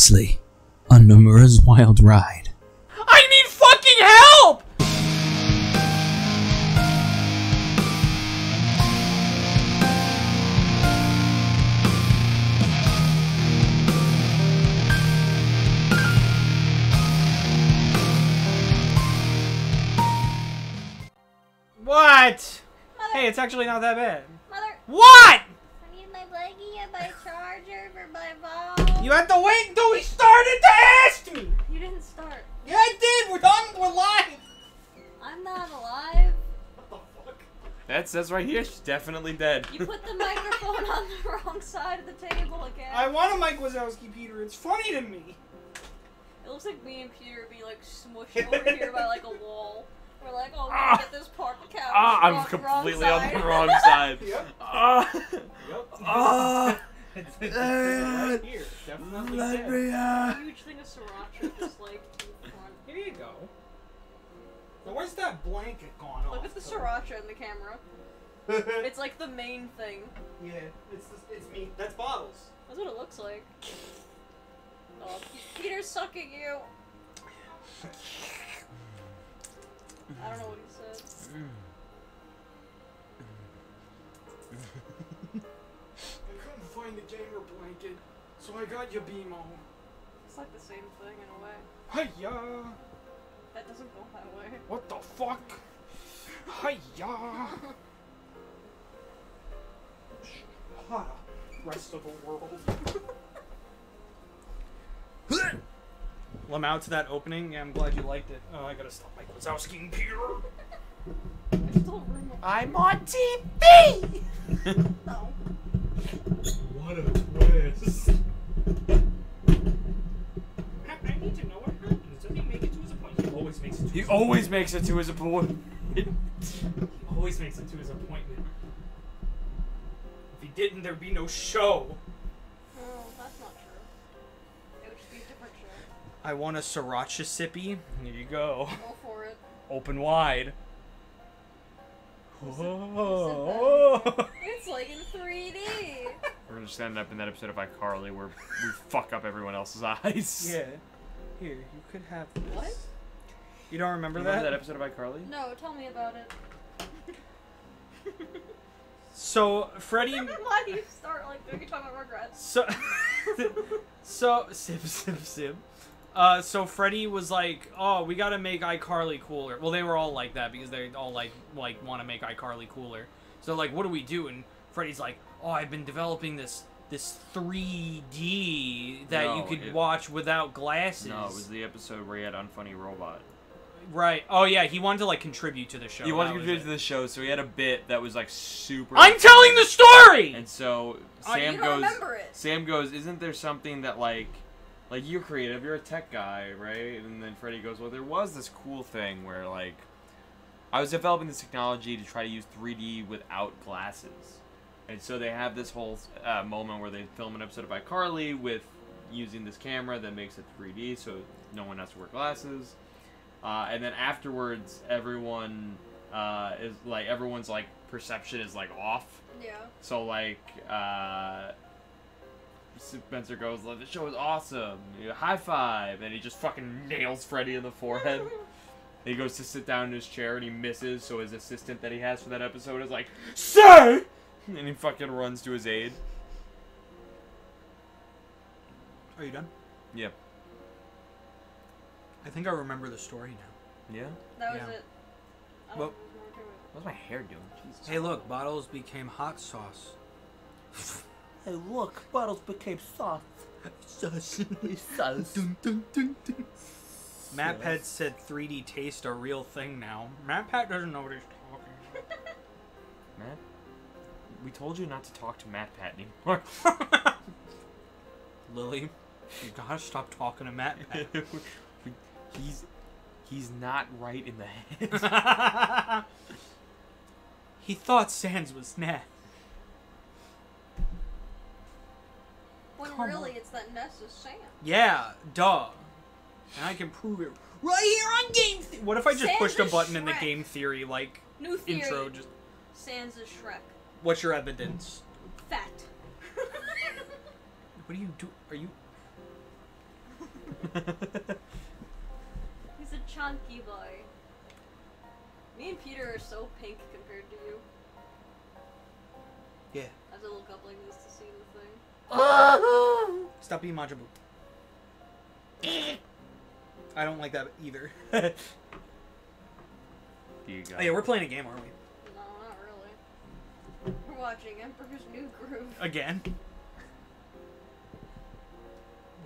Previously, on Nomura's Wild Ride. I need fucking help! What? Mother, Hey, it's actually not that bad. mother, What? I need my blankie and my charger for my phone. You have to wait until we started to ask me. You didn't start. Yeah, I did. We're done. We're live. I'm not alive. What the fuck? That's that's right here. She's definitely dead. You put the microphone on the wrong side of the table again. I want a Mike Wazowski, Peter. It's funny to me. It looks like me and Peter be like smushed over here by like a wall. We're like, oh, we Ah. get this part of the couch. Ah, I'm wrong- wrong completely on the wrong side. Yep. Ah, Yep. ah, It's, it's, it's right here. Definitely let dead. me uh, out. Huge thing of sriracha just like in front. Here you go. Now, where's that blanket gone off? Look at the sriracha in the camera. It's like the main thing. yeah, it's it's me. That's bottles. That's what it looks like. Oh, Peter's sucking you. I don't know what he said. I couldn't find the gamer blanket, so I got your BMO. It's like the same thing in a way. Hiya! That doesn't go that way. What the fuck? Hiya! Shut up, rest of the world. Well, I'm out to that opening. Yeah, I'm glad you liked it. Oh, I gotta stop Mike Wazowski and Peter. There's still room. I'm on TV. No. What a twist. I need to know what happens. Does he make it to his appointment? He always makes it to He his always makes it to his appointment. He always makes it to his appointment. If he didn't, there'd be no show. Oh, that's not true. It would just be a different show. I want a sriracha sippy. Here you go. Go for it. Open wide. Who's Whoa. It's like in 3D. We're gonna just end up in that episode of iCarly where we fuck up everyone else's eyes. Yeah. Here, you could have this. What? You don't remember, Remember that? that episode of iCarly? No, tell me about it. So, Freddie. Why do you start like you're talking about Rugrats? So, so sip sip sip. Uh, so Freddie was like, "Oh, we gotta make iCarly cooler." Well, they were all like that because they all like like want to make iCarly cooler. So like, what do we do? And Freddie's like, "Oh, I've been developing this this 3D that you could it- watch without glasses." No, it was the episode where he had Unfunny Robot. right. Oh yeah, he wanted to like contribute to the show. He wanted to contribute to the show, so he had a bit that was like super. I'm telling the story. And so Oh, Sam you goes. remember it. Sam goes, "Isn't there something that like, like you're creative, you're a tech guy, right?" And then Freddie goes, "Well, there was this cool thing where like, I was developing this technology to try to use 3D without glasses, and so they have this whole uh, moment where they film an episode of iCarly with using this camera that makes it 3D, so no one has to wear glasses, uh, and then afterwards, everyone uh, is like, everyone's like perception is like off." Yeah. So like, uh, Spencer goes, like, "The show is awesome! You high five. And he just fucking nails Freddie in the forehead. he goes to sit down in his chair and he misses. So his assistant that he has for that episode is like, "Sir!" And he fucking runs to his aid. Are you done? Yep. I think I remember the story now. Yeah. That was Yeah. it. I Well- know if there's more to it. What's my hair doing? Jesus. Hey, look, bottles became hot sauce. Hey, look, bottles became soft. Sauce. Sauce. Matt Pat said 3D taste a real thing now. Matt Pat doesn't know what he's talking Matt, we told you not to talk to Matt Pat anymore. Lily, you gotta stop talking to Matt Pat. he's he's not right in the head. he thought Sans was Nat. When Come really on. it's that Ness is Sam. Yeah, duh. And I can prove it right here on Game Theory. What if I just Sans pushed a button in the Game Theory, like, New theory. intro? Just, Sans is Shrek. what's your evidence? Fat. What do you do? Are you. He's a chunky boy. Me and Peter are so pink compared to you. Yeah. I have to look up like this to see the thing. Stop being Majabu. I don't like that either. You go. oh, yeah, we're playing a game, aren't we? No, not really. We're watching Emperor's New Groove. Again.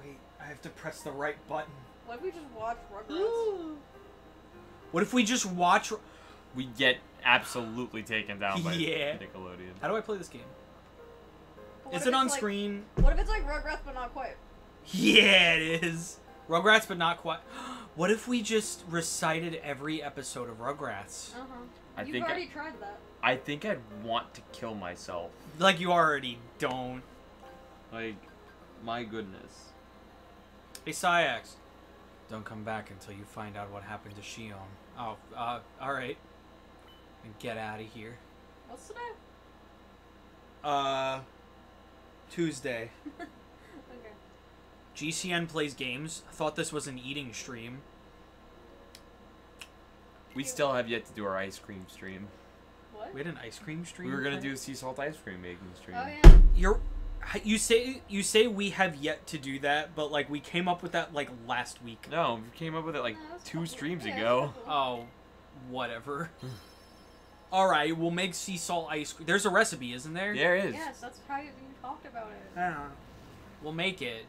Wait, I have to press the right button. What if we just watch Rugrats? What if we just watch? we get absolutely taken down by Yeah. Nickelodeon. How do I play this game? What Is if it on like- screen? What if it's like Rugrats but not quite? Yeah, it is. Rugrats, but not quite. What if we just recited every episode of Rugrats? Uh huh. I You've think already tried that. I think I'd want to kill myself. Like you already don't. Like, my goodness. Hey, Saïx. Don't come back until you find out what happened to Xion. Oh, uh, alright. And get out of here. What's today? Uh, Tuesday. Okay. GCN plays games. I thought this was an eating stream. We still have yet to do our ice cream stream. What? We had an ice cream stream. We were gonna do a sea salt ice cream making stream. Oh yeah. You're. You say you say we have yet to do that, but like we came up with that like last week. No, we came up with it like No, two streams yeah, ago. it's a couple- Oh, whatever. All right, we'll make sea salt ice cream. There's a recipe, isn't there? There it is. Yes, that's how you, you talked about it. I don't know. We'll make it You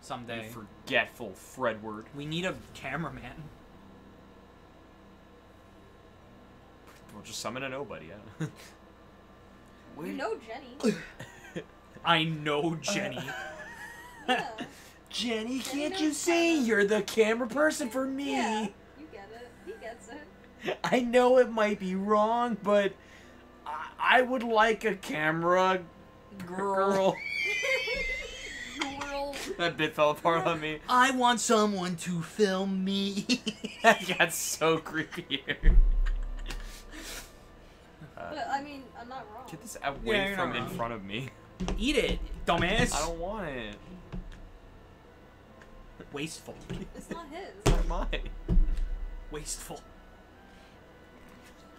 someday. forgetful Fredward. We need a cameraman. We'll just summon a nobody. Yeah. You know Jenny. I know Jenny. yeah. Jenny, can't you see you're the camera person for me. Yeah. You get it. He gets it. I know it might be wrong, but I, I would like a camera girl. Girl. that bit fell apart on me. I want someone to film me. That got so creepy. But I mean, I'm not wrong. Get this away Yeah, from in front of me. Eat it, dumbass. I don't want it. Wasteful. It's not his. It's not mine. Wasteful.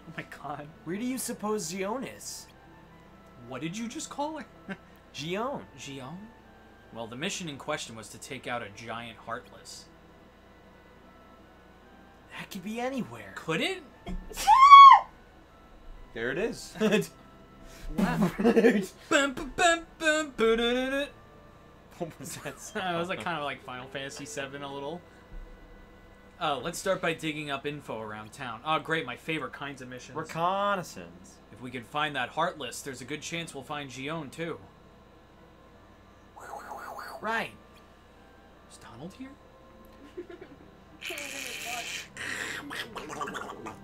Oh my god. Where do you suppose Gion is? What did you just call her? Gion. Gion? Well, the mission in question was to take out a giant heartless. That could be anywhere. Could it? There it is. Wow. What was that? it was like kind of like Final Fantasy VII a little. Oh, let's start by digging up info around town. Oh, great, my favorite kinds of missions. reconnaissance. If we can find that Heartless, there's a good chance we'll find Gion too. Right. Is Donald here?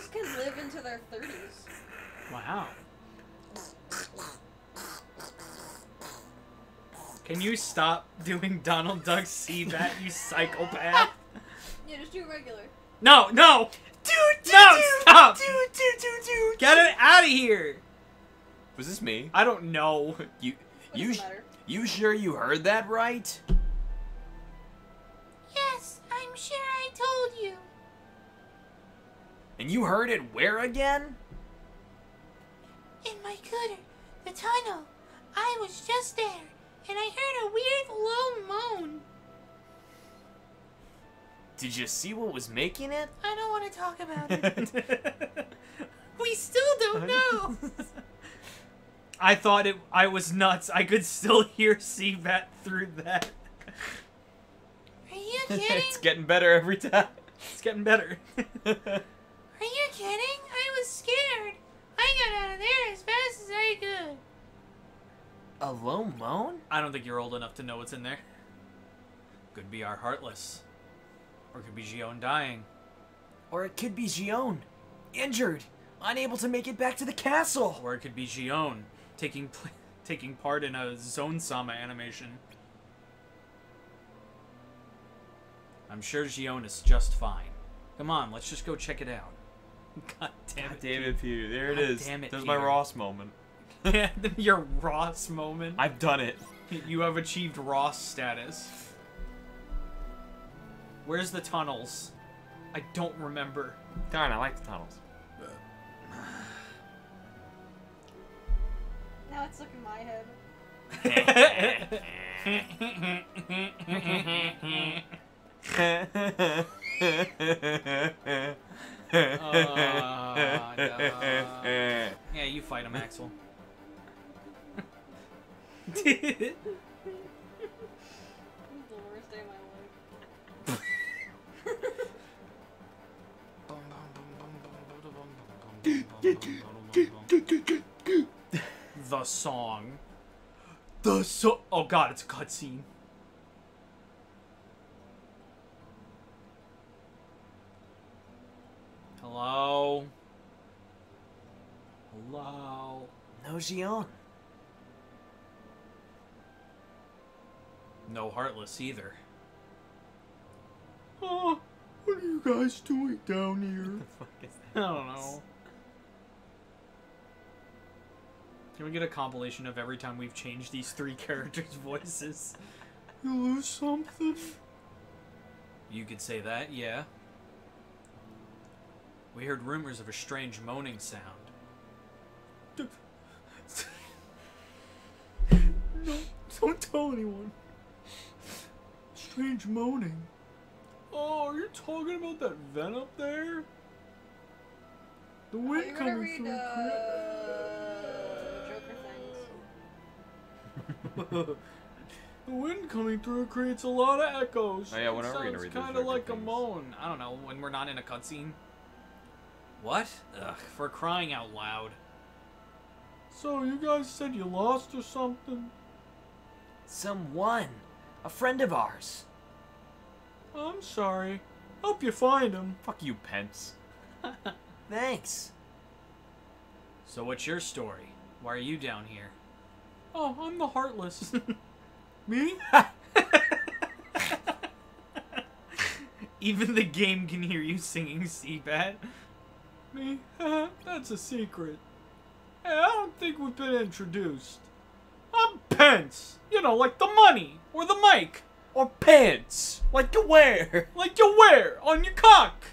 Seagulls can live into their 30s. Wow. Can you stop doing Donald Duck Seabat, you psychopath? Yeah, just do regular. No, no! Dude, No, stop! dude, dude, dude, dude. Get it out of here! Was this me? I don't know. You, What you, does it sh- matter? you sure you heard that right? Yes, I'm sure I told you. And you heard it where again? In my gutter, the tunnel. I was just there, and I heard a weird low moan. Did you see what was making it? I don't want to talk about it. we still don't know. I thought it. I was nuts. I could still hear Seabat through that. Are you kidding? it's getting better every time. It's getting better. Are you kidding? I was scared. I got out of there as fast as I could. A low moan? I don't think you're old enough to know what's in there. Could be our Heartless. Or it could be Gion dying. Or it could be Gion, injured, unable to make it back to the castle. Or it could be Gion taking pl- taking part in a Zone Sama animation. I'm sure Gion is just fine. Come on, let's just go check it out. God damn God it. damn it, Peter. There it God is. damn it, There's my Ross moment. Peter. Your Ross moment. I've done it. You have achieved Ross status. Where's the tunnels? I don't remember. Darn, I like the tunnels. Now it's stuck in my head. Oh, no. Yeah, you fight him, Axel. The worst day of my life. the song. The so. Oh god, it's a cutscene. Hello. Hello. No, Xion. No heartless either. Oh, what are you guys doing down here? I don't know. Can we get a compilation of every time we've changed these three characters' voices? You lose something? You could say that, yeah. We heard rumors of a strange moaning sound. no, don't tell anyone. Strange moaning. Oh, are you talking about that vent up there? The Oh, wind you gotta coming read through. uh, Joker things. the wind coming through creates a lot of echoes. Oh, yeah, when are we gonna Sounds read those kind of Joker like a moan. I don't know when we're not in a cutscene. What? Ugh, for crying out loud. So you guys said you lost or something? Someone. A friend of ours. I'm sorry. Hope you find him. Fuck you, Pence. Thanks. So what's your story? Why are you down here? Oh, I'm the Heartless. Me? Even the game can hear you singing Seabat. Me? That's a secret. Hey, I don't think we've been introduced. I'm Pence. You know, like the money or the mic, Or pants. Like to wear. like you wear on your cock.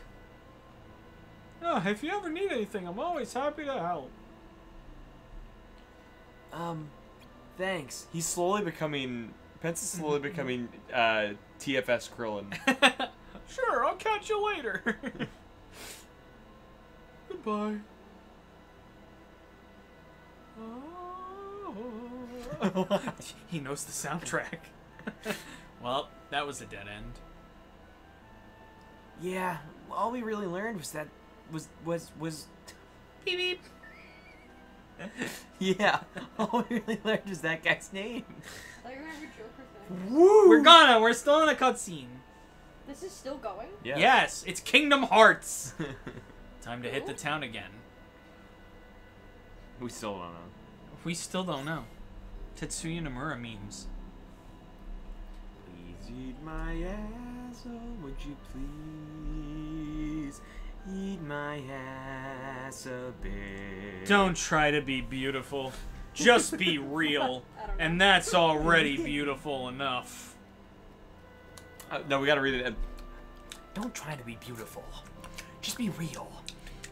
Ah, if you ever need anything, I'm always happy to help. Um, thanks. He's slowly becoming. Pence is slowly becoming uh, TFS Krillin. sure, I'll catch you later. Goodbye. he knows the soundtrack. well, that was a dead end. yeah, all we really learned was that was was was. Beep beep. Yeah, all we really learned was that guy's name. I thought you were Joker. Woo! We're gonna. We're still in a cutscene. This is still going? Yeah. Yes, it's Kingdom Hearts. Time to hit the town again. we still don't know. We still don't know. Tetsuya Nomura memes. Please eat my ass, oh, would you please eat my ass a bit? Don't try to be beautiful. Just be real. I don't know. And that's already beautiful enough. Uh, no, we gotta read it. Don't try to be beautiful. Just be real.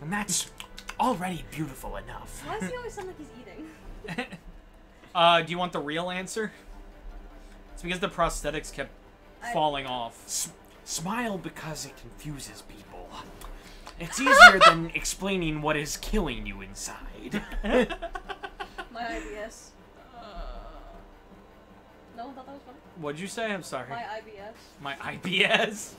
And that's already beautiful enough. Why does he always sound like he's eating? Uh, do you want the real answer? It's because the prosthetics kept I- falling off. S- smile because it confuses people. It's easier than explaining what is killing you inside. My IBS. No, I thought that was funny. What'd you say? I'm sorry. My IBS. My IBS.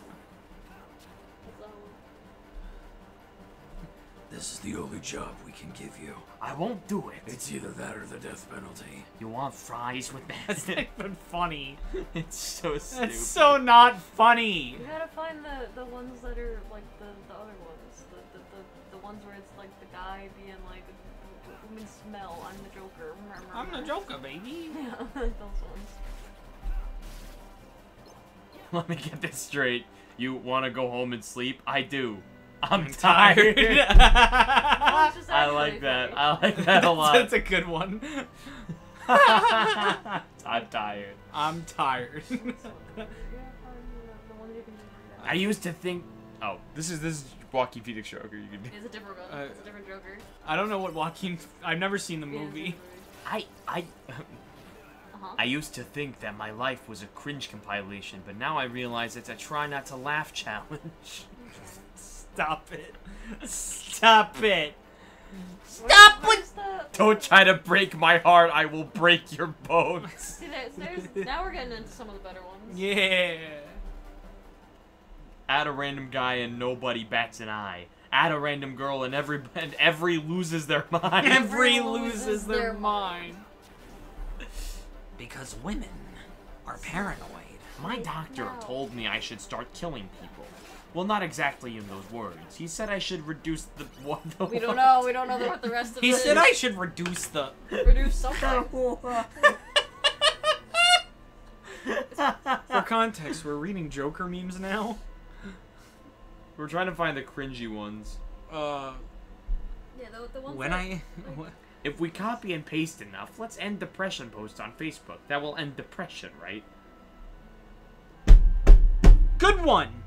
This is the only job we can give you. I won't do it. It's either that or the death penalty. You want fries with that? That's that? not even funny. It's so stupid. That's so not funny. You gotta find the the ones that are like the the other ones, the the the, the ones where it's like the guy being like, "Women smell. I'm the Joker." I'm the Joker, baby. Yeah, those ones. let me get this straight. You want to go home and sleep? I do. I'm, I'm tired. tired. It's just I like that. I like that a lot. That's a good one. I'm tired. I'm tired. So, yeah, find the, the ones you can do for I used to think. Oh, this is this is Joaquin Phoenix Joker. You can. It's a different one. Uh, it's a different Joker. I don't know what Joaquin. I've never seen the Yeah, it's a movie. I I Uh-huh. I used to think that my life was a cringe compilation, but now I realize it's a try not to laugh challenge. Stop it. Stop it. Stop Where's with. Don't try to break my heart. I will break your bones. See, there's, there's, now we're getting into some of the better ones. Yeah. Add a random guy and nobody bats an eye. Add a random girl and every and every loses their mind. Every Everyone loses loses their their mind. Because women are paranoid. My doctor No. told me I should start killing people. Well, not exactly in those words. He said I should reduce the what. The We don't what? know. We don't know what the rest of He it said is. I should reduce the. Reduce something. For context, we're reading Joker memes now. We're trying to find the cringy ones. Uh, Yeah, the, the ones when that, I. what- If we copy and paste enough, let's end depression posts on Facebook. That will end depression, right? Good one.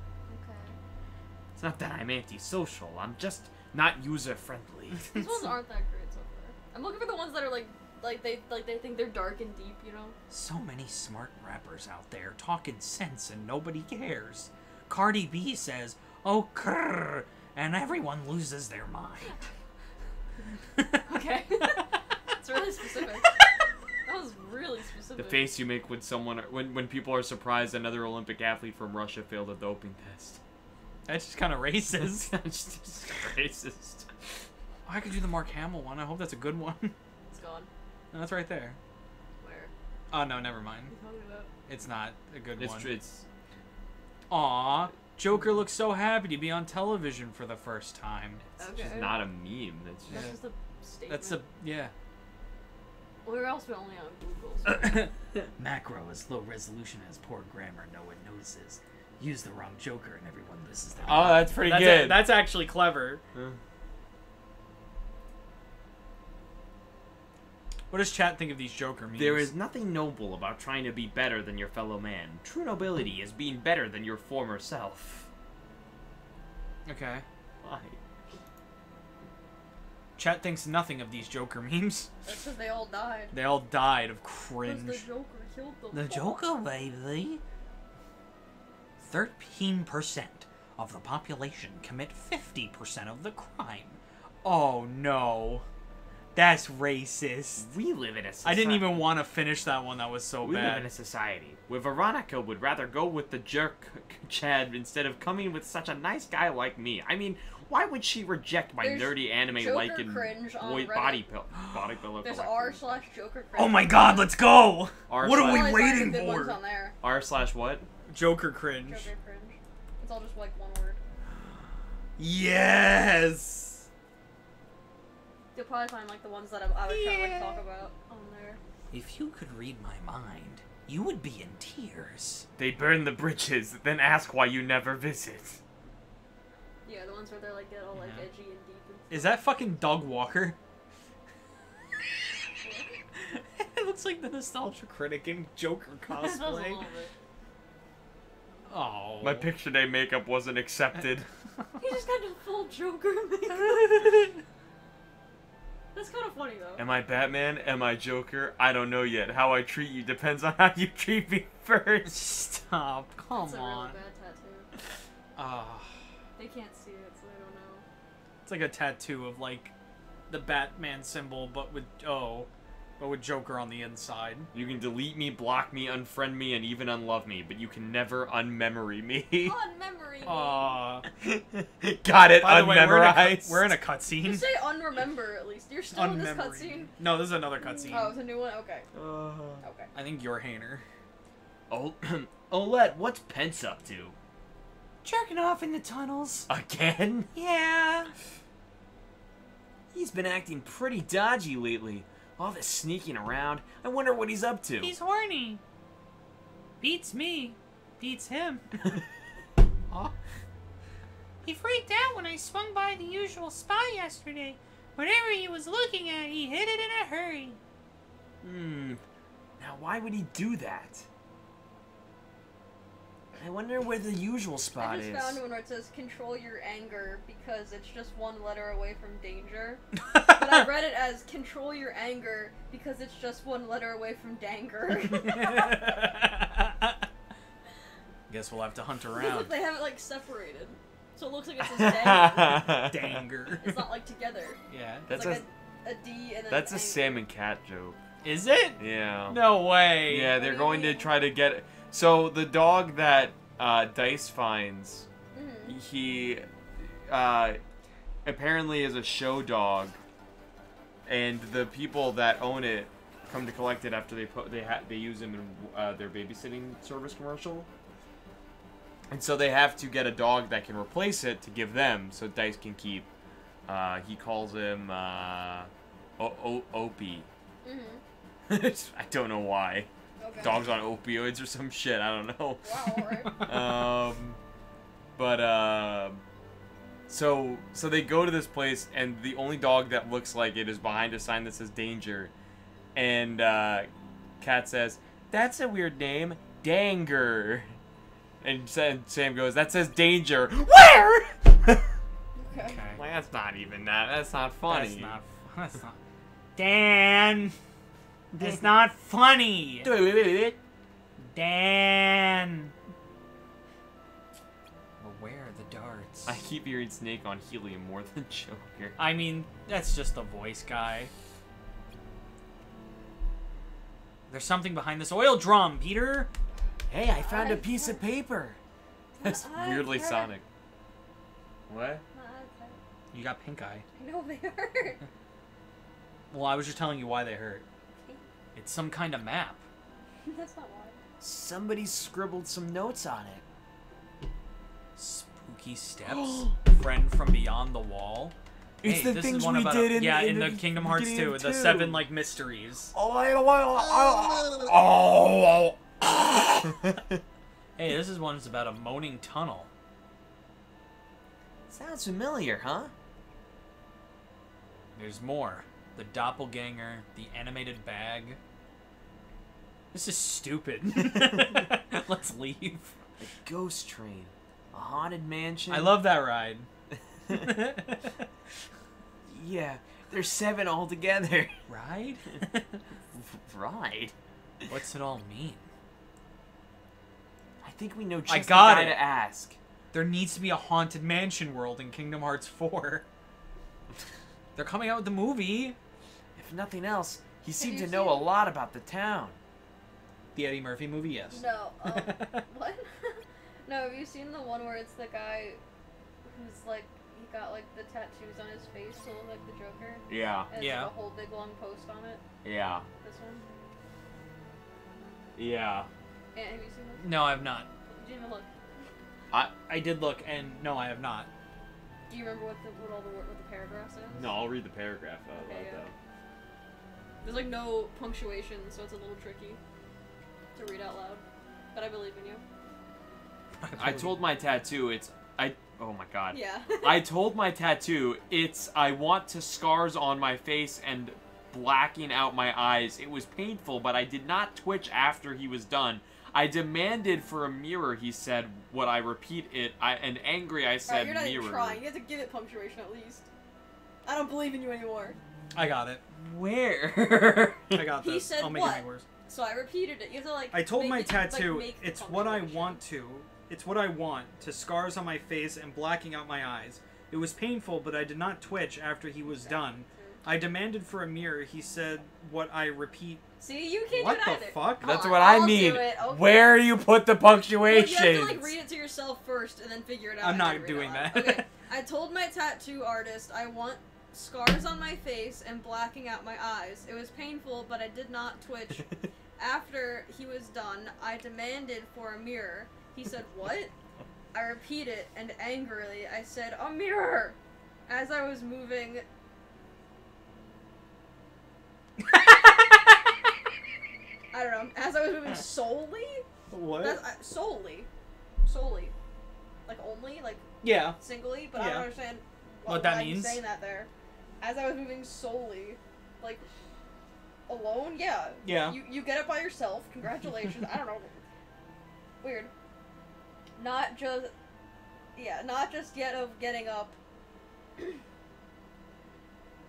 Okay. It's not that I'm antisocial. I'm just not user friendly. These ones aren't that great so far. I'm looking for the ones that are like, like they like they think they're dark and deep. You know. So many smart rappers out there talking sense and nobody cares. Cardi B says, oh, crrr, and everyone loses their mind. Okay. it's really specific. That was really specific. the face you make when someone when when people are surprised another Olympic athlete from Russia failed a doping test. That's just kind of racist. That's just racist. I could do the Mark Hamill one. I hope that's a good one. It's gone. no, that's right there. Where? Oh no, never mind. What are you talking about? It's not a good It's one. tr- it's Aw, Joker looks so happy to be on television for the first time. Okay. just not a meme. That's just just a statement. That's a yeah. We're also only on Google. So. Macro is low resolution as poor grammar no one notices. Use the wrong Joker and everyone loses their oh, that's pretty That's, good. that's actually clever. Huh. What does chat think of these Joker memes? There is nothing noble about trying to be better than your fellow man. True nobility is being better than your former self. okay. Why? Chat thinks nothing of these Joker memes. That's because they all died. They all died of Because cringe. the Joker killed them. The Joker, baby. 13% of the population commit 50% of the crime. Oh no, that's racist. We live in a I society. didn't even want to finish that one. That was so We live in a society where Veronica would rather go with the jerk Chad instead of coming with such a nice guy like me. I mean, why would she reject my There's nerdy anime Joker liking cringe on boy body pill body pillow There's r slash Joker. Oh my God, let's go. R What are we waiting for? R slash what? Joker cringe. Joker cringe. It's all just like one word. Yes. You'll probably find like the ones that I'm, I was trying to like talk about on there. If you could read my mind, you would be in tears. They burn the bridges, then ask why you never visit. Yeah, the ones where they're like get all like Yeah. edgy and deep. And Is that fucking Doug Walker? it looks like the nostalgia critic in Joker stuff. It does a cosplay. Little bit. Oh. My picture day makeup wasn't accepted. He just got a full Joker makeup. That's kind of funny though. Am I Batman? Am I Joker? I don't know yet. How I treat you depends on how you treat me first. Stop. Come That's a really on. bad tattoo. Ah. They can't see it, so they don't know. It's like a tattoo of like the Batman symbol, but with oh, but with Joker on the inside. You can delete me, block me, unfriend me, and even unlove me, but you can never unmemory me. On memory. Ah. Got it, By the way, we're in a, unmemorized. we're in a You cutscene. say unremember at least. You're still in this cutscene. No, this is another cutscene. Oh, it's a new one. Okay. Uh, Okay. I think you're Hayner. oh, Olette, what's Pence up to? Jerking off in the tunnels. Again? Yeah. He's been acting pretty dodgy lately. All this sneaking around. I wonder what he's up to. He's horny. Beats me. beats him. He freaked out when I swung by the usual spot yesterday. Whatever he was looking at, he hit it in a hurry. Hmm. Now, why would he do that? I wonder where the usual spot is. I just is. found one where it says control your anger because it's just one letter away from danger. But I read it as control your anger because it's just one letter away from danger. Guess we'll have to hunt Look, around. they have it like separated. So it looks like it says dang. Danger. It's not like together. Yeah. It's That's like a a, a D and then that's a anger. Sam and Cat joke. Is it? Yeah. No way. Yeah, they're do you going to try to get. So the dog that uh, Dice finds, Mhm. he uh, apparently is a show dog, and the people that own it come to collect it after they put they ha- they use him in uh, their babysitting service commercial. And so they have to get a dog that can replace it to give them, so Dice can keep. Uh, he calls him uh, o- o- Opie. Mhm. I don't know why. Okay. Dogs on opioids or some shit. I don't know. Wow. Alright. um, but uh, so so they go to this place, and the only dog that looks like it is behind a sign that says danger, and uh, Cat says, "That's a weird name, Danger." And Sa- Sam goes, "That says danger." Where? okay. Okay. Like, that's not even that. That's not funny. That's not. That's not. Dan. It's eh. not funny. Dan. Well, where are the darts? I keep hearing Snake on helium more than Joker. I mean, that's just the voice guy. There's something behind this oil drum, Peter. Hey, I found I a piece of paper. That's weirdly heard- Sonic. What? You got pink eye. I know they hurt. Well, I was just telling you why they hurt. It's some kind of map. That's not why. Somebody scribbled some notes on it. Spooky steps. Friend from beyond the wall. It's Hey, the this things is one we about did a, in, yeah in, the, Kingdom Hearts beginning 2, the seven like mysteries. Oh, I- oh, oh, oh. Hey, this is one that's about a moaning tunnel. Sounds familiar, huh? There's more. The doppelganger, the animated bag. This is stupid. Let's leave. A ghost train, a haunted mansion. I love that ride. Yeah, there's seven altogether. ride? ride? What's it all mean? I think we know just I the got guy it. to ask. There needs to be a haunted mansion world in Kingdom Hearts 4. They're coming out with the movie. If nothing else, he seemed to know a lot about the town. The Eddie Murphy movie, yes. No. Um, what? no. Have you seen the one where it's the guy who's like he got like the tattoos on his face to look like the Joker? Yeah, And Yeah. Like a whole big long post on it. yeah, This one. yeah. And have you seen this? No, I have not. Do you even look? I I did look, and no, I have not. Do you remember what the what all the what the paragraph says? No, I'll read the paragraph out Okay, loud yeah. though. There's like no punctuation, so it's a little tricky to read out loud. But I believe in you. I told my tattoo it's I oh my god. Yeah. I told my tattoo it's I want to scars on my face and blacking out my eyes. It was painful, but I did not twitch after he was done. I demanded for a mirror, he said, what I repeat it, I and angry I Alright, said you're not mirror. even trying. You have to give it punctuation at least. I don't believe in you anymore. I got it. Where? I got this. He this. said I'll make what? it worse. So I repeated it. You have to like. I told make my it, like, tattoo, make it's what I want to. It's what I want to scars on my face and blacking out my eyes. It was painful, but I did not twitch after he was done. I demanded for a mirror. He said what I repeat. See, you can't What do it the either. fuck? Come That's on, what I I'll mean. Do it. Okay. Where you put the Well, punctuation? you have to like read it to yourself first and then figure it out. I'm not then read it doing that. Okay. I told my tattoo artist I want scars on my face and blacking out my eyes. It was painful, but I did not twitch. After he was done, I demanded for a mirror. He said, "What?" I repeat it, and angrily I said, "A mirror." As I was moving. I don't know. As I was moving solely, What? I, uh, solely, solely, like only, like yeah. singly. But I don't understand wh- What that means? saying that there. As I was moving solely, like alone, yeah. Yeah. You you get it by yourself. Congratulations. I don't know. Weird. Not just yeah, not just yet of getting up.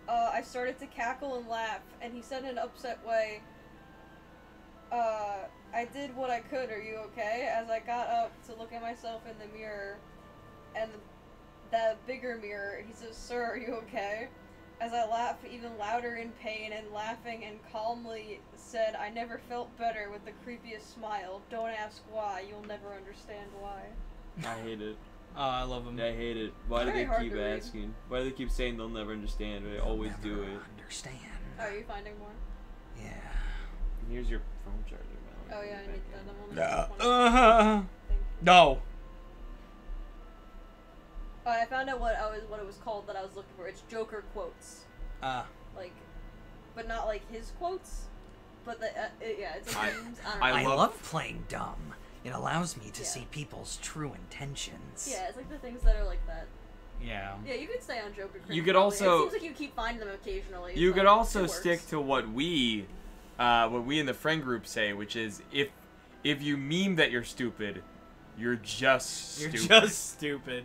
uh, I started to cackle and laugh, and he said in an upset way, uh, I did what I could, are you okay? As I got up to look at myself in the mirror, and the bigger mirror, he says, Sir, are you okay? As I laugh even louder in pain and laughing and calmly said, I never felt better with the creepiest smile. Don't ask why, you'll never understand why. I hate it. Oh, I love him. I hate it. Why do they keep to read. asking? Why do they keep saying they'll never understand? They always do it. Understand. Oh, are you finding more? Yeah. Here's your phone charger, Mallory. Oh, yeah, I need that. I'm only Nah. at 20. Uh, Thank no. Oh, I found out what I was what it was called that I was looking for. It's Joker quotes, Uh, like, but not like his quotes, but the uh, it, yeah, it's I- memes. I I. I love- love playing dumb. It allows me to Yeah. see people's true intentions. yeah, it's like the things that are like that. yeah. Yeah, you could stay on Joker. Cringe You could probably. also- It seems like you keep finding them occasionally. You so could also stick to what we, uh, what we in the friend group say, which is if if you meme that you're stupid, you're just You're just stupid.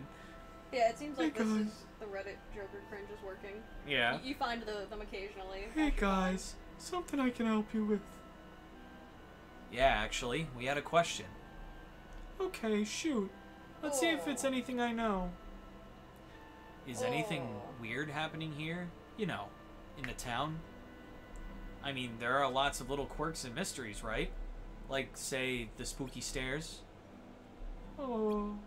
Yeah, it seems like Hey, this guys. is the Reddit Joker cringe is working. Yeah. You, you find the, them occasionally. Hey guys, something I can help you with. Yeah, actually, we had a question. Okay, shoot. Let's see if it's Oh. anything I know. Is anything Oh. weird happening here? You know, in the town? I mean, there are lots of little quirks and mysteries, right? Like, say, the spooky stairs. Oh.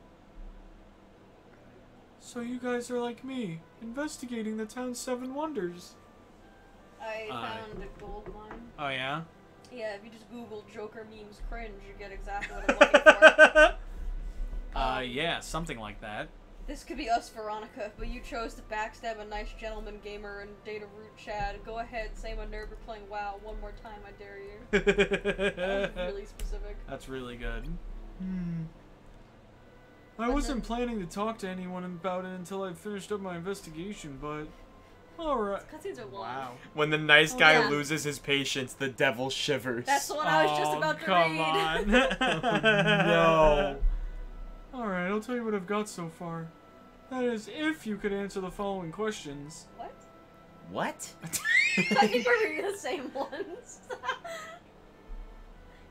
So you guys are like me, investigating the town's seven wonders. I Uh, found a gold mine. Oh, yeah? Yeah, if you just Google Joker memes cringe, you get exactly what I'm looking for. uh, Um, yeah, something like that. This could be us, Veronica, but you chose to backstab a nice gentleman gamer and date a rude Chad. Go ahead, say I'm a nerd for playing WoW one more time, I dare you. That was really specific. That's really good. Hmm. I wasn't then- planning to talk to anyone about it until I finished up my investigation, but alright. Cutscenes are long. When the nice Oh, guy yeah. loses his patience, the devil shivers. That's the one I was just Oh, about to come read. on. Oh, no. Alright, I'll tell you what I've got so far. That is, if you could answer the following questions. what? What? I think we're reading the same ones.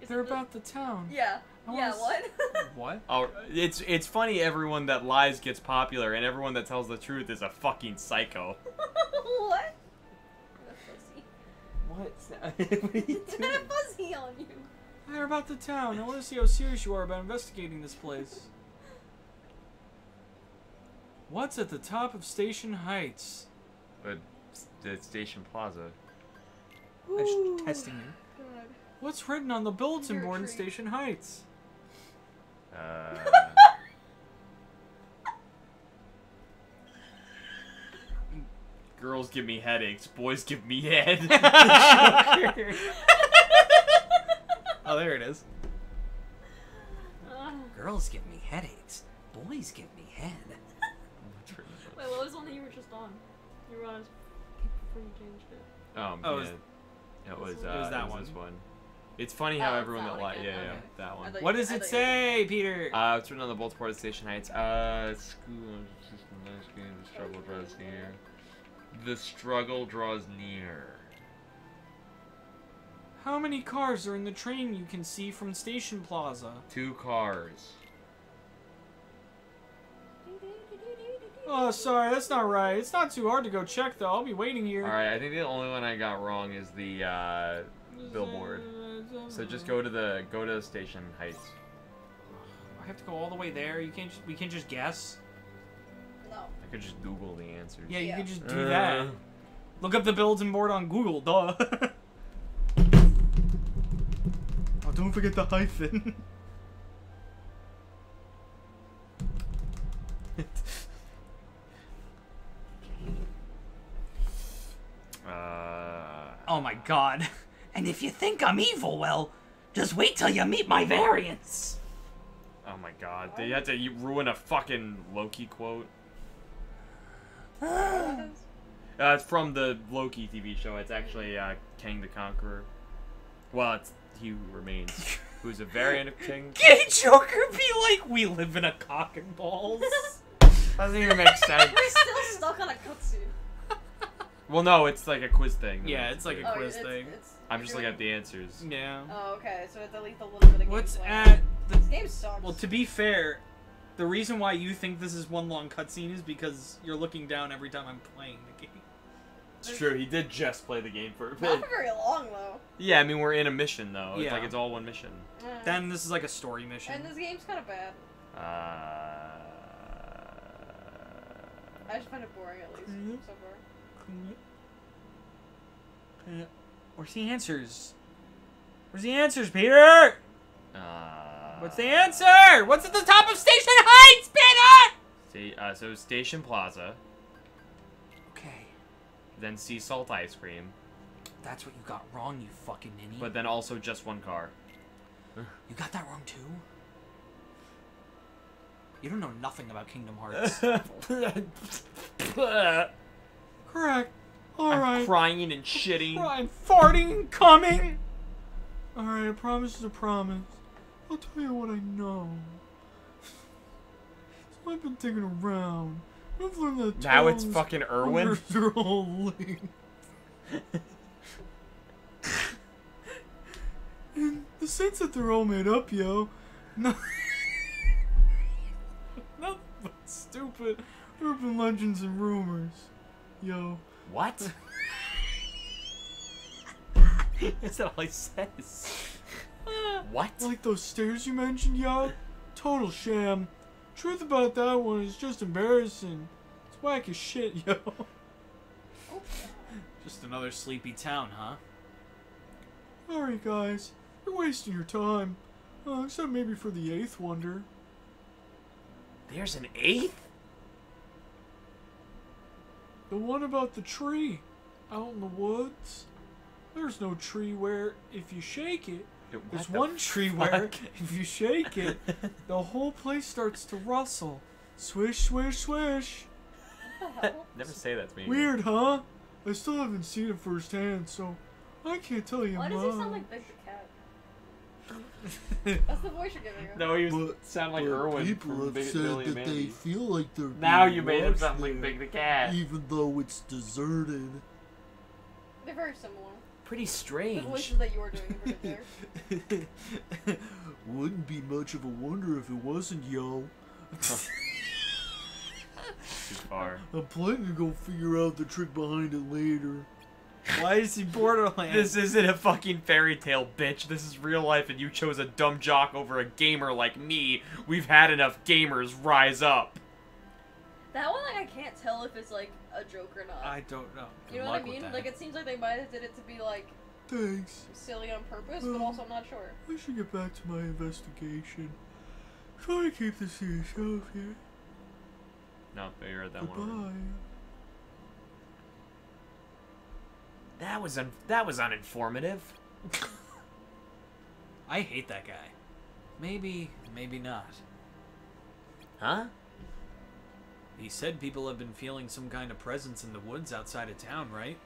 They're the- about the town. Yeah. I Yeah, what? What? Oh, it's it's funny. Everyone that lies gets popular, and everyone that tells the truth is a fucking psycho. what? Fuzzy. What? what are you Get a fuzzy on you. They're about the town. I want to see how serious you are about investigating this place. What's at the top of Station Heights? But the Station Plaza. I'm just testing you. God. What's written on the bulletin You're board in. Station Heights? Uh, girls give me headaches. Boys give me head. Oh, there it is. Uh, Girls give me headaches. Boys give me head. wait, what was the one that you were just on? You were on before you changed it. Um, Oh, yeah. is- it was, This uh. It was that it one. This one. It's funny how Oh, everyone that that one li- yeah, yeah, okay. that one. What does it thought you- say, Peter? Uh, it's written on the bulletin board Station Heights. Uh, school system, nice game, the struggle draws near. The struggle draws near. How many cars are in the train you can see from Station Plaza? Two cars. Oh, sorry, that's not right. It's not too hard to go check, though. I'll be waiting here. Alright, I think the only one I got wrong is the, uh, billboard. So just go to the, go to Station Heights. I have to go all the way there. You can't. Just, we can't just guess. No. I could just Google the answers. Yeah, you Yeah. can just do Uh, that. Look up the bulletin board on Google. Duh. oh, don't forget the hyphen. Uh, Oh my god. And if you think I'm evil, well, Just wait till you meet my variants. Oh my god. They had to ruin a fucking Loki quote. Uh, it's from the Loki TV show. It's actually uh, Kang the Conqueror. Well, it's He Who Remains, who's a variant of Kang. Gay Joker be like, we live in a cock and balls. Doesn't even make sense. We're still stuck on a cutscene. Well, no, it's like a quiz thing. yeah, it's like a Oh, quiz it's- thing. it's- I'm just you're looking at the answers. Yeah. Oh, okay. So it's at least a little bit of What's gameplay. at the This game sucks. Well, to be fair, the reason why you think this is one long cutscene is because you're looking down every time I'm playing the game. It's true. He did just play the game for a Not bit. for very long though. Yeah, I mean we're in a mission though. It's Yeah. like it's all one mission. Eh. Then this is like a story mission. and this game's kind of bad. Uh, I just find it boring at least Mhm. so far. Where's the answers? Where's the answers, Peter? uh, What's the answer? What's at the top of Station Heights, Peter? Sta- uh, so Station Plaza, Okay, then Sea Salt Ice Cream, that's what you got wrong, you fucking ninny. but then also just one car. you got that wrong too. You don't know nothing about Kingdom Hearts. Correct. I'm Alright. crying and shitting. I'm farting and coming. Alright, a promise is a promise. I'll tell you what I know. So I've been digging around. I've learned that Now it's fucking Irwin. They're all. In the sense that they're all made up, yo. No. Nothing but stupid urban legends and rumors. Yo. What? That's not all he says. what? Like those stairs you mentioned, yo? Total sham. Truth about that one is just embarrassing. It's whack as shit, yo. Just another sleepy town, huh? Sorry, guys. You're wasting your time. Uh, except maybe for the eighth wonder. There's an eighth? The one about the tree. Out in the woods. There's no tree where, if you shake it, What There's the one tree where, if you shake it, the whole place starts to rustle. Swish, swish, swish. What the hell? Never say that to me. Weird, huh? I still haven't seen it firsthand, so I can't tell you Why does he sound like the Cat? That's the voice you're giving him. No, he was But- sound like but Irwin people from have Big said Billy and that they feel like they're Now being you made him watched sound like Big the Cat. even though it's deserted. They're very similar. Pretty strange. The strange. voices that you were doing in particular. Wouldn't be much of a wonder if it wasn't, yo. Too far. I'm planning to go figure out the trick behind it later. Why is he Borderlands? This isn't a fucking fairy tale, bitch. This is real life, and you chose a dumb jock over a gamer like me. We've had enough gamers rise up. that one, like, I can't tell if it's like a joke or not. I don't know. you know what I mean? Like, it seems like they might have did it to be like Thanks. silly on purpose, but also I'm not sure. I should get back to my investigation. Try to keep this to yourself here. No, you read that one. Goodbye. That was un- that was uninformative. I hate that guy. Maybe, maybe not. Huh? He said people have been feeling some kind of presence in the woods outside of town, right?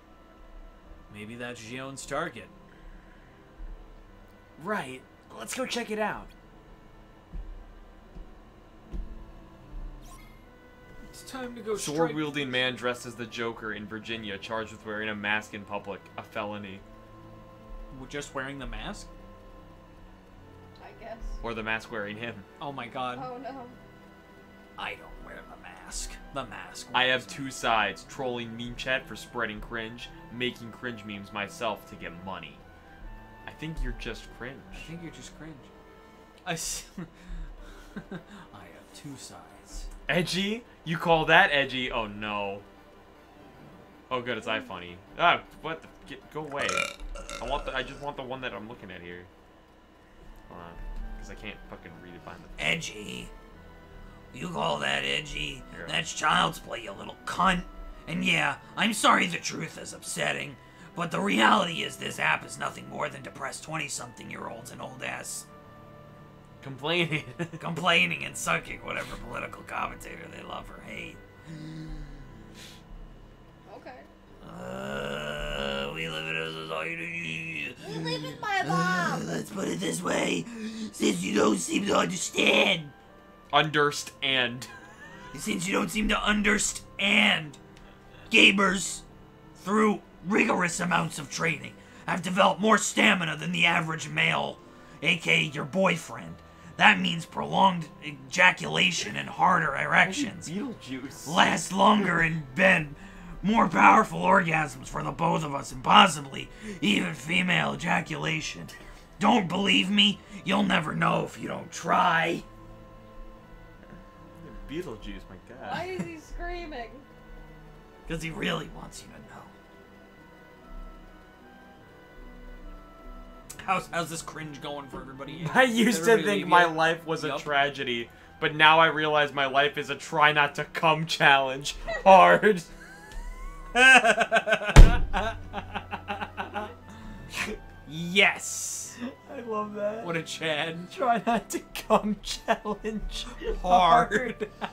Maybe that's Xion's target. Right. Let's go check it out. It's time to go Sword wielding man dressed as the Joker in Virginia, charged with wearing a mask in public, a felony. Just wearing the mask? I guess. Or the mask wearing him. Oh my god. Oh no. I don't wear the mask. The mask. I wears have me. two sides trolling meme chat for spreading cringe, making cringe memes myself to get money. I think you're just cringe. I think you're just cringe. I, s- I have two sides. Edgy? You call that edgy? Oh no. Oh good, it's iFunny. Ah, what the? Get, go away. I want the. I just want the one that I'm looking at here. Hold on, because I can't fucking read it behind the. Edgy. You call that edgy? Here. That's child's play, you little cunt. And yeah, I'm sorry the truth is upsetting, But the reality is, this app is nothing more than depressed 20 something year olds and old ass Complaining. complaining and sucking whatever political commentator they love or hate. Okay. Uh, we live in a society. You live in my Uh, mom. let's put it this way since you don't seem to understand. Understand. Since you don't seem to understand, gamers, through rigorous amounts of training, have developed more stamina than the average male, aka your boyfriend. That means prolonged ejaculation and harder erections. Beetlejuice. Last longer in bed, more powerful orgasms for the both of us, and possibly even female ejaculation. Don't believe me? You'll never know if you don't try. Beetlejuice, my god. Why is he screaming? Because he really wants you to How's, how's this cringe going for everybody? I used to think my life was a tragedy, but now I realize my life is a try not to come challenge. Hard. yes. I love that. What a Chad. try not to come challenge. Hard. Okay.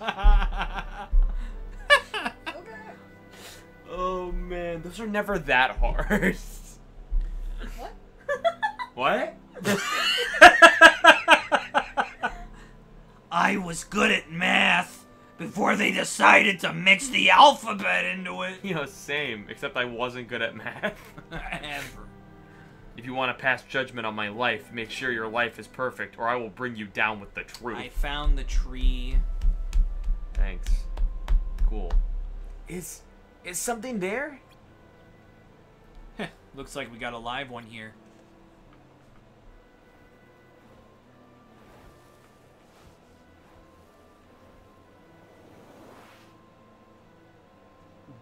Oh man, those are never that hard. What? what? I was good at math before they decided to mix the alphabet into it. you know, same. Except I wasn't good at math. Ever. If you want to pass judgment on my life, make sure your life is perfect, or I will bring you down with the truth. I found the tree. Thanks. Cool. Is is something there? Looks like we got a live one here.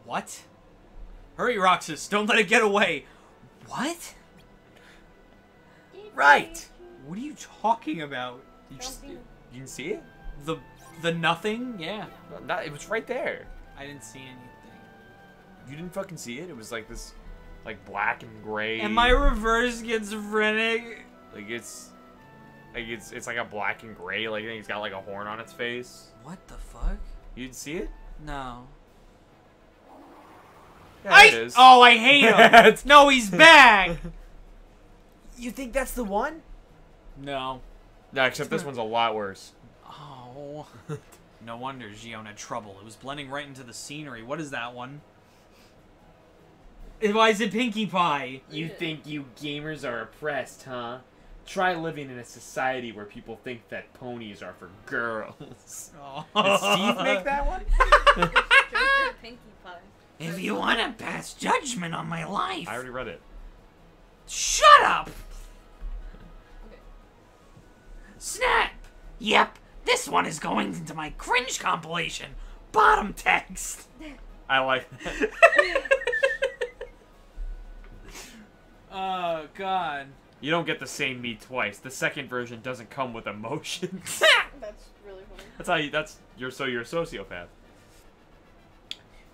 What? Hurry, Roxas! Don't let it get away! What? Right. What are you talking about? You just you didn't see it? The the nothing? Yeah. Not, it was right there. I didn't see anything. You didn't fucking see it? It was like this, like black and gray. Am I reverse schizophrenic? like it's, like it's it's like a black and gray. Like I it's got like a horn on its face. What the fuck? You didn't see it? No. Yeah, I it is. oh I hate him. No, he's back. You think that's the one? no. No, except this one's a lot worse. Oh. no wonder Xion had trouble. It was blending right into the scenery. What is that one? Why is it Pinkie Pie? You think you gamers are oppressed, huh? Try living in a society where people think that ponies are for girls. Oh. Did Steve make that one? Pinkie Pie. If you want to pass judgment on my life, I already read it. shut up! Okay. Snap! Yep, this one is going into my cringe compilation. Bottom text. I like that. Oh God. You don't get the same me twice. The second version doesn't come with emotions. That's really funny. that's how you. That's you're so you're a sociopath.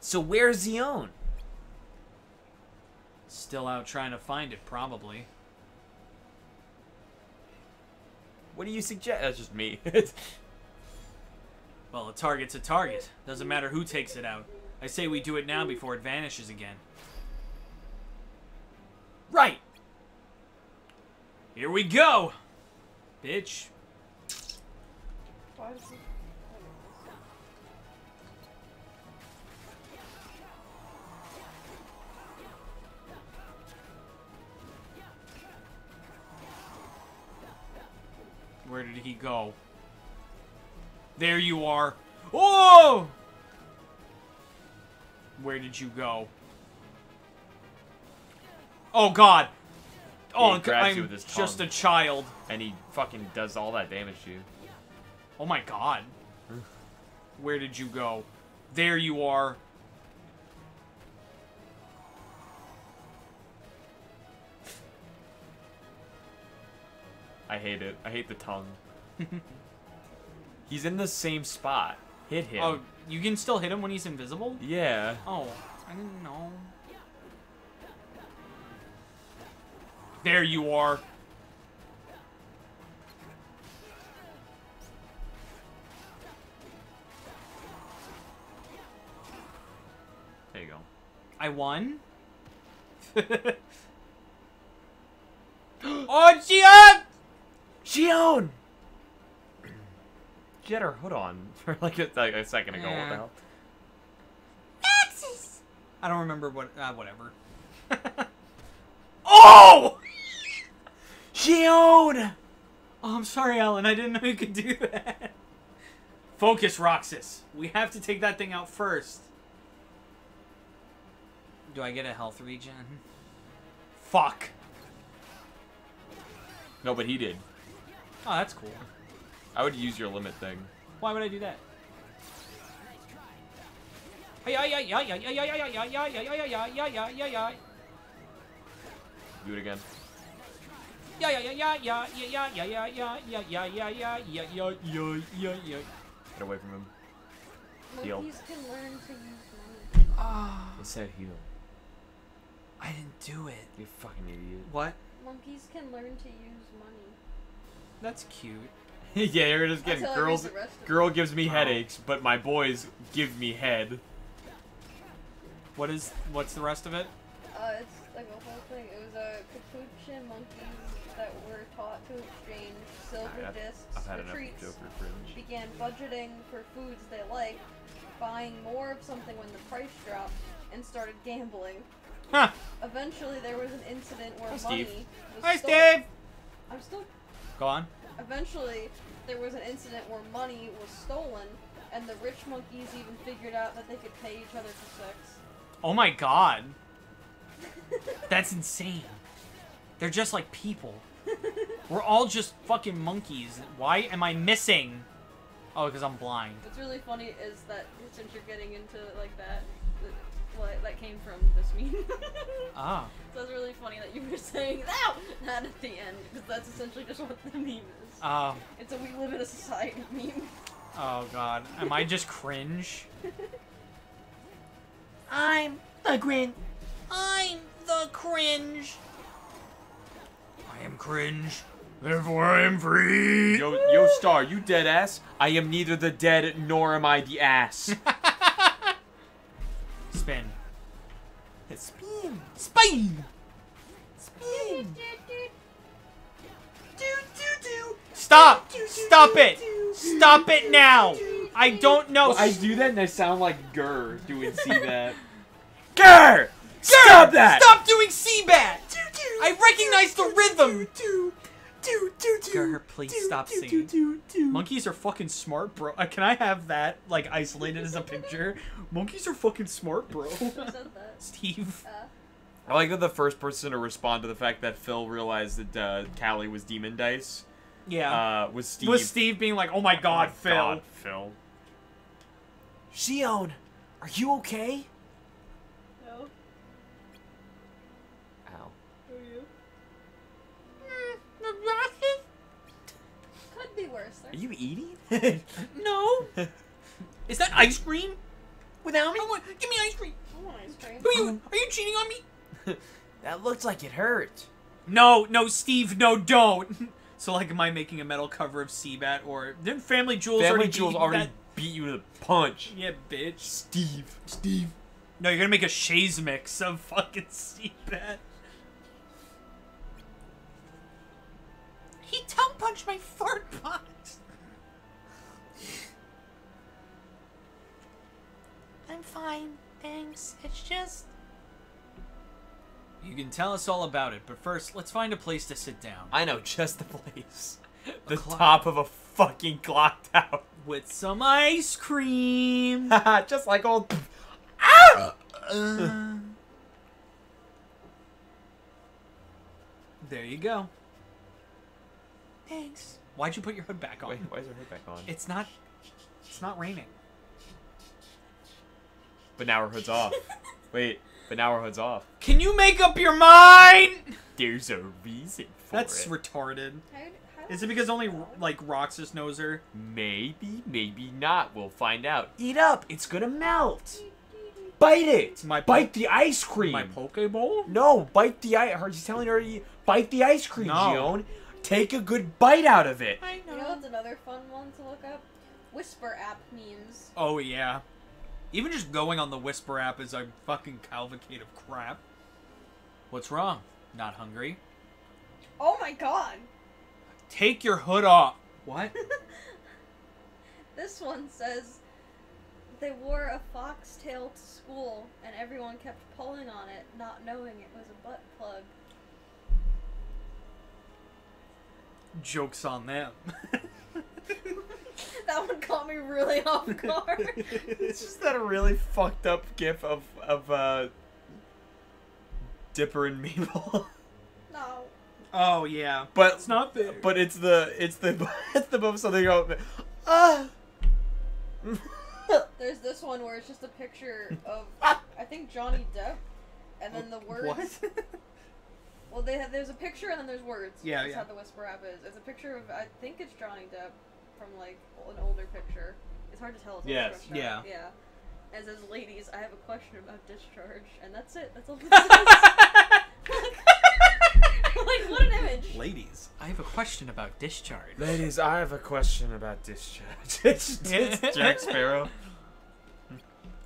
So where's Xion? Still out trying to find it, probably. What do you suggest? That's just me. Well, a target's a target. Doesn't matter who takes it out. I say we do it now before it vanishes again. right. Here we go, bitch. Where did he go? There you are. Oh! Where did you go? Oh God! Oh, I'm just a child. And he fucking does all that damage to you. Oh my God! Where did you go? There you are. I hate it. I hate the tongue. He's in the same spot. Hit him. Oh, you can still hit him when he's invisible? Yeah. Oh, I didn't know. There you are. There you go. I won. oh, Xion! Xion! She had her hood on for like a, like a second ago. What Yeah. the hell? Maxis! I don't remember what. Uh, whatever. oh! Xion! Oh, I'm sorry, Alan. I didn't know you could do that. Focus, Roxas. We have to take that thing out first. Do I get a health regen? Fuck. No, but he did. Oh, that's cool. I would use your limit thing. Why would I do that? Ay, ay, ay, ay, ay, ay, ay, ay, ay, ay, ay, ay, ay, ay, ay, ay, ay, ay. Do it again. Yeah, yeah, yeah, yeah, yeah, yeah, yeah, yeah, yeah, yeah, yeah, yeah, yeah, yeah, yeah, yeah, yeah. Get away from him. Heal. Monkeys can learn to use money. Ah, It said heal. I didn't do it. You fucking idiot. What? Monkeys can learn to use money. That's cute. yeah, you're just getting how I read girls. the rest of it. Girl gives me Wow. headaches, but my boys give me head. What is? What's the rest of it? Uh, it's like a whole thing. It was a capuchin monkeys that were taught to exchange silver Alright, I've- discs I've had for treats, Joker Fringe. began budgeting for foods they liked, buying more of something when the price dropped, and started gambling. Huh. Eventually, there was an incident where Hi, money Steve. was Hi, stol- Steve. I'm still. Go on. Eventually, there was an incident where money was stolen, and the rich monkeys even figured out that they could pay each other for sex. Oh my god. That's insane. They're just like people. We're all just fucking monkeys. Why am I missing? Oh, because I'm blind. What's really funny is that since you're getting into it like that, that, well, that came from this meme. Ah. so it's really funny that you were saying that, that at the end, because that's essentially just what the meme is. Um. it's a we live in a society meme. Oh god. Am I just cringe? I'm the grin. I'm the cringe. I am cringe, therefore I am free. Yo, yo, Star, you dead ass? I am neither the dead nor am I the ass. Spin. Spin. Spin! Spin. Stop! Stop it! Stop it now! I don't know. Well, I do that and I sound like Gurr doing see that. Gurr! Stop that! Stop doing Seabat! I recognize the rhythm! Do, do, do, do. Please do, stop do, singing. Do, do, do. Monkeys are fucking smart, bro. Uh, can I have that, like, isolated as a picture? Monkeys are fucking smart, bro. Who said that? Steve. Uh, I like that the first person to respond to the fact that Phil realized that uh, Callie was Demon Dice Yeah. uh, was Steve. Was Steve being like, oh my god, Oh my Phil. God, Phil. Xion, are you okay? no. Ow. Who are you? The? Could be worse. Are you eating? No. Is that ice cream? Without me? I want, give me ice cream. I want ice cream. Who are you? Are you cheating on me? That looks like it hurt. No, no, Steve, no, don't. So, like, am I making a metal cover of Seabat or didn't Family Jewels Family already Jewels beat already that- beat you to the punch. Yeah, bitch. Steve. Steve. No, you're gonna make a Shays mix of fucking Seabat. He tongue punched my fart box. I'm fine, thanks. It's just. You can tell us all about it, but first, let's find a place to sit down I know just the place. The clock. top of a fucking clock tower. with some ice cream. just like old. Uh, there you go. Thanks. Why'd you put your hood back on? Wait, why is her hood back on? It's not. It's not raining. But now her hood's off. Wait, but now her hood's off. Can you make up your mind? There's a reason for that. That's it. retarded. How, how Is it because only like Roxas knows her? Maybe, maybe not. We'll find out. Eat up. It's gonna melt. bite it. My bite the ice cream. My Pokeball? no, bite the ice. She's telling her, to bite the ice cream, No. Xion. Take a good bite out of it. I You know know. what's another fun one to look up? Whisper app memes. Oh yeah. Even just going on the Whisper app is a fucking cavalcade of crap. What's wrong? Not hungry? Oh my god! Take your hood off. What? This one says they wore a foxtail to school and everyone kept pulling on it, not knowing it was a butt plug. Joke's on them. That one caught me really off guard. it's just that a really fucked up gif of of uh Dipper and Mabel. no. oh yeah. but It's not there. but it's the it's the it's the both something go ah There's this one where it's just a picture of I think Johnny Depp, and then the words. What? Well, they have, there's a picture and then there's words. Yeah, That's yeah. how the Whisper app is. It's a picture of I think it's Johnny Depp from like an older picture. It's hard to tell. It's all Yes. stretched Yeah. out. Yeah. As says, ladies, I have a question about discharge, and that's it. That's all. It says. like what an image. Ladies, I have a question about discharge. Ladies, I have a question about discharge. it's, it's Jack Sparrow.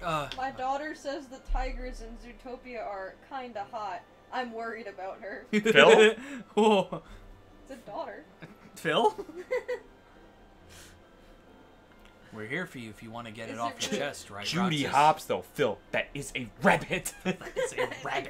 Uh, My daughter says the tigers in Zootopia are kinda hot. I'm worried about her. Phil? oh, It's a daughter. Phil? We're here for you if you want to get Is it off it your really- chest, right? Judy Roxas? Hobbs, though, Phil, that is a rabbit. It's a rabbit.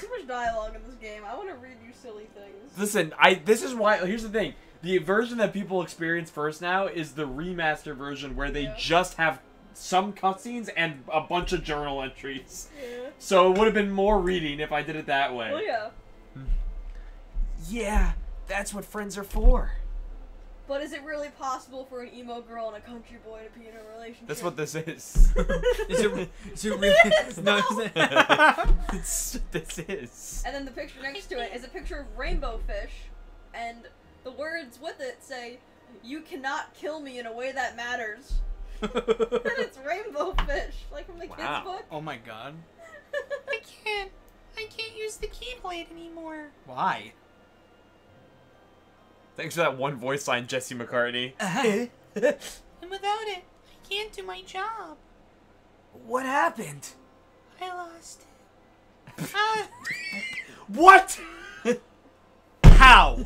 Too much dialogue in this game. I want to read you silly things. Listen, I this is why. Here's the thing: the version that people experience first now is the remaster version, where they Yeah. just have some cutscenes and a bunch of journal entries. Yeah. So it would have been more reading if I did it that way. Well, yeah. Yeah, that's what friends are for. But is it really possible for an emo girl and a country boy to be in a relationship? That's what this is. Is it, is it really? no, is it? It's- this is. And then the picture next to it is a picture of rainbow fish, and the words with it say, "You cannot kill me in a way that matters." And it's rainbow fish, like from the Wow. kids' book. oh my god. I can't. I can't use the keyblade anymore. Why? Thanks for that one voice line, Jesse McCartney. And without it, I can't do my job. What happened? I lost it. Ah, what? How?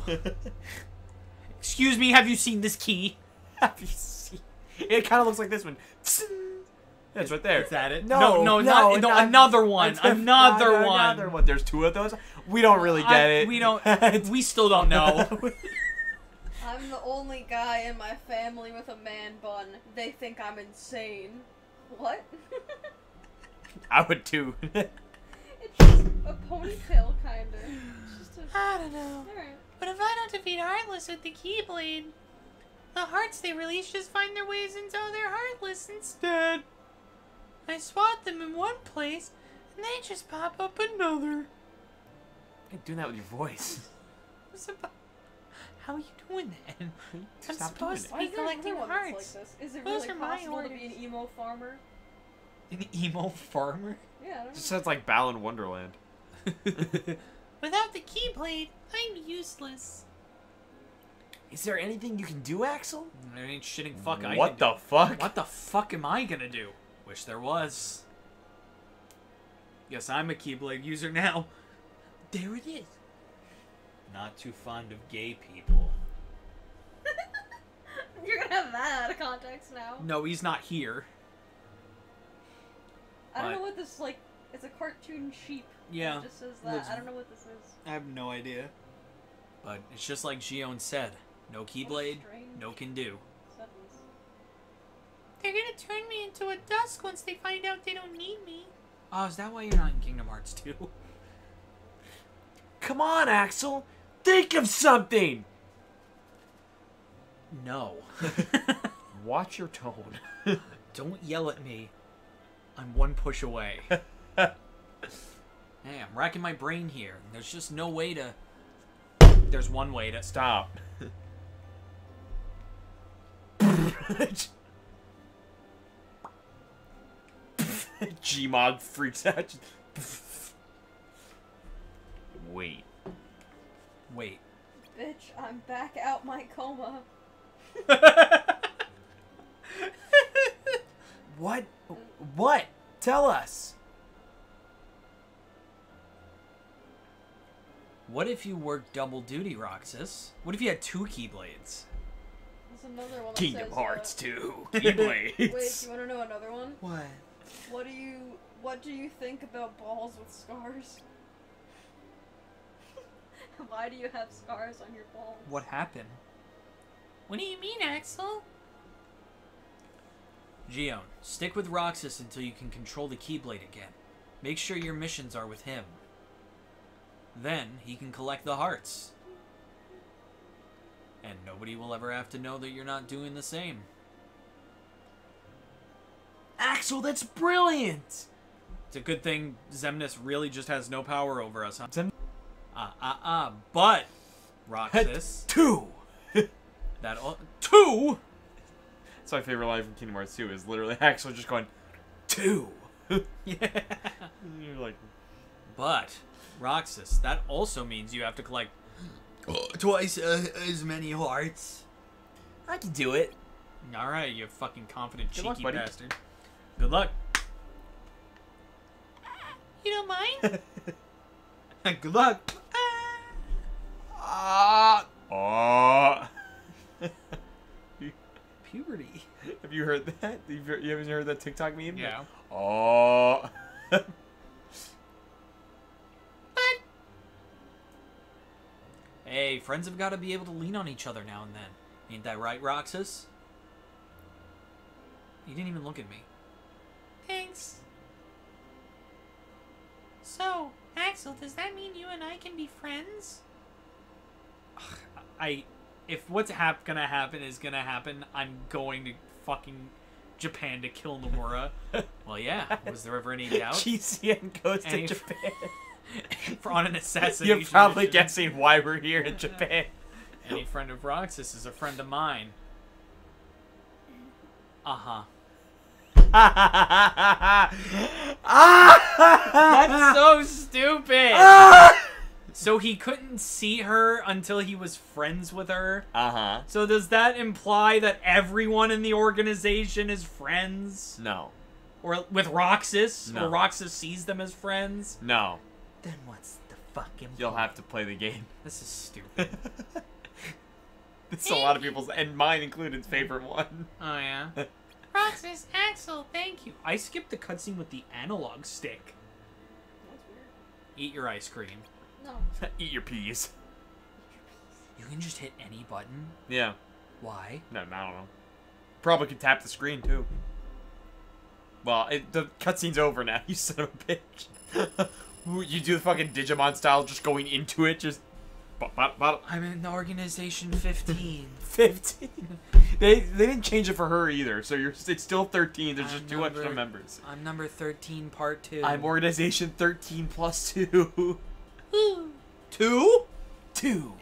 Excuse me, have you seen this key? Have you seen? It kind of looks like this one. That's right there. Is that it? No, no, no, no, not, no, not- another one, a- another no, no, one. Another one. There's two of those. We don't really get I- it. We don't. we still don't know. I'm the only guy in my family with a man bun. They think I'm insane. What? I would too. it's just a ponytail, kinda. It's just a. I don't know. Alright. But if I don't defeat Heartless with the Keyblade, the hearts they release just find their ways into other Heartless instead. I swat them in one place, and they just pop up another. You're doing that with your voice. How are you doing that? I'm Stop supposed to be collecting another one that's hearts. like this? Is it Those really are my possible to be an emo farmer? An emo farmer? Yeah, I It sounds like Balan Wonderland. Without the Keyblade, I'm useless. Is there anything you can do, Axel? There ain't shitting fuck I what can the fuck? What the fuck am I gonna do? Wish there was. Guess I'm a Keyblade user now. There it is. Not too fond of gay people. You're gonna have that out of context now. No, he's not here. I don't What? know what this like. It's a cartoon sheep. Yeah. It just says that. Lives- I don't know what this is. I have no idea. But it's just like Xion said. No Keyblade, no can do. Sentence. They're gonna turn me into a dusk once they find out they don't need me. Oh, is that why you're not in Kingdom Hearts 2? Come on, Axel. Think of something. No. Watch your tone. Don't yell at me. I'm one push away. hey, I'm racking my brain here. There's just no way to. There's one way to. Stop. Gmod freaks out. Wait. Wait. Bitch, I'm back out my coma. What? What? Tell us. What if you worked double duty, Roxas? What if you had two Keyblades? There's another one Kingdom says, Hearts uh, 2. Wait, Keyblades. do you want to know another one? What? What do you What do you think about balls with scars? Why do you have scars on your balls? What happened? What do you mean, Axel? Xion, stick with Roxas until you can control the Keyblade again. Make sure your missions are with him. Then he can collect the hearts. And nobody will ever have to know that you're not doing the same. Axel, that's brilliant. It's a good thing Xemnas really just has no power over us, huh? Zem- Ah, ah, ah. But, Roxas, Two. that all. Two! That's my favorite line from Kingdom Hearts 2 is literally Axel just going, two. Yeah. You're like, But, Roxas, that also means you have to collect Twice uh, as many hearts. I can do it. Alright, you fucking confident, Good cheeky luck, bastard. Good luck. You don't mind? Good luck. Ah. Oh. Puberty. Have you heard that? You've heard- You haven't heard that TikTok meme? Yeah. Oh. Hey, friends have got to be able to lean on each other now and then. Ain't that right, Roxas? You didn't even look at me. Thanks. So, Axel, does that mean you and I can be friends? I, if what's hap- gonna happen is gonna happen, I'm going to fucking Japan to kill Nomura. well, yeah. Was there ever any doubt? GCN goes Any- to Japan. For on an assassination. You're probably mission. guessing why we're here in Japan. Any friend of Roxas is a friend of mine. Uh huh. That's so stupid. so he couldn't see her until he was friends with her. Uh huh. So does that imply that everyone in the organization is friends? No. Or with Roxas? No. Or Roxas sees them as friends? No. Then what's the fucking You'll have to play the game. This is stupid. It's a lot of people's, and mine included, favorite one. oh yeah. Roxas, Axel, thank you. I skipped the cutscene with the analog stick. That's weird. Eat your ice cream. No. Eat your peas. You can just hit any button. Yeah. Why? No, I don't know. Probably could tap the screen too. Well, it, the cutscene's over now. You son of a bitch. You do the fucking Digimon style, just going into it, just. I'm in organization 15. 15. They they didn't change it for her either, so you're it's still 13. There's I'm just two extra number- members. I'm number 13, part 2. I'm organization 13 plus two. Two? Two.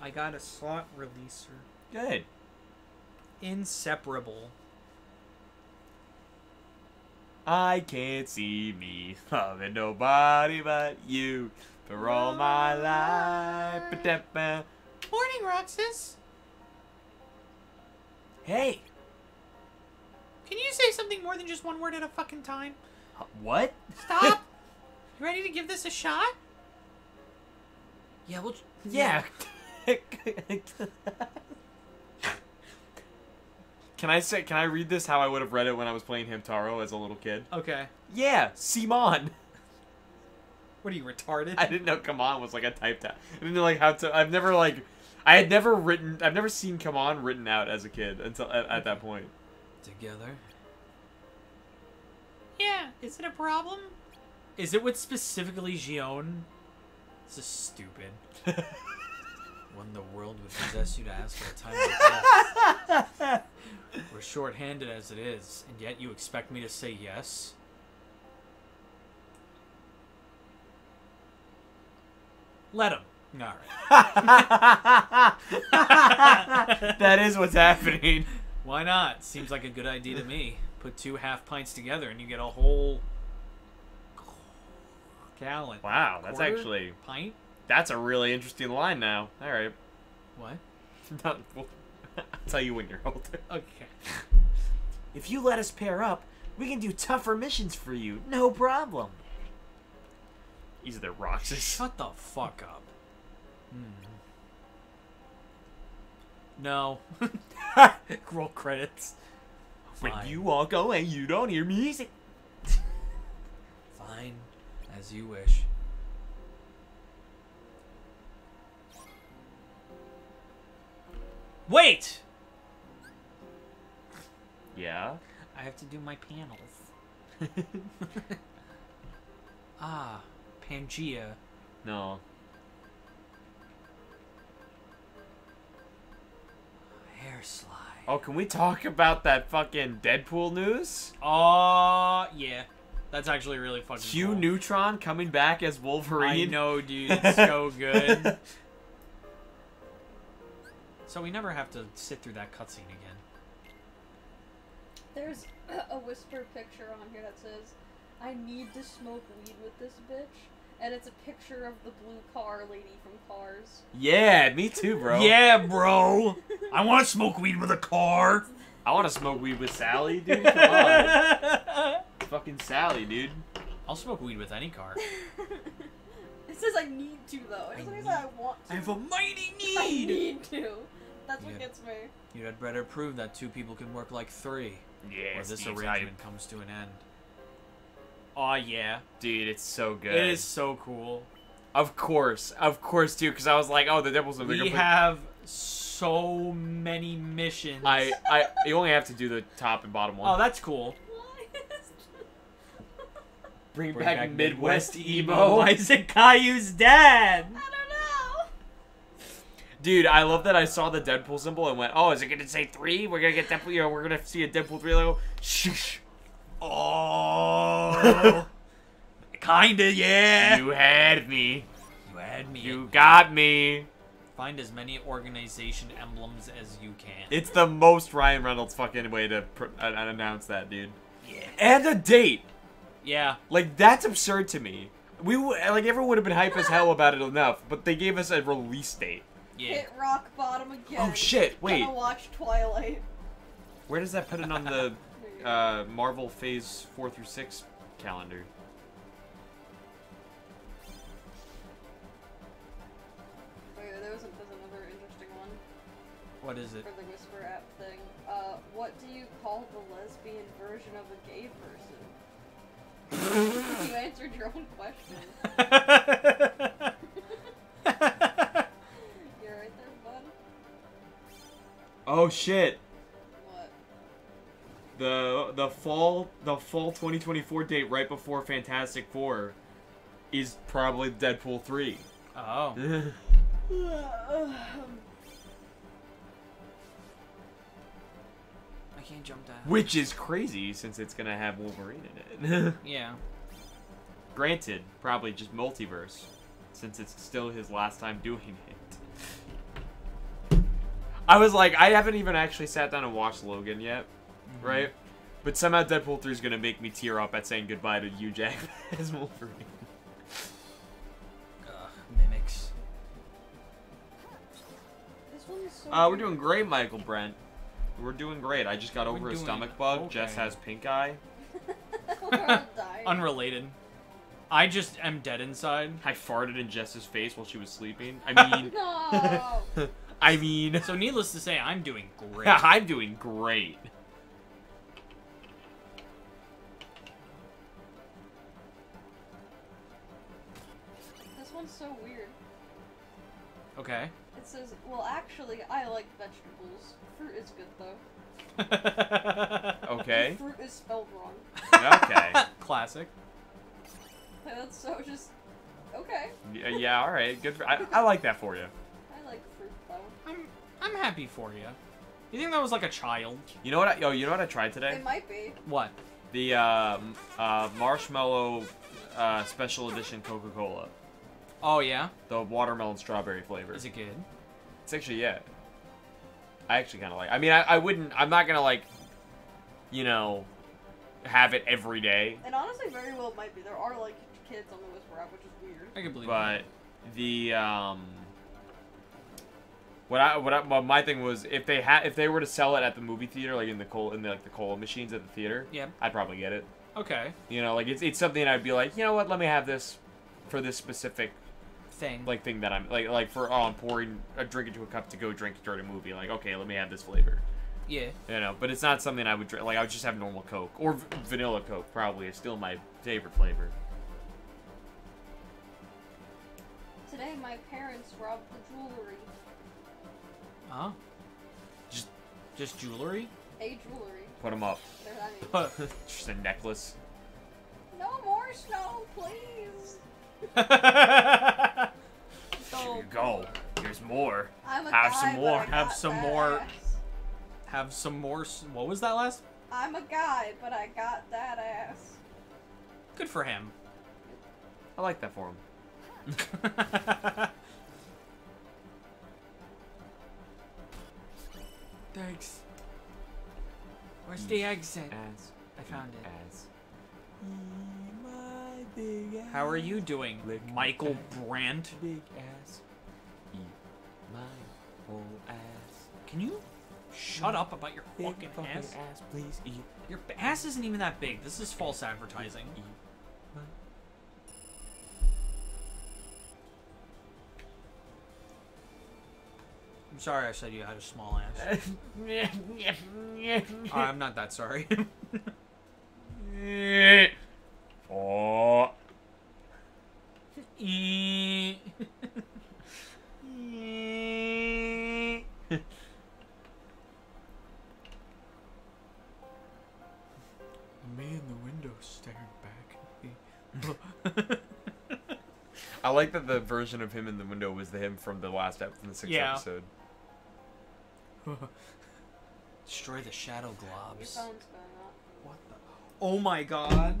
I got a slot releaser. Good. Inseparable. I can't see me loving nobody but you for all my life. Morning, Roxas. Hey, Can you say something more than just one word at a fucking time? Uh, what? Stop. you ready to give this a shot? Yeah, well. Yeah. can I say? Can I read this how I would have read it when I was playing Hamtaro as a little kid? Okay. Yeah, Simon. What are you, retarded? I didn't know come on was like a typed out. I didn't know like how to. I've never like. I had never written. I've never seen come on written out as a kid until at, at that point. Together. Yeah. Is it a problem? Is it with specifically Xion? This is stupid. when the world would possess you to ask for a time like this. We're short-handed as it is, and yet you expect me to say yes? Let him. All right. that is what's happening. Why not? Seems like a good idea to me. Put two half pints together and you get a whole gallon. Wow, that's Quarter? actually Pint? That's a really interesting line now. All right. What? Not- I'll tell you when you're older. Okay. If you let us pair up, we can do tougher missions for you. No problem. He's the Roxas. Shut the fuck up. Hmm. No. Roll credits. When Fine. you walk away, you don't hear music. Fine. As you wish. Wait! Yeah. I have to do my panels. ah, Pangea. No. Hair slide. Oh, can we talk about that fucking Deadpool news? Oh, yeah. That's actually really fucking Q cool. Neutron coming back as Wolverine. I know, dude. It's so good. so we never have to sit through that cutscene again. There's a whisper picture on here that says, I need to smoke weed with this bitch. And it's a picture of the blue car lady from Cars. Yeah, me too, bro. Yeah, bro. I want to smoke weed with a car. I want to smoke weed with Sally, dude. Come on. fucking Sally, dude. I'll smoke weed with any car. It says I need to though. It doesn't say I want to. I have a mighty need. I need. need to. That's what Yeah. gets me. You had better prove that two people can work like three, Yeah, or this Steve's arrangement comes to an end. Aw, yeah. Dude, it's so good. It is so cool. Of course, of course, too, because I was like, oh, the Deadpool's We have so many missions. I, I, you only have to do the top and bottom one. Oh, that's cool. Bring, Bring back, back Midwest, Midwest emo. Why is it Caillou's dad? I don't know. Dude, I love that I saw the Deadpool symbol and went, oh, is it gonna say three? We're gonna get Deadpool, you know, we're gonna see a Deadpool three logo. Shh. Oh. Kinda, yeah. You had me. You had me. You got me. Find as many organization emblems as you can. It's the most Ryan Reynolds fucking way to pr- uh, announce that, dude. Yeah. And a date. yeah. Like that's absurd to me. We w- like everyone would have been hype as hell about it enough, but they gave us a release date. Yeah. Hit rock bottom again. Oh shit! Wait, Gonna watch Twilight. where does that put it on the uh, Marvel Phase four through six calendar? Okay, there was a, there's another interesting one What is it? for the Whisper app thing. Uh, what do you call the lesbian version of a gay person? you answered your own question. Oh shit! What? The the fall the fall 2024 date right before Fantastic Four is probably Deadpool three. oh. I can't jump down. Which is crazy since it's gonna have Wolverine in it. Yeah. Granted, probably just multiverse, since it's still his last time doing it. I was like, I haven't even actually sat down and watched Logan yet, right? But somehow Deadpool 3 is gonna make me tear up at saying goodbye to Hugh Jackman as Wolverine. Ugh, mimics. This one is so. Uh, we're doing great, Michael Brent. We're doing great. I just got We're over a stomach bug. Jess has pink eye. We're all dying. Unrelated. I just am dead inside. I farted in Jess's face while she was sleeping. I mean, no. I mean, So needless to say, I'm doing great. I'm doing great. This one's so weird. Okay. It says, well, actually, I like vegetables. Fruit is good, though. Okay. Fruit is spelled wrong. Okay. Classic. That's so just. Okay. Yeah, yeah, all right. Good. For, I, I like that for you. I'm I'm happy for you. You think that was like a child? You know what? I, yo, you know what I tried today? It might be. What? The uh, uh, marshmallow uh, special edition Coca-Cola, Oh yeah. the watermelon strawberry flavor. Is it good? It's actually yeah. I actually kind of like. I mean, I, I wouldn't. I'm not gonna like, you know, have it every day. And honestly, very well it might be. There are like kids on the Whisper app, which is weird. I can believe But the um, what I what I, what my thing was if they had if they were to sell it at the movie theater like in the coal in the, like the cola machines at the theater, Yeah. I'd probably get it. Okay. You know, like it's it's something I'd be like, you know what, let me have this for this specific Thing. like thing that I'm like like for oh I'm pouring a drink into a cup to go drink during a movie. Like okay, let me have this flavor. yeah. You know, but it's not something I would drink. Like I would just have normal Coke or v- vanilla Coke. Probably is still my favorite flavor. Today, my parents robbed the jewelry. Huh? Just- just jewelry. A jewelry. Put them up. There that is. just a necklace. No more snow, please. Here you go. Here's more. I'm a Have guy, some but more. I Have got some that more. ass. Have some more. What was that last? I'm a guy, but I got that ass. Good for him. I like that for him. Thanks. Where's the exit? Ass. I found it. Ass. How are you doing, Lick Michael ass. Brandt? Big ass. Eat my whole ass. Can you shut up about your Big fucking, ass? ass. Please eat. Your ass isn't even that big. This is false advertising. Eat I'm sorry I said you had a small ass. I'm not that sorry. oh. Me in the window staring back at me. I like that the version of him in the window was the him from the last ep- from the sixth Yeah. episode. Destroy the shadow Your globs. phone's going off. What the? Oh my god.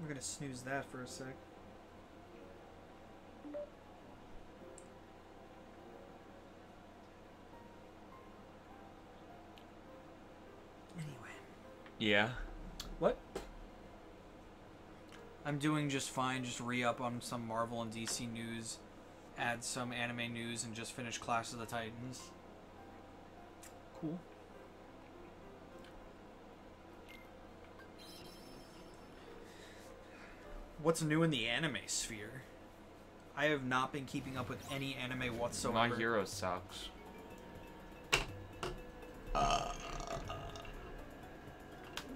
We're gonna snooze that for a sec. Anyway. Yeah. What? I'm doing just fine. Just re up on some Marvel and DC news, add some anime news, and just finish Clash of the Titans. Cool. What's new in the anime sphere? I have not been keeping up with any anime whatsoever. My hero sucks.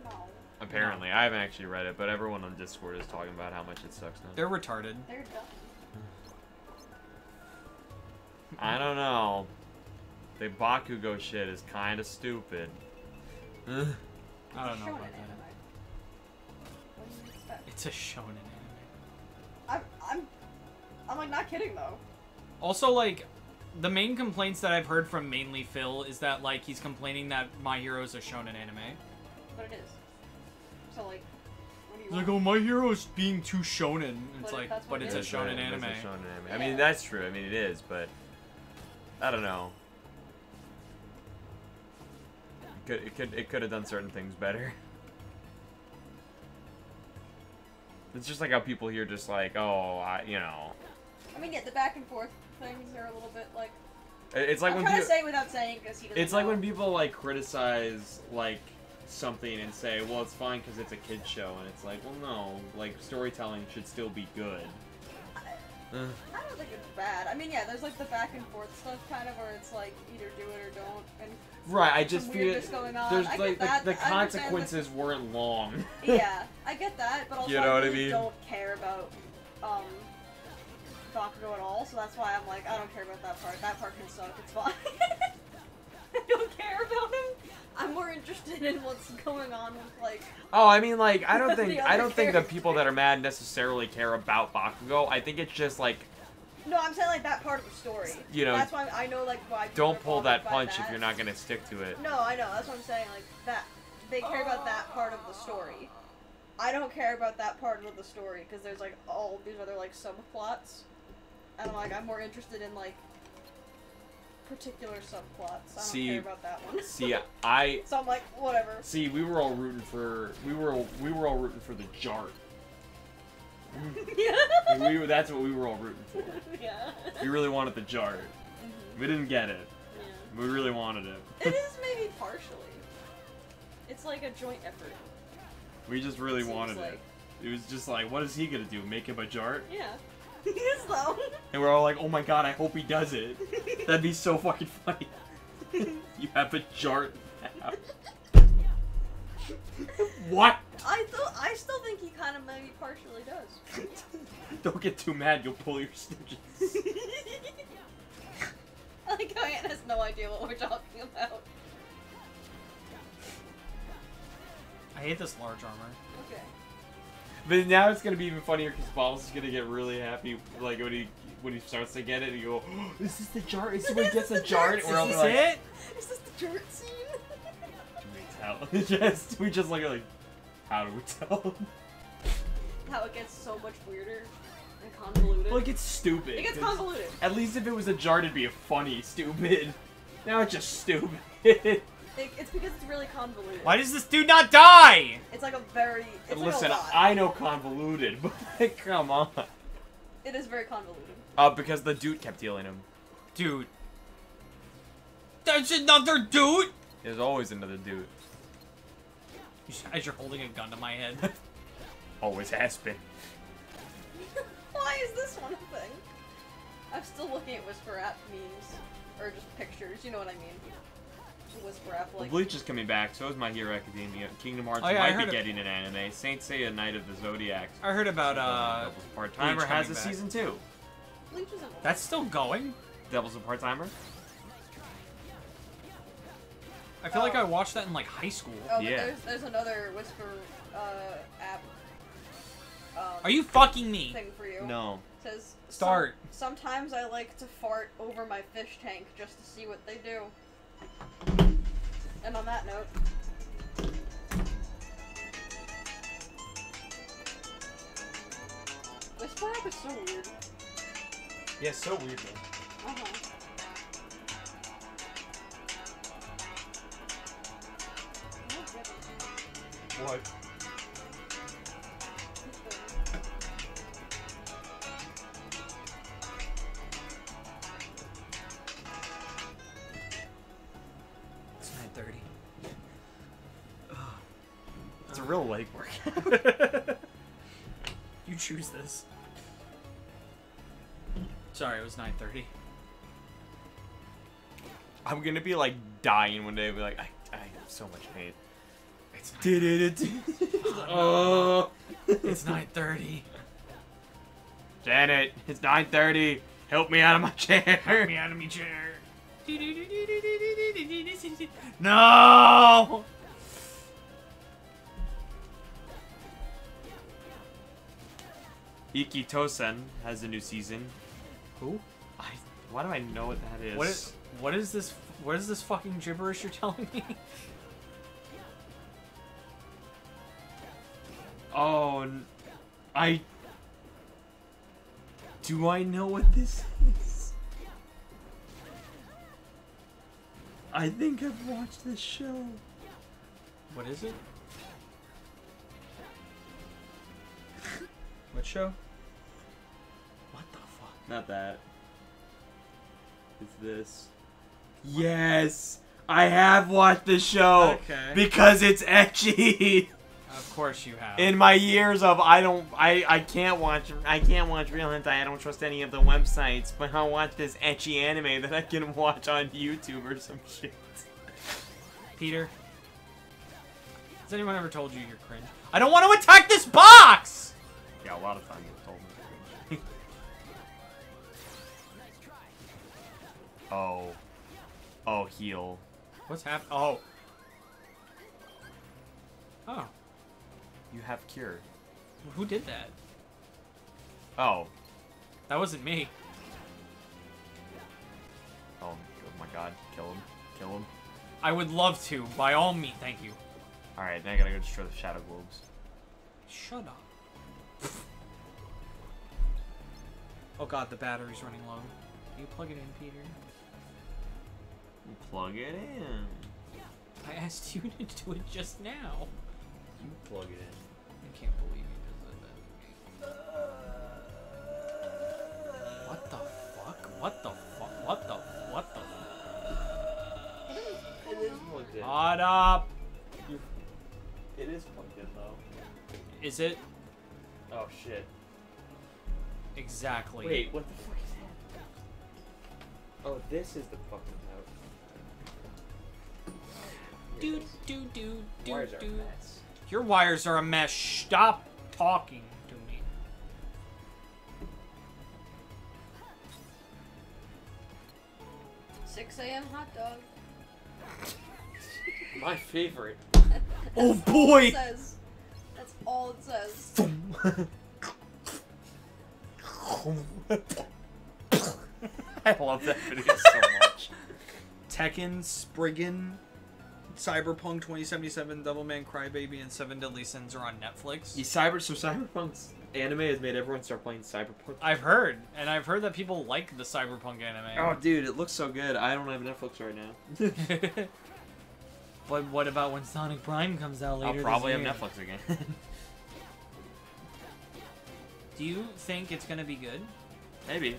No, Apparently, I haven't actually read it, but everyone on Discord is talking about how much it sucks now. They're retarded. they're done. I don't know. The Bakugo shit is kind of stupid. Ugh. I don't know about that. anime. What do you expect? It's a shonen anime. I'm, I'm, I'm like not kidding though. Also, like, the main complaints that I've heard from mainly Phil is that like he's complaining that My Hero is a shonen anime. But it is. So like, what do you like, oh, My Hero is being too shonen. And It's But like, but what it's a is. shonen It's a anime. shonen anime. I mean, that's true. I mean, it is, but I don't know. It could it could it could have done certain things better. It's just like how people here just like, oh, I, you know, I mean, yeah, the back and forth things are a little bit like. It's like I'm when people, to say without saying because he doesn't. it's like when people like criticize like something and say, well, it's fine because it's a kid show, and it's like, well, no, like storytelling should still be good. Ugh. I don't think it's bad. I mean, yeah, there's like the back and forth stuff, kind of where it's like either do it or don't, and Right, I just feel weirdness going on. there's I get like that. the, the I understand the- consequences weren't long. yeah, I get that, but also You know I what I mean? don't care about um Bakugo at all, so that's why I'm like, I don't care about that part. That part can suck. It's fine. I don't care about him. I'm more interested in what's going on with like. Oh, I mean, like, I don't think I don't think the people that are mad necessarily care about Bakugo. I think it's just like, No, I'm saying like that part of the story. You know, that's why I know like why. don't pull that punch if you're not gonna stick to it. No, I know. That's what I'm saying. Like that, they care about that part of the story. I don't care about that part of the story because there's like all these other like subplots, and I'm like I'm more interested in like particular subplots. I don't See- care about that one. See, I so I'm like, whatever. see. We were all rooting for. We were. all- We were all rooting for the Jart. yeah. we were, that's what we were all rooting for. yeah. We really wanted the Jart. Mhm. We didn't get it. Yeah. We really wanted it. It is maybe partially. It's like a joint effort. We just really Seems wanted like. it. It was just like, what is he gonna do? Make him a Jart? Yeah. He is. And we're all like, oh my god, I hope he does it. That'd be so fucking funny. you have a Jart now. what? I thought I still think he kind of maybe partially does. Don't get too mad, you'll pull your stitches. I like how Anne has no idea what we're talking about. I hate this large armor. Okay. But now it's gonna be even funnier because Bottles is gonna get really happy, like when he when he starts to get it, and you go, oh, "Is this the jar? Is this when he gets the jar?" And we're all Is like, this it? Is this the dirt scene? "Do we tell?" just we just look at like, how do we tell? how it gets so much weirder and convoluted. Like it's stupid. it gets 'cause convoluted. At least if it was a jar, it'd be a funny stupid. Now it's just stupid. It, it's because it's really convoluted. Why does this dude not die? It's like a very. It's Listen, like a lot. I know convoluted, but like, come on. It is very convoluted. Uh, because the dude kept healing him. Dude. There's another dude! There's always another dude. As you're holding a gun to my head. Always has been. Why is this one a thing? I'm still looking at Whisper app memes or just pictures. You know what I mean? Whisper Well. Bleach is coming back, so is My Hero Academia. Kingdom Hearts Oh, yeah, might be getting an anime. Saint Seiya Knight of the Zodiac. I heard about, uh. Devil's Part Timer Bleach has a back. season two. Bleach is involved. That's still going? Devil's a Part Timer? I feel like Oh. I watched that in like high school. Oh, Yeah. there's there's another Whisper uh, app. Um, Are you fucking me? thing for you? No. says Start. "Some- sometimes I like to fart over my fish tank just to see what they do. And on that note, Whisper app is so weird. Yeah, so weird though. Uh huh. Choose this. Sorry, it was 930. I'm gonna be like dying one day and be like, I, I have so much pain. It's Did it? Oh, oh. It's 930. Janet, it's 9:30. Help me out of my chair. Help me out of my chair. No! Ikki Tousen has a new season. Who? I, why do I know what that is? What is what is this what is this fucking gibberish you're telling me? Oh, I. Do I know what this is? I think I've watched this show. What is it? What show? What the fuck? Not that. It's this. Yes, I have watched this show Okay. because it's ecchi. Of course you have. In my years of I don't I I can't watch I can't watch real hentai. I don't trust any of the websites, but I'll watch this ecchi anime that I can watch on YouTube or some shit. Peter. Has anyone ever told you you're cringe? I don't want to attack this box! Yeah, a lot of times oh. Oh, heal. What's happening? Oh. Oh. You have cure. Who did that? Oh. That wasn't me. Oh, oh my god. Kill him. Kill him. I would love to. By all means. Thank you. Alright, now I gotta go destroy the shadow globes. Shut up. oh god, the battery's running low. Can you plug it in, Peter? Plug it in. I asked you to do it just now. You plug it in. I can't believe you just said that. What the fuck? What the fuck? What the? What the? It is plugged in. Hot up! It is plugged in though. Is it Oh shit. exactly? Wait, what the fuck is that? Oh, this is the fucking out. Do do do do Wires are a do. mess. Your wires are a mess. Stop talking to me. 6 a.m. hot dog. My favorite. Oh That's all boy! it says. That's all it says. I love that video so much. Tekken, Spriggan, Cyberpunk 2077, Devilman Crybaby, and Seven Deadly Sins are on Netflix. You cyber so Cyberpunk's anime has made everyone start playing Cyberpunk. I've heard, and I've heard that people like the Cyberpunk anime. Oh, dude, it looks so good. I don't have Netflix right now. but what about when Sonic Prime comes out later? I'll this probably have? Netflix again. Do you think it's gonna be good? Maybe.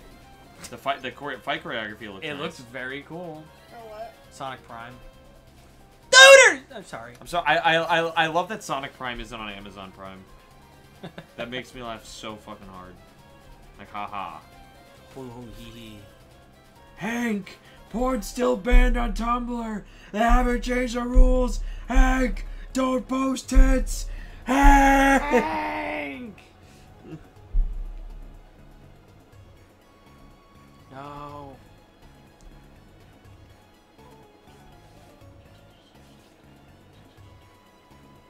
The fight, the chore- fight choreography looks. It nice. looks very cool. Or what? Sonic Prime. I'm sorry. I'm sorry. I, I I I love that Sonic Prime isn't on Amazon Prime. that makes me laugh so fucking hard. Like, haha. Hoo hee hee. Hank, porn's still banned on Tumblr. They haven't changed the rules. Hank, don't post tits. Hank. Hank! no.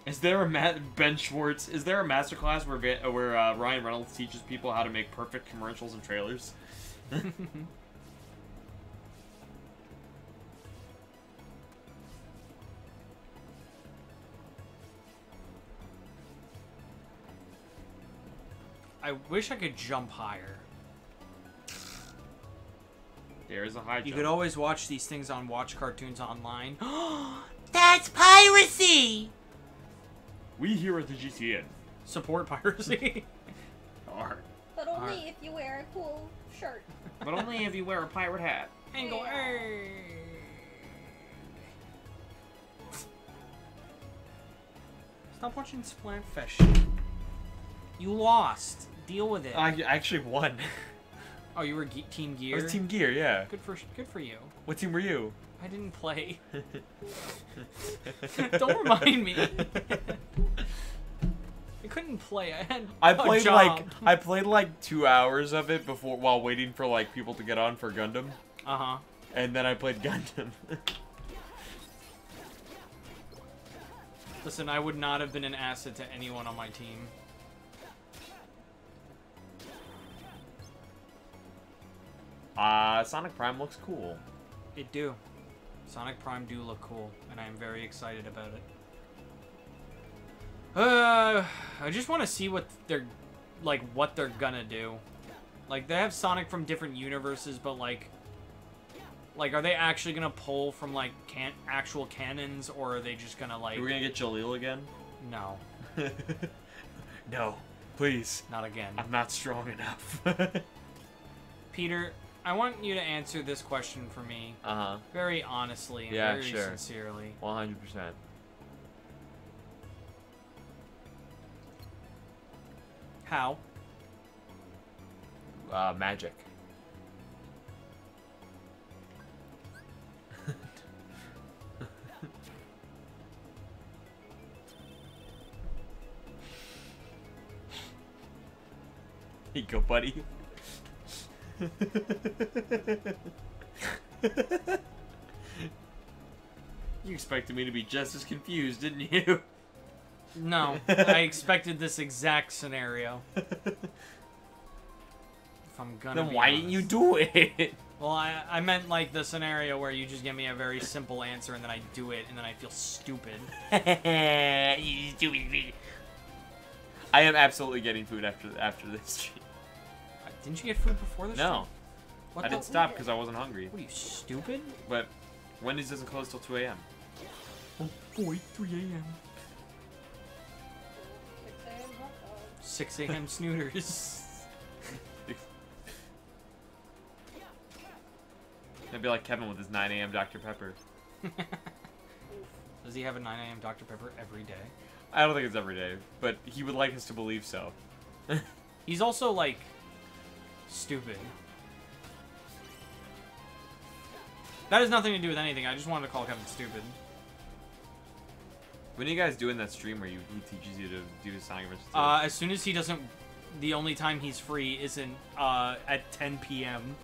Is there a ma- Ben Schwartz? Is there a masterclass where Va- uh, where uh, Ryan Reynolds teaches people how to make perfect commercials and trailers? I wish I could jump higher. There is a high You jump. could always watch these things on Watch Cartoons Online. That's piracy! We here at the GCN Support piracy. are, But only Alright. if you wear a cool shirt. but only if you wear a pirate hat. and go, "Hey." Stop watching Splatfest. You lost. Deal with it. I actually won. oh, you were ge- Team I Gear. was Team Gear, yeah. Good for good for you. What team were you? I didn't play. Don't remind me. I couldn't play. I had I played job. like I played like two hours of it before while waiting for like people to get on for Gundam, Uh huh. and then I played Gundam. Listen, I would not have been an asset to anyone on my team. uh, Sonic Prime looks cool. It do. Sonic Prime do look cool, and I am very excited about it. Uh, I just want to see what they're, like, what they're gonna do. Like, they have Sonic from different universes, but like, like, are they actually gonna pull from like can actual canons, or are they just gonna like, We're we gonna get Jaleel again? no, no, please. not again. I'm not strong enough. Peter, I want you to answer this question for me, uh huh. very honestly and Yeah, very sure. sincerely. One hundred percent. How? Uh, magic. Here you go, buddy. You expected me to be just as confused, didn't you? No, I expected this exact scenario. If I'm gonna. then why didn't you do it? Well, I, I meant like the scenario where you just give me a very simple answer and then I do it and then I feel stupid. you stupid. I am absolutely getting food after after this Didn't you get food before this? No, What I the- didn't stop because I wasn't hungry. What are you stupid? But Wendy's doesn't close till 2 a.m. Oh boy, 3 a.m. 6 a.m. 6 a.m. snooters. It'd be like Kevin with his 9 a.m. Dr. Pepper. Does he have a 9 a.m. Dr. Pepper every day? I don't think it's every day, but he would like us to believe so. He's also like stupid. That has nothing to do with anything. I just wanted to call Kevin stupid. When are you guys doing that stream where you, he teaches you to do Sonic Adventure 2? Uh, as soon as he doesn't, the only time he's free isn't uh, at 10 p.m.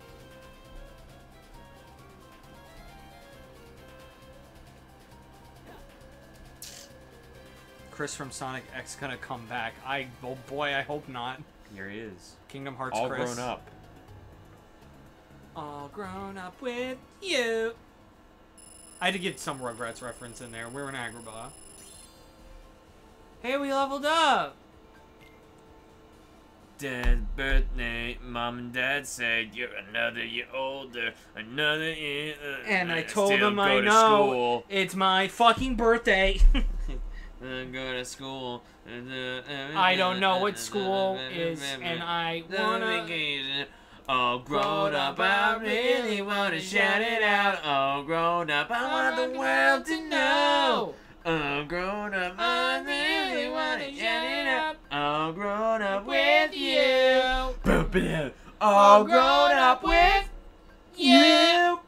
Chris from Sonic X gonna come back. I oh boy, I hope not. Here he is. Kingdom Hearts All Chris. grown up. All grown up with you. I had to get some Rugrats reference in there. We're in Agrabah. Hey, we leveled up. Dad's birthday, mom and dad said you're another year older, another year. uh, And I told them I know. School. It's my fucking birthday. Uh, go to school. uh, I don't know what school is, and I wanna. All grown up, I really wanna shout it out. All grown up, I want the world to know. All grown up, I really wanna shout it out. All grown up with you. Out. All grown up with you.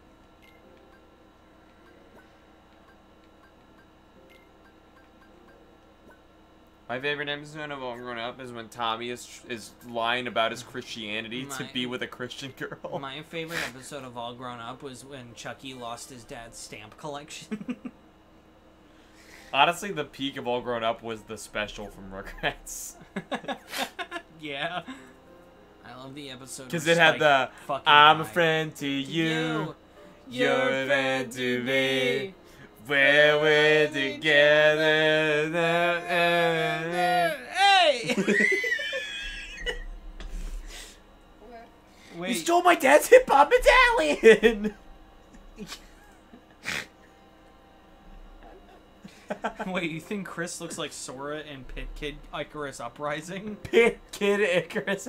My favorite episode of All Grown Up is when Tommy is is lying about his Christianity to be with a Christian girl. My favorite episode of All Grown Up was when Chucky lost his dad's stamp collection. Honestly, the peak of All Grown Up was the special from Rugrats. yeah. I love the episode Because it had Spike the I'm a friend to you, You're you're a friend to me, where we're together. Hey! Wait. You stole my dad's hip hop medallion. Wait, you think Chris looks like Sora in Pit Kid Icarus Uprising? Pit Kid Icarus.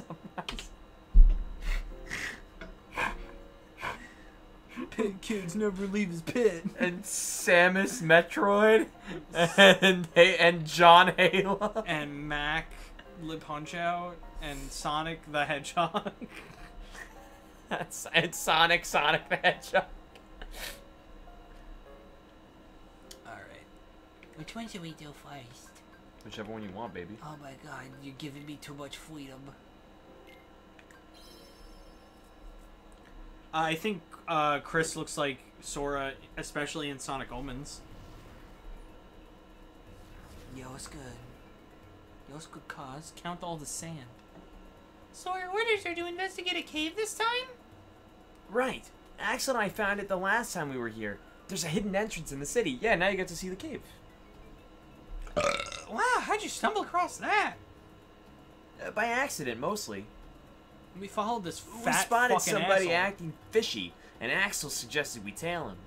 Pit kids never leave his pit. and Samus Metroid, and and John Halo. And Mac Lip Punch Out and Sonic the Hedgehog. That's and Sonic, Sonic the Hedgehog. Alright. Which one should we do first? Whichever one you want, baby. Oh my god, you're giving me too much freedom. I think uh, Chris looks like Sora, especially in Sonic Omens. Yo, it's good. Yo, it's good cause. Count all the sand. So our orders are to investigate a cave this time? Right. Axel and I found it the last time we were here. There's a hidden entrance in the city. Yeah, now you get to see the cave. Wow, how'd you stumble across that? Uh, by accident, mostly. We followed this fat we fat spotted fucking somebody asshole. acting fishy, and Axel suggested we tail him.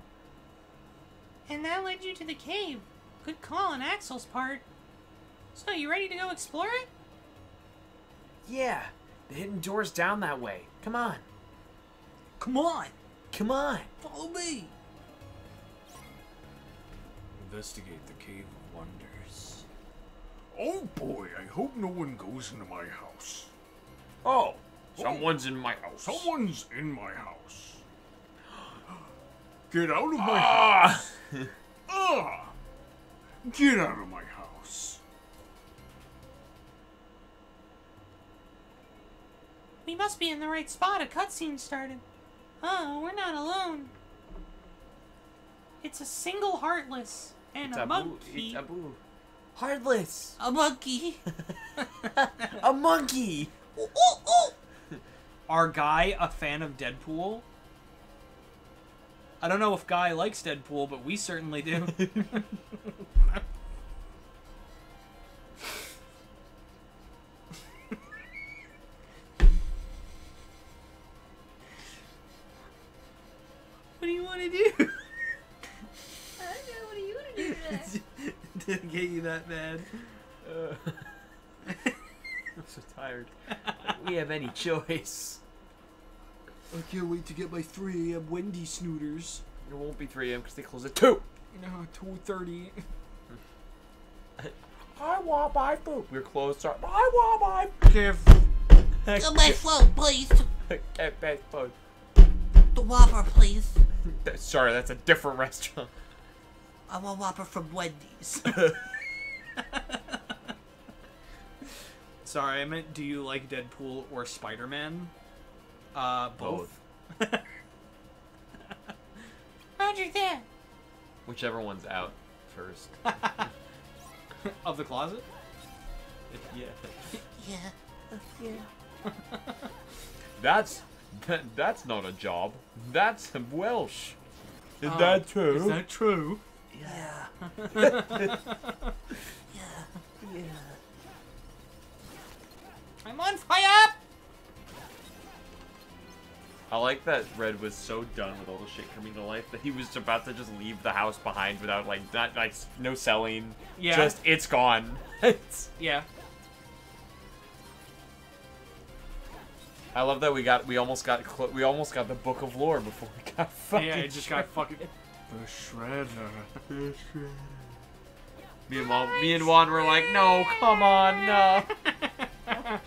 And that led you to the cave. Good call on Axel's part. So, you ready to go explore it? Yeah, the hidden door's down that way. Come on. Come on, Come on. follow me. Investigate the Cave of Wonders. Oh boy, I hope no one goes into my house. Oh, someone's in my house. Someone's in my house. Get out of my Ah! house. Ah! Get out of my house. We must be in the right spot. A cutscene started. Oh, we're not alone. It's a single heartless and It's a Abu. monkey. It's Abu. Heartless. A monkey. a monkey. Are Guy a fan of Deadpool? I don't know if Guy likes Deadpool, but we certainly do. what do you want to do? I don't know. What do you want to do today? Didn't get you that bad. Uh, I'm so tired. we have any choice. I can't wait to get my 3 a.m. Wendy snooters. It won't be 3 a.m. because they close at 2. No, 2.30. I want my food. We're closed. Sorry. I want my Get my phone, please. Get back phone. The Whopper, please. Sorry, that's a different restaurant. I want Whopper from Wendy's. Sorry, I meant do you like Deadpool or Spider Man? Uh, both. Roger that. Whichever one's out first. of the closet? yeah. Yeah. Yeah. That's that, that's not a job. That's Welsh. Is Oh, that true? Is that true? Yeah. yeah. yeah. I'm on fire! I like that Red was so done with all the shit coming to life that he was about to just leave the house behind without like not like no selling. Yeah. Just it's gone. It's- Yeah. I love that we got we almost got we almost got the book of lore before we got fucking. yeah, it just got fucking. The shredder. Me and Juan, me and Juan were like, no, come on, no.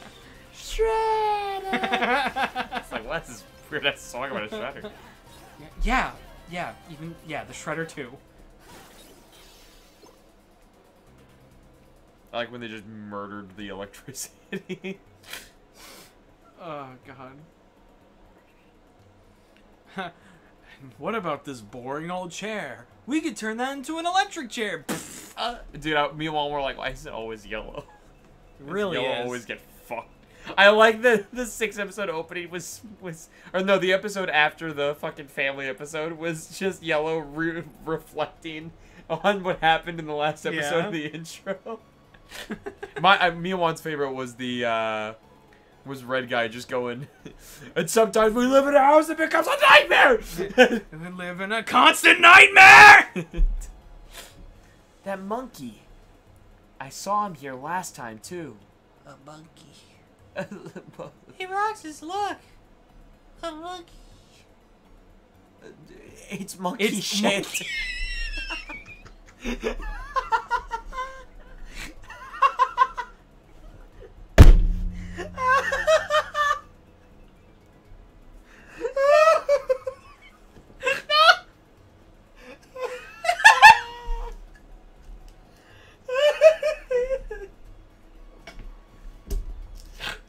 Shredder! It's like, what's this weird ass song about a shredder? yeah, yeah, even, yeah, the Shredder too. I like when they just murdered the electricity. Oh, God. what about this boring old chair? We could turn that into an electric chair. Uh, Dude, I, me and Juan were like, why is it always yellow? really yellow is. always get fucked. I like the the six episode opening was was or no the episode after the fucking family episode was just yellow re- reflecting on what happened in the last episode Yeah. of the intro. My uh, me and Juan's favorite was the uh was red guy just going and sometimes we live in a house that becomes a nightmare. And we live in a constant nightmare! That monkey. I saw him here last time too. A monkey. Hey, Roxas, look! A monkey. it's monkey It's shit. monkey-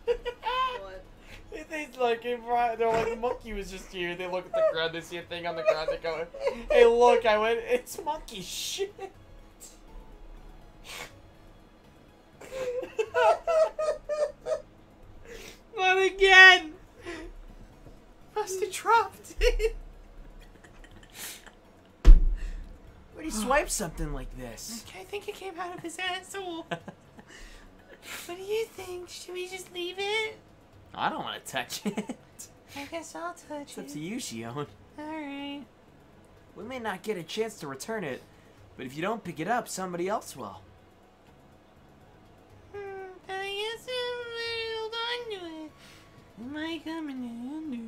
What? They like it brought- they're like the monkey was just here. They look at the ground, they see a thing on the ground, they go, "Hey, look!" I went, "It's monkey shit." Not again! Must have dropped it. Where'd he swipe something like this? I think it came out of his asshole. what do you think? Should we just leave it? I don't want to touch it. I guess I'll touch It's up to you, Xion. Alright. We may not get a chance to return it, but if you don't pick it up, somebody else will. Hmm, I guess I'll hold on to it. It might come in handy.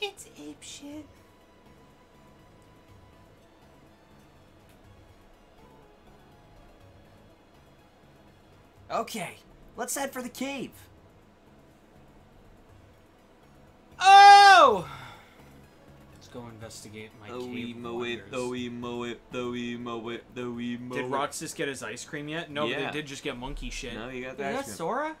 It's ape shit. Okay, let's head for the cave. Oh! Let's go investigate my Oh, cave mow it, wonders. though we mow it, though we mow it, though we mow Did. Roxas get his ice cream yet? No, but Yeah. they did just get monkey shit. No, you got Is the that ice cream. Sora?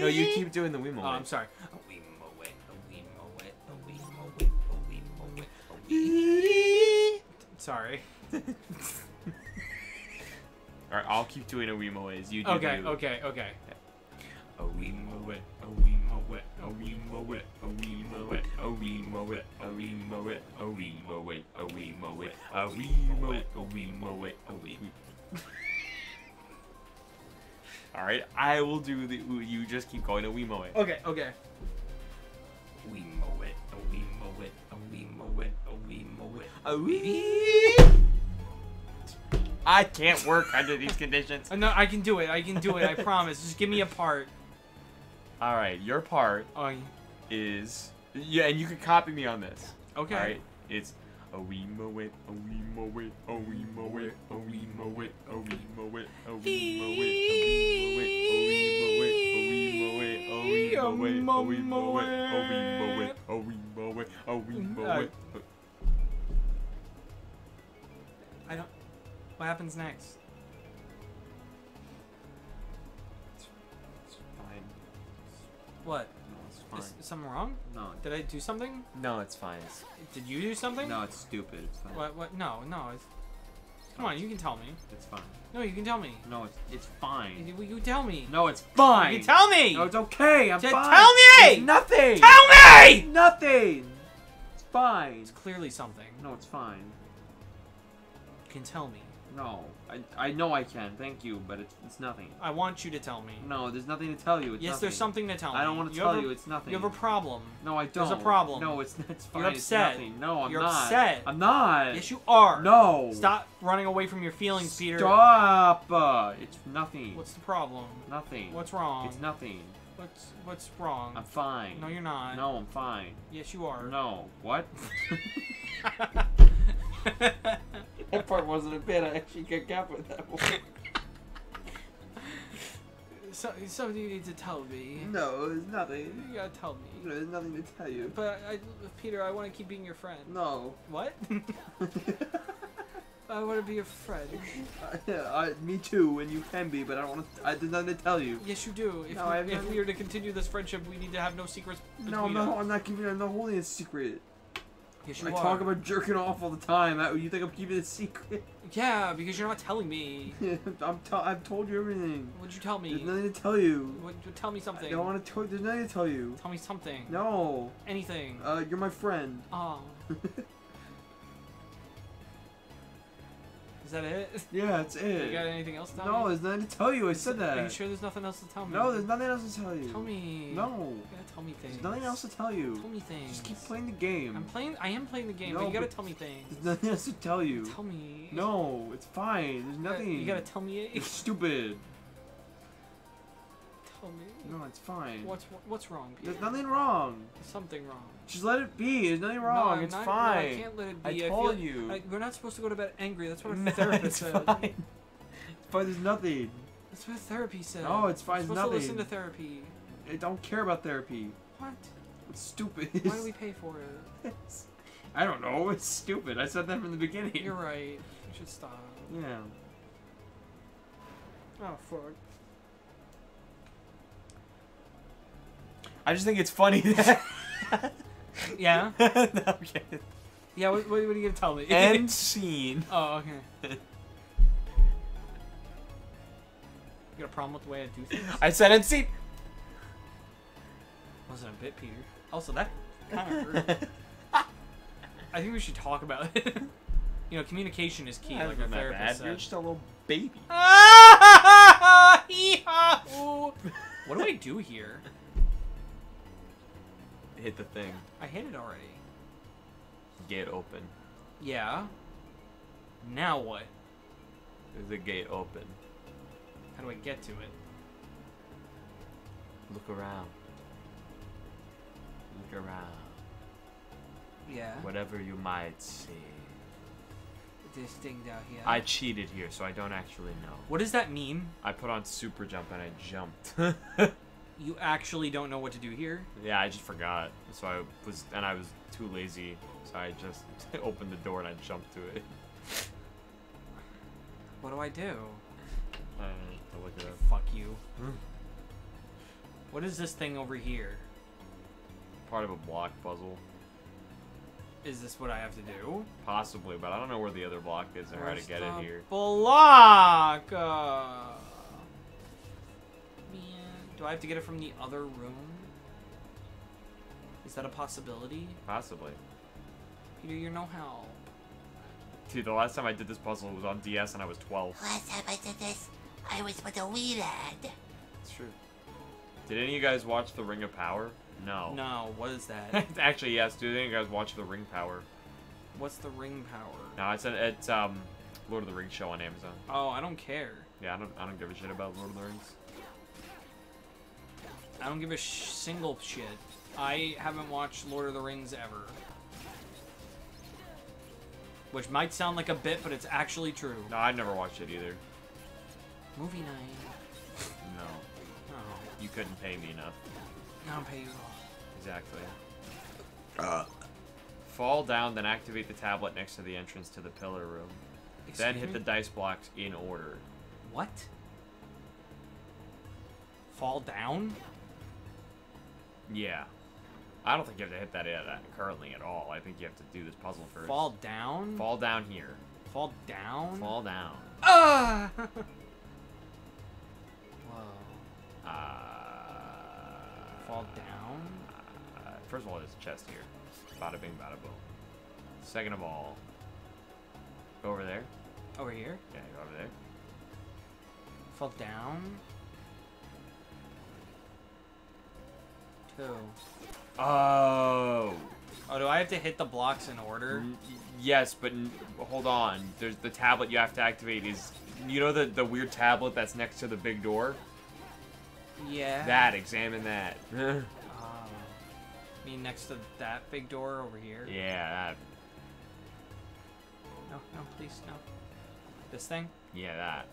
No, you keep doing the Wemo. Oh, I'm sorry. Sorry. All right, I'll keep doing a Wemo ways. You do Okay, the- okay, okay. A wee mow it, a wee mow it, a wee mow it, a wee mow it, a wee mow it, a wee mow it, a wee mow it, a wee mow it, a wee mow it, a wee mow it, a wee. All right, I will do the. You just keep going to Wemo it. Okay, okay. We mow it, oh we mow it, oh we mow it, oh we mow it. A wee. I can't work under these conditions. Uh, No, I can do it. I can do it. I promise. Just give me a part. All right, your part Oh, is yeah, and you can copy me on this. okay. All right, it's a wee mow it, a wee mow it, a wee mow it, a wee mow it, a wee mow it, a wee mow it, a wee mow it, a wee mow it, a wee mow it, a wee mow it, a wee mow it, a wee mow it, a wee mow it. I What happens next? It's fine. What? No, it's Is fine. something wrong? No, Did I do something? no, it's fine. Did you do something? No, it's stupid. It's fine. What? What? No, no. It's... Come on, you can tell me. It's fine. No, you can tell me. No, it's it's fine. You, you tell me. No, it's fine. You tell me. No, it's okay. I'm Just fine. tell me! It's nothing. Tell me! Nothing. It's fine. It's clearly something. No, it's fine. You can tell me. No, I I know I can. Thank you, but it's it's nothing. I want you to tell me. No, there's nothing to tell you. It's yes, nothing. there's something to tell me. I don't want to You tell a- you. It's nothing. You have a problem. no, I don't. there's a problem. No, it's it's fine. You're upset. No, I'm not. You're not. upset. I'm not. Yes, you are. No. Stop running away from your feelings, Peter. Stop. Uh, it's nothing. What's the problem? nothing? What's wrong? It's nothing. What's What's wrong? I'm fine. No, you're not. No, I'm fine. Yes, you are. No. What? that part wasn't a bit. I actually got got with that one. so, something you need to tell me. No, there's nothing. You gotta tell me. No, There's nothing to tell you. But I, Peter, I want to keep being your friend. No. What? I want to be your friend. Uh, I, me too, and you can be, but I don't want to. I there's nothing to tell you. Yes, you do. If, No, we, I if we are to continue this friendship, we need to have no secrets No, no, us. I'm not keeping. I'm not holding a secret. Yes, you I are. talk about jerking off all the time. You think I'm keeping it a secret? Yeah, because you're not telling me. I'm. T- I've told you everything. What'd you tell me? There's nothing to tell you. What, tell me something. I don't want to tell. There's nothing to tell you. Tell me something. No. Anything. Uh, you're my friend. Oh. Is that it? yeah, You it. got anything else to tell No, me? there's nothing to tell you. I said that. Are you sure there's nothing else to tell me? No, there's nothing else to tell you. Tell me. No. You gotta tell me things. There's nothing else to tell you. Tell me things. Just keep playing the game. I'm playing. I am playing the game, No, but you gotta but- tell me things. There's nothing else to tell you. Tell me. No, it's fine. There's nothing. You gotta tell me it. It's stupid. tell me. No, it's fine. What's what's wrong? Peter? There's nothing wrong. There's something wrong. Just let it be. There's nothing wrong. I'm it's not- fine. No, I can't let it be. I I told feel, you. I, we're not supposed to go to bed angry. That's what our No, therapist it's said. fine. It's fine. There's nothing. That's what therapy said. No, it's fine, We're it's to listen to therapy. I don't care about therapy. What? It's stupid. Why do we pay for it? I don't know. It's stupid. I said that from the beginning. You're right. You should stop. Yeah. Oh fuck. I just think it's funny that. Yeah. no, I'm kidding. Yeah. What, what, what are you gonna tell me? End scene. oh, okay. You got a problem with the way I do things? I said end scene. Wasn't a bit, Peter. Also, that kind of hurt. I think we should talk about it. you know, communication is key, like our therapist You're just a little baby. What do I do here? Hit the thing. I hit it already. Gate open. Yeah. Now what? Is the gate open? How do I get to it? Look around. Look around. Yeah. Whatever you might see. This thing down here. I cheated here, so I don't actually know. What does that mean? I put on super jump and I jumped. You actually don't know what to do here? yeah, I just forgot. So I was, and I was too lazy, so I just opened the door and I jumped to it. What do I do? I don't know, look it up. Fuck you. What is this thing over here? Part of a block puzzle, Is this what I have to do? possibly, but I don't know where the other block is or how to get it here. Block. Uh, do I have to get it from the other room? Is that a possibility? Possibly. Peter, you're no help. Dude, the last time I did this puzzle was on DS and I was 12. Last time I did this, I was with a wee lad. It's true. Did any of you guys watch The Ring of Power? No. No, what is that? Actually, yes. Did any of you guys watch The Ring Power? What's the ring power? No, it's an it's um Lord of the Rings show on Amazon. Oh, I don't care. Yeah, I don't I don't give a shit about Lord of the Rings. I don't give a sh- single shit. I haven't watched Lord of the Rings ever. Which might sound like a bit, but it's actually true. No, I've never watched it either. Movie night. No, Oh, you couldn't pay me enough. I'll pay you all. Exactly. Uh. Fall down, then activate the tablet next to the entrance to the pillar room. then hit me? the dice blocks in order. What? Fall down? Yeah. I don't think you have to hit that at, uh, currently at all. I think you have to do this puzzle first. Fall down? Fall down here. Fall down? Fall down. Ah! Whoa. Uh, Fall down? Uh, first of all, there's a chest here. Bada bing, bada boom. Second of all, go over there. Over here? Yeah, go over there. Fall down? Oh. Oh, do I have to hit the blocks in order? Yes, but n- hold on. There's the tablet you have to activate is you know the the weird tablet that's next to the big door. Yeah. That examine that. yeah, Oh. You mean next to that big door over here? that. No, no, please, no. This thing? Yeah, that.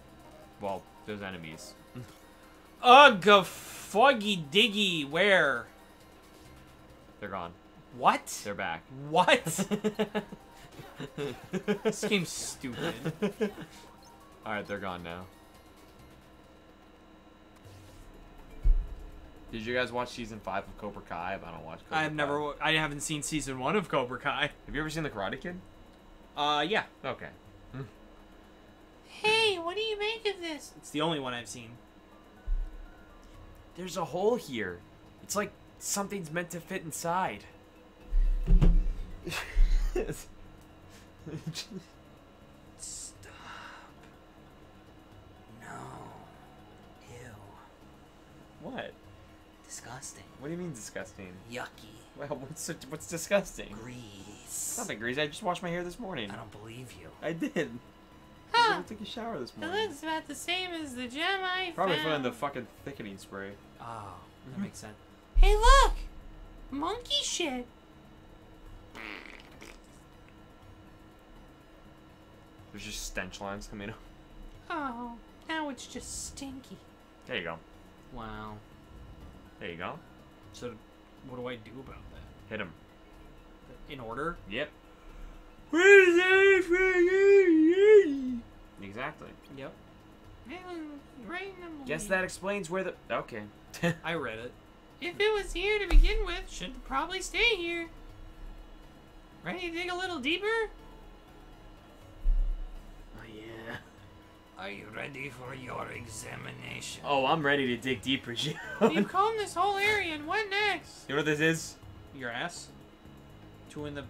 Well, those enemies. Ugh, foggy diggy, where? They're gone. What? They're back. What? this game's stupid. All right, they're gone now. Did you guys watch season five of Cobra Kai? I don't watch. Cobra I've Kai. never, wa- I haven't seen season one of Cobra Kai. Have you ever seen The Karate Kid? Uh, yeah. Okay. Hey, what do you make of this? It's the only one I've seen. There's a hole here. It's like something's meant to fit inside. Stop. No. Ew. What? Disgusting. What do you mean disgusting? Yucky. Well, what's what's disgusting? Grease. Nothing, Grease. I just washed my hair this morning. I don't believe you. I did. Huh. I took a shower this morning. It looks about the same as the gem I Probably found. found the fucking thickening spray. Oh, that hmm. makes sense. Hey, look! Monkey shit. There's just stench lines coming up. Oh, now it's just stinky. There you go. Wow. There you go. So, what do I do about that? Hit him. In order? Yep. Exactly. Yep. Yeah, Right in the Guess that explains where the. Okay. I read it. If it was here to begin with, should probably stay here. Ready to dig a little deeper? Oh yeah. Are you ready for your examination? Oh, I'm ready to dig deeper, Gio. You've combed this whole area, and what next? You know what this is? Your ass? Two in the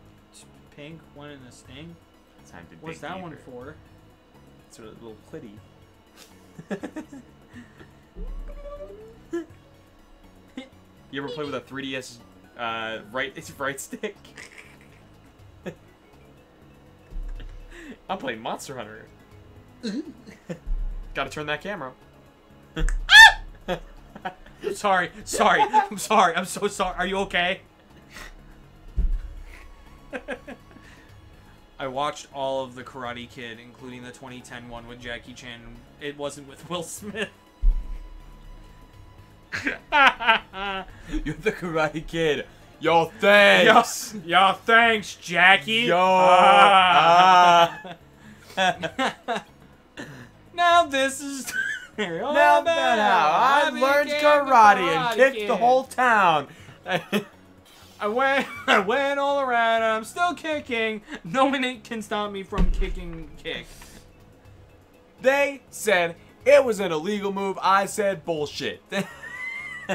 pink, one in the sting? Time to What's dig that one deeper. for? It's a little clitty. you ever play with a 3DS uh, right it's right stick? I'm playing Monster Hunter. Gotta turn that camera. Sorry, sorry, I'm sorry, I'm so sorry. Are you okay? I watched all of the Karate Kid, including the 2010 one with Jackie Chan. It wasn't with Will Smith. You're the Karate Kid. Yo, thanks. Yo, thanks, Jackie. Yo, Ah. ah. now this is. now that how I learned karate, and kicked the whole town. I went, I went all around, and I'm still kicking. No one can stop me from kicking kick. they said it was an illegal move. I said bullshit.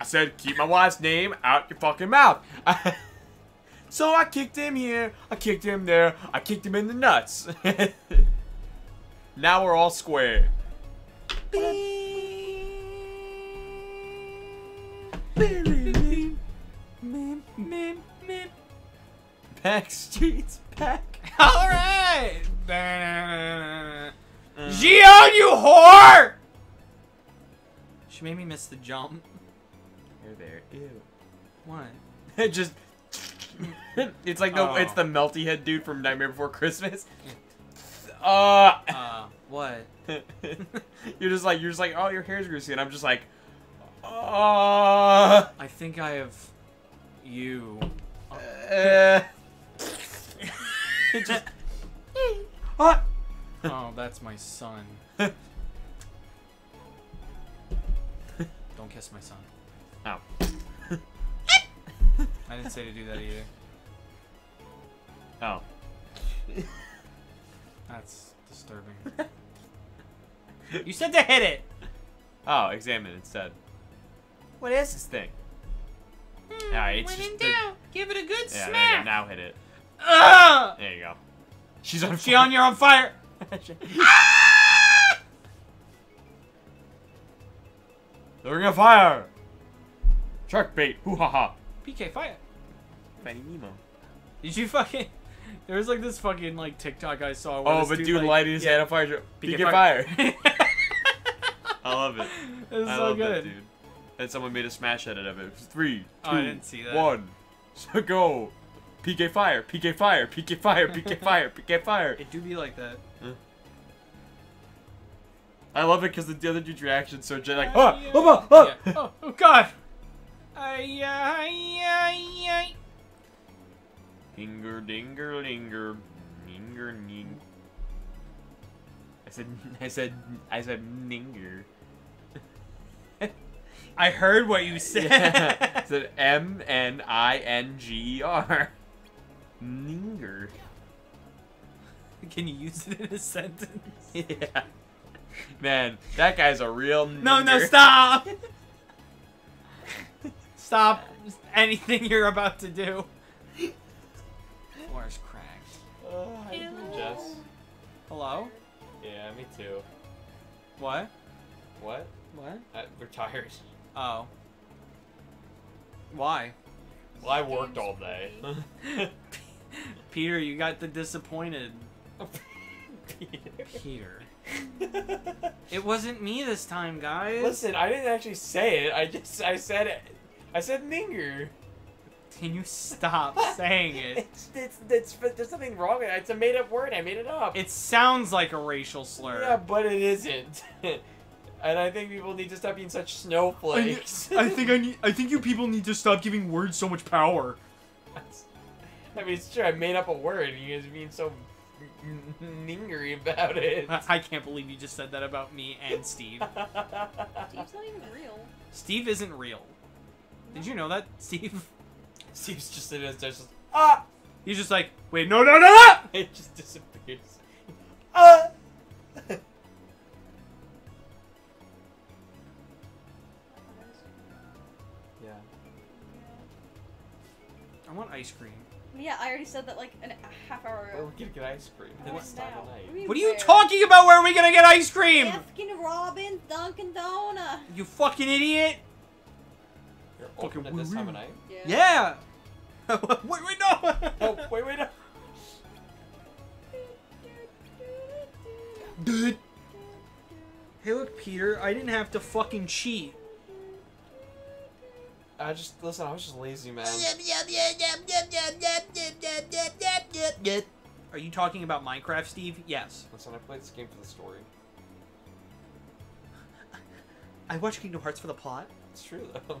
I said keep my wife's name out your fucking mouth. so I kicked him here. I kicked him there. I kicked him in the nuts. now we're all square. Backstreet's back. All right. Gion, you whore! She made me miss the jump. You're there. Ew. What? It just. it's like the Oh. it's the melty head dude from Nightmare Before Christmas. Uh, Uh, what? you're just like you're just like oh your hair's greasy and I'm just like, uh, I think I have you. uh. just. What? Oh, that's my son. Don't kiss my son. Ow. I didn't say to do that either. Oh. That's disturbing. you said to hit it. Oh, examine instead. What is this thing? Hmm, Alright, it's when just the- give it a good Yeah, there you go. smack. Now hit it. Ugh! There you go. She's on Gion, you're on fire. The ring of fire. Shark bait. Hoo ha ha. PK, fire. Finding Nemo. Did you fucking? There was like this fucking like TikTok I saw. Where Oh, this but dude, dude like, lighting his yeah, hand on fire. PK PK fire. fire. I love it. it was I so love good. that dude. And someone made a smash edit of it. It was Three, two, Oh, I didn't see that. one. So go. PK fire. PK fire. PK fire. PK fire. PK fire. It do be like that. I love it because the other dude's reaction so gen- like, Uh, ah, yeah. ah, ah, Yeah. Oh, oh God. Ay, ay, ay, ay. Dinger, dinger, dinger, dinger, ning. I said, I said, I said, ninger. I heard what you said. I said M N I N G E R. Ninger. Can you use it in a sentence? Yeah. Man, that guy's a real No, no, stop! stop anything you're about to do. Floor's cracked. Oh, how you doing, Jess? Hello? Yeah, me too. What? What? What? Uh, we're tired. Oh. Why? Well, I worked all day. Peter, you got the disappointed. Peter. Peter. It wasn't me this time, guys. Listen, I didn't actually say it. I just I said it. I said ninger. Can you stop saying it? It's, it's, it's, there's nothing wrong with it. It's a made up word. I made it up. It sounds like a racial slur. yeah, but it isn't. and I think people need to stop being such snowflakes. I think I need. I think you people need to stop giving words so much power. I mean, it's true. I made up a word. and You guys are being so ningery about it. I I can't believe you just said that about me and Steve. Steve's not even real. Steve isn't real. Did you know that, Steve? Steve's just sitting there, just ah. He's just like, wait, no, no, no, no! It just disappears. Ah. yeah. I want ice cream. Yeah, I already said that like an, a half hour ago. we're gonna get ice cream. What It's time of night. What are you talking about? Where are we gonna get ice cream? Baskin Robbins Dunkin' Donut. You fucking idiot! You're Fucking open at this time of night. Yeah. Yeah. wait, wait, no. Oh, wait, wait, no. Dude. Hey, look, Peter. I didn't have to fucking cheat. I just listen. I was just lazy, man. Are you talking about Minecraft, Steve? Yes. Listen, I played this game for the story. I watch Kingdom Hearts for the plot. It's true though.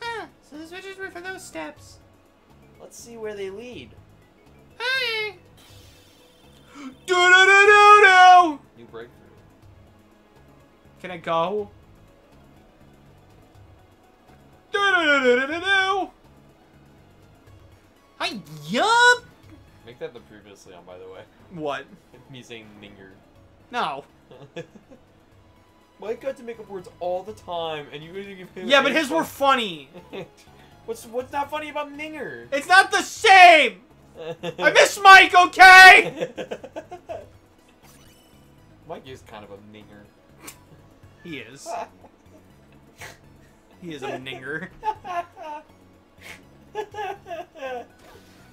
Huh, so the switches were for those steps. Let's see where they lead. Hey! Do do do do do. New breakthrough. Can I go? Do do do do do do do. Hi, yup. Make that the previously on, by the way. What? Me saying ninger. No. Mike got to make up words all the time, and you guys give him. Yeah, but his were funny. what's what's not funny about ninger? It's not the same. I miss Mike. Okay. Mike is kind of a ninger. He is. He is a ninger.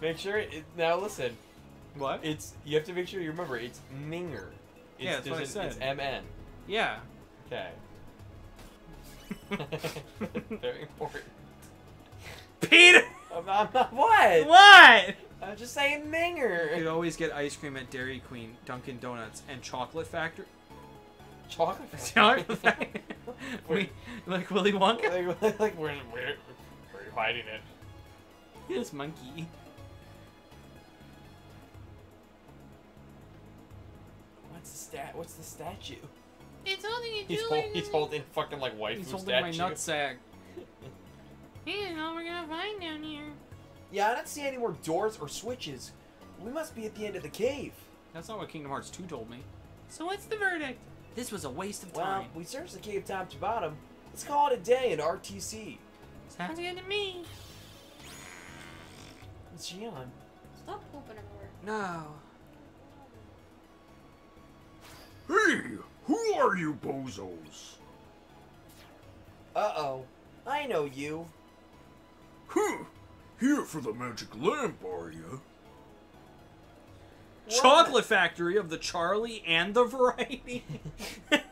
make sure it, now listen. What? It's you have to make sure you remember it's Ninger. It's, Yeah, that's what I a- It's said. MN. Yeah. Okay. Very important. Peter! I'm not, I'm not- what? What? I'm just saying You Ninger. could always get ice cream at Dairy Queen, Dunkin' Donuts, and Chocolate Factory. Chocolate. Chocolate Factory? We- like Willy Wonka? like, like we're, we're, we're hiding it. Yes, monkey. What's the stat? What's the statue? It's holding a He's, jewelry. hol- he's holding a fucking like waifu He's holding statue. my nutsack. Hey, all we're gonna find down here. Yeah, I don't see any more doors or switches. We must be at the end of the cave. That's not what Kingdom Hearts 2 told me. So what's the verdict? This was a waste of time. Well, we searched the cave top to bottom. Let's call it a day in RTC. Sounds good to me. It's Gian. Stop pooping everywhere. No. Hey, who are you bozos? Uh-oh. I know you. Huh. Here for the magic lamp, are you? Chocolate Factory of the Charlie and the Variety.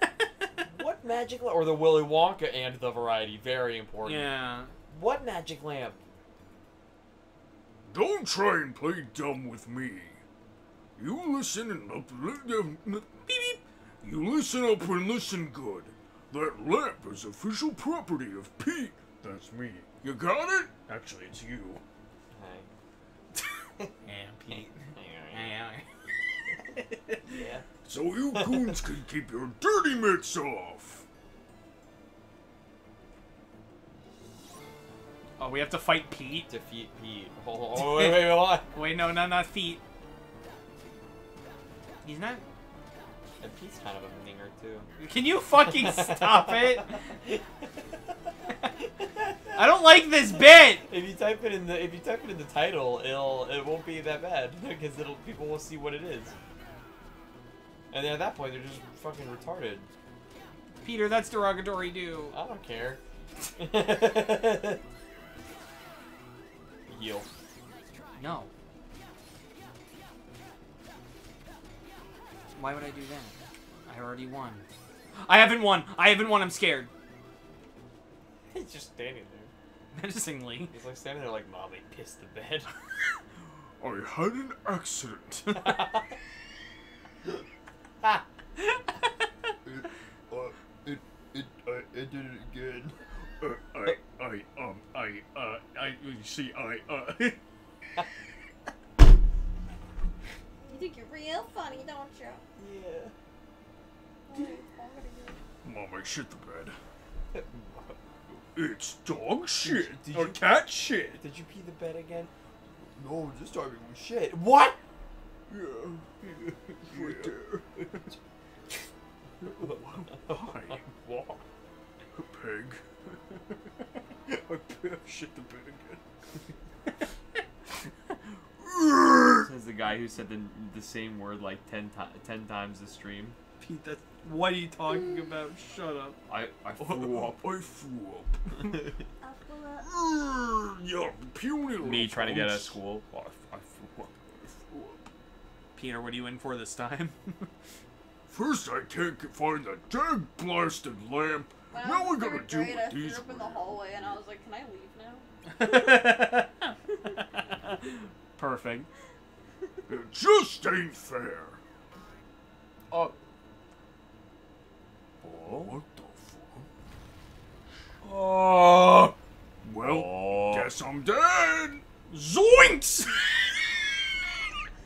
What magic lamp? Or the Willy Wonka and the variety. Very important. yeah. What magic lamp? Don't try and play dumb with me. You listen and up. Beep, beep. You listen up and listen good. That lamp is official property of Pete. That's me. You got it? Actually, it's you. Hey. Yeah, Pete. Yeah. So you goons can keep your dirty mitts off. Oh, we have to fight Pete? Defeat Pete. Hold. Oh, wait, wait, hold on. Wait, no, no, not feet. He's not. And Pete's kind of a ninger too. Can you fucking stop it? I don't like this bit. If you type it in the if you type it in the title, it'll it won't be that bad because it'll people will see what it is. And then at that point, they're just fucking retarded. Peter, that's derogatory too. I don't care. Heal. No. Why would I do that? I already won. I haven't won. I haven't won. I'm scared. He's just standing. Menacingly. He's like standing there like, Mom, they pissed the bed. I had an accident. Uh, it, it, I, I did it again. Uh, I, I, um, I, uh, I, you see, I, uh, You think you're real funny, don't you? Yeah. Mom, I shit the bed. It's dog shit. did or you- cat shit. Did you pee the bed again? No, this time it was Shit. What? Yeah, yeah, right there. Why? What? Peg. I I shit the bed again. Says the guy who said the, the same word like 10, ti- 10 times the stream. Pete, that's. What are you talking about? Shut up. I, I threw up. I flew up. yeah, puny Me trying to get out of school. I, I flew up. I flew up. Peter, what are you in for this time? First, I can't find the dang blasted lamp. When Now we was in gotta do grade, I these up in the hallway, and I was like, "Can I leave now?" Perfect. It just ain't fair. Oh. What the fuck? Oh. Well, Oh. guess I'm dead. Zoinks!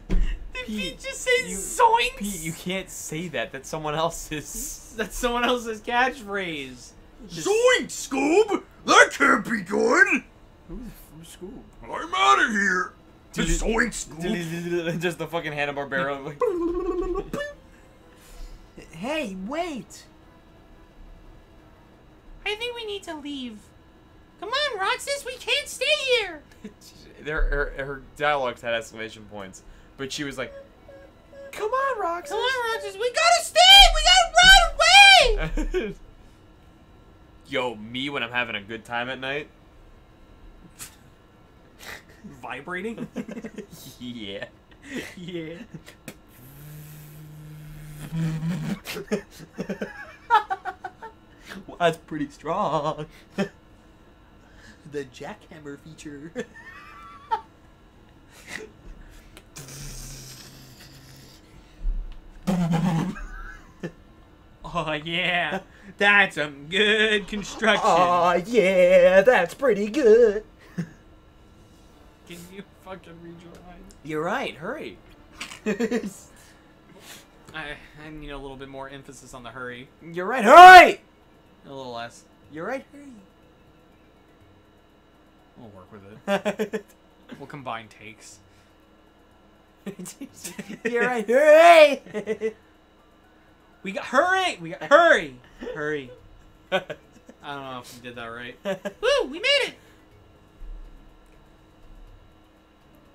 Did Pete, Pete just say you- zoinks? Pete, you can't say that. That's someone else's. That's someone else's catchphrase. Just- Zoink, Scoob! That can't be good. Who's, who's Scoob? I'm out of here. Scoob. Just the fucking Hanna Barbera. Like, Hey, wait. I think we need to leave. Come on, Roxas, we can't stay here. their, her, her dialogues had exclamation points, but she was like, "Come on, Roxas." Come on, Roxas, we gotta stay. We gotta run away. Yo, me when I'm having a good time at night. Vibrating? yeah. yeah. Well, that's pretty strong. the jackhammer feature. Oh yeah. That's some good construction. Oh yeah, that's pretty good. Can you fucking read your lines? You're right, hurry. I, I need a little bit more emphasis on the hurry. You're right, hurry! A little less. You're right, hurry. We'll work with it. We'll combine takes. You're right, hurry! We got hurry. We got hurry. Hurry. I don't know if we did that right. Woo, we made it!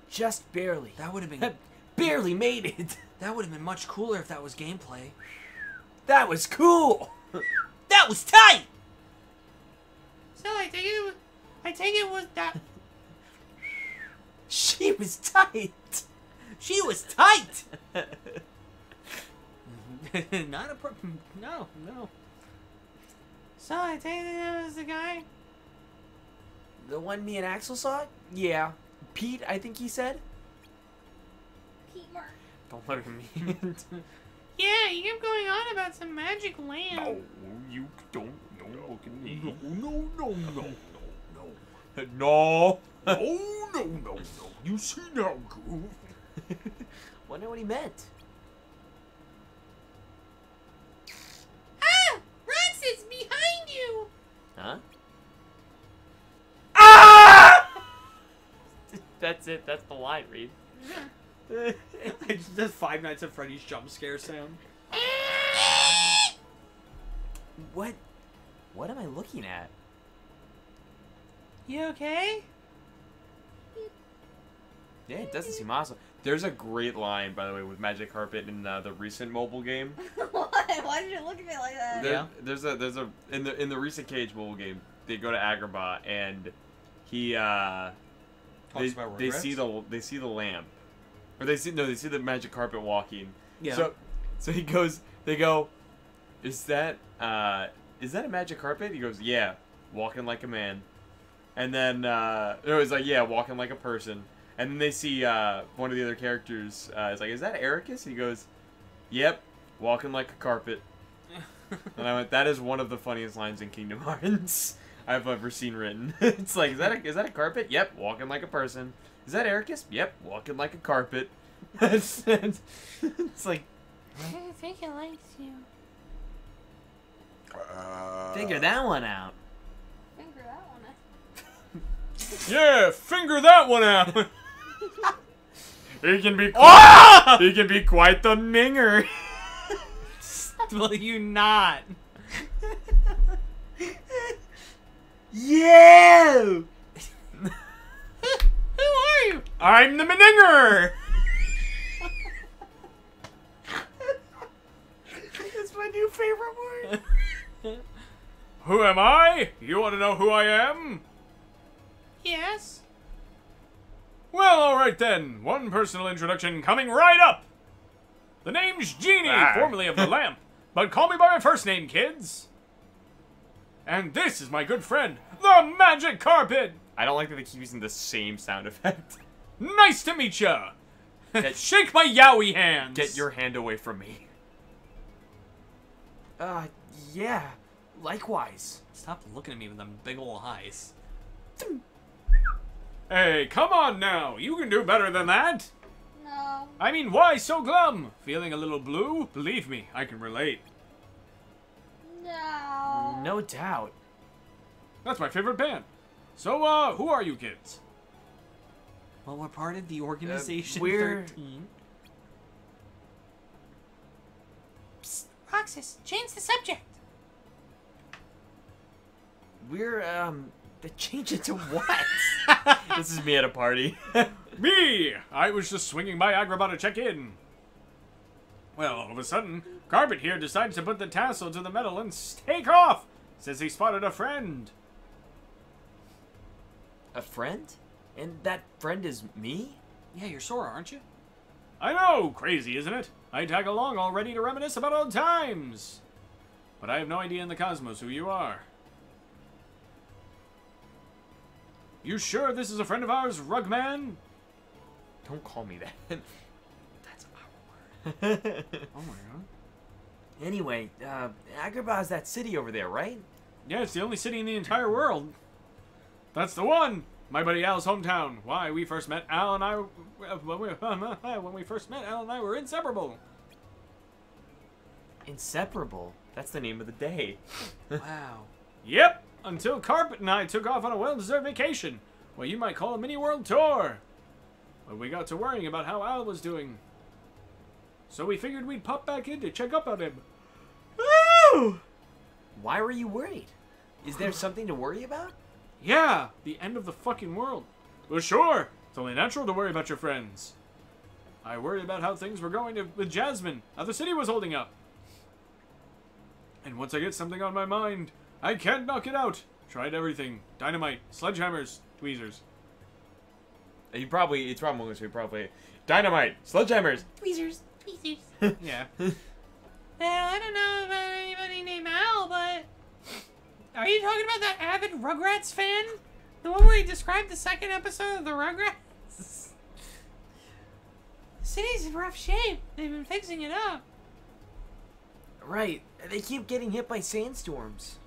Just barely. That would have been Barely made it. that would have been much cooler if that was gameplay. That was cool. That was tight. So I think it was, I take it was that She was tight. She was tight. Not a pro- no, no. So I think it was the guy. The one me and Axel saw? Yeah. Pete, I think he said. Pete Mark. Don't let her mean. Yeah, he kept going on about some magic land. no, you don't know. Look at me. No, no, no, no, no, No. no. Oh, no, no, no. You see now, Goof. Wonder what he meant. Ah! Roxas, behind you! Huh? Ah! That's it. That's the line, Reed. It's just Five Nights at Freddy's jump scare sound. What? What am I looking at? You okay? Yeah, it doesn't seem awesome. There's a great line, by the way, with Magic Carpet in uh, the recent mobile game. Why? Why did you look at me like that? There, Yeah. There's a there's a in the in the recent KH mobile game. They go to Agrabah and he uh they, Talks about they see the they see the lamp, or they see no they see the magic carpet walking. Yeah. So so he goes. They go. Is that uh is that a magic carpet? He goes. Yeah, walking like a man. And then uh no, it's like yeah, walking like a person. And then they see uh one of the other characters. Uh, is like, is that Ericus? He goes. Yep, walking like a carpet. And I went, that is one of the funniest lines in Kingdom Hearts I've ever seen written. it's like, is that a, is that a carpet? Yep, walking like a person. Is that Ericus? Yep, walking like a carpet. it's, it's, it's like, I think he likes you. Uh, Figure that one out. Finger that one. Out. yeah, finger that one out. he can be, Ah! he can be quite the minger. Will you not? Yeah! I'm the Meninger. That's my new favorite word. Who am I? You want to know who I am? Yes. Well, alright then. One personal introduction coming right up. The name's Genie, Ah. formerly of the Lamp. But call me by my first name, kids. And this is my good friend, the Magic Carpet. I don't like that they keep using the same sound effect. Nice to meet ya. Get- Shake my yowie hands. Get your hand away from me. Uh, yeah. Likewise. Stop looking at me with them big ol' eyes. Hey, come on now. You can do better than that. No. I mean, why so glum? Feeling a little blue? Believe me, I can relate. No. No doubt. That's my favorite band. So, uh, who are you kids? Well, we're part of the organization we're- 13. Roxas, change the subject. We're, um, the change it to what? this is me at a party. Me! I was just swinging by Agrabah to check in. Well, all of a sudden, Carpet here decides to put the tassel to the metal and take off. Says he spotted a friend. A friend? And that friend is me? Yeah, you're Sora, aren't you? I know! Crazy, isn't it? I tag along all ready to reminisce about old times. But I have no idea in the cosmos who you are. You sure this is a friend of ours, Rugman? Don't call me that. That's our word. oh my god. Anyway, uh, Agrabah's that city over there, right? Yeah, it's the only city in the entire world. That's the one! My buddy Al's hometown. Why, we first met Al and I... When we, when we first met, Al and I were inseparable. Inseparable. That's the name of the day. Wow. Yep, until Carpet and I took off on a well-deserved vacation. Well, you might call a mini-world tour. But we got to worrying about how Al was doing. So we figured we'd pop back in to check up on him. Woo! Why were you worried? Is there something to worry about? Yeah, the end of the fucking world. Well, sure. It's only natural to worry about your friends. I worried about how things were going to, with Jasmine, how the city was holding up. And once I get something on my mind, I can't knock it out. Tried everything. Dynamite, sledgehammers, tweezers. You probably, it's probably going to be probably dynamite, sledgehammers. Tweezers. Tweezers. Yeah. Well, I don't know about anybody named Al, but are you talking about that avid Rugrats fan? The one where he described the second episode of the Rugrats? The city's in rough shape. They've been fixing it up. Right. They keep getting hit by sandstorms.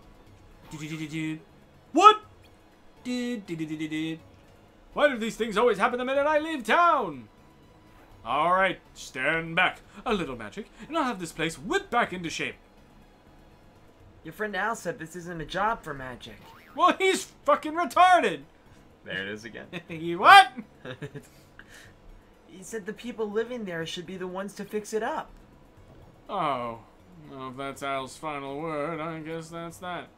What? Did Why do these things always happen the minute I leave town? Alright, stand back. A little magic, and I'll have this place whipped back into shape. Your friend Al said this isn't a job for magic. Well, he's fucking retarded. There it is again. you what? He said the people living there should be the ones to fix it up. Oh. Well, if that's Al's final word, I guess that's that.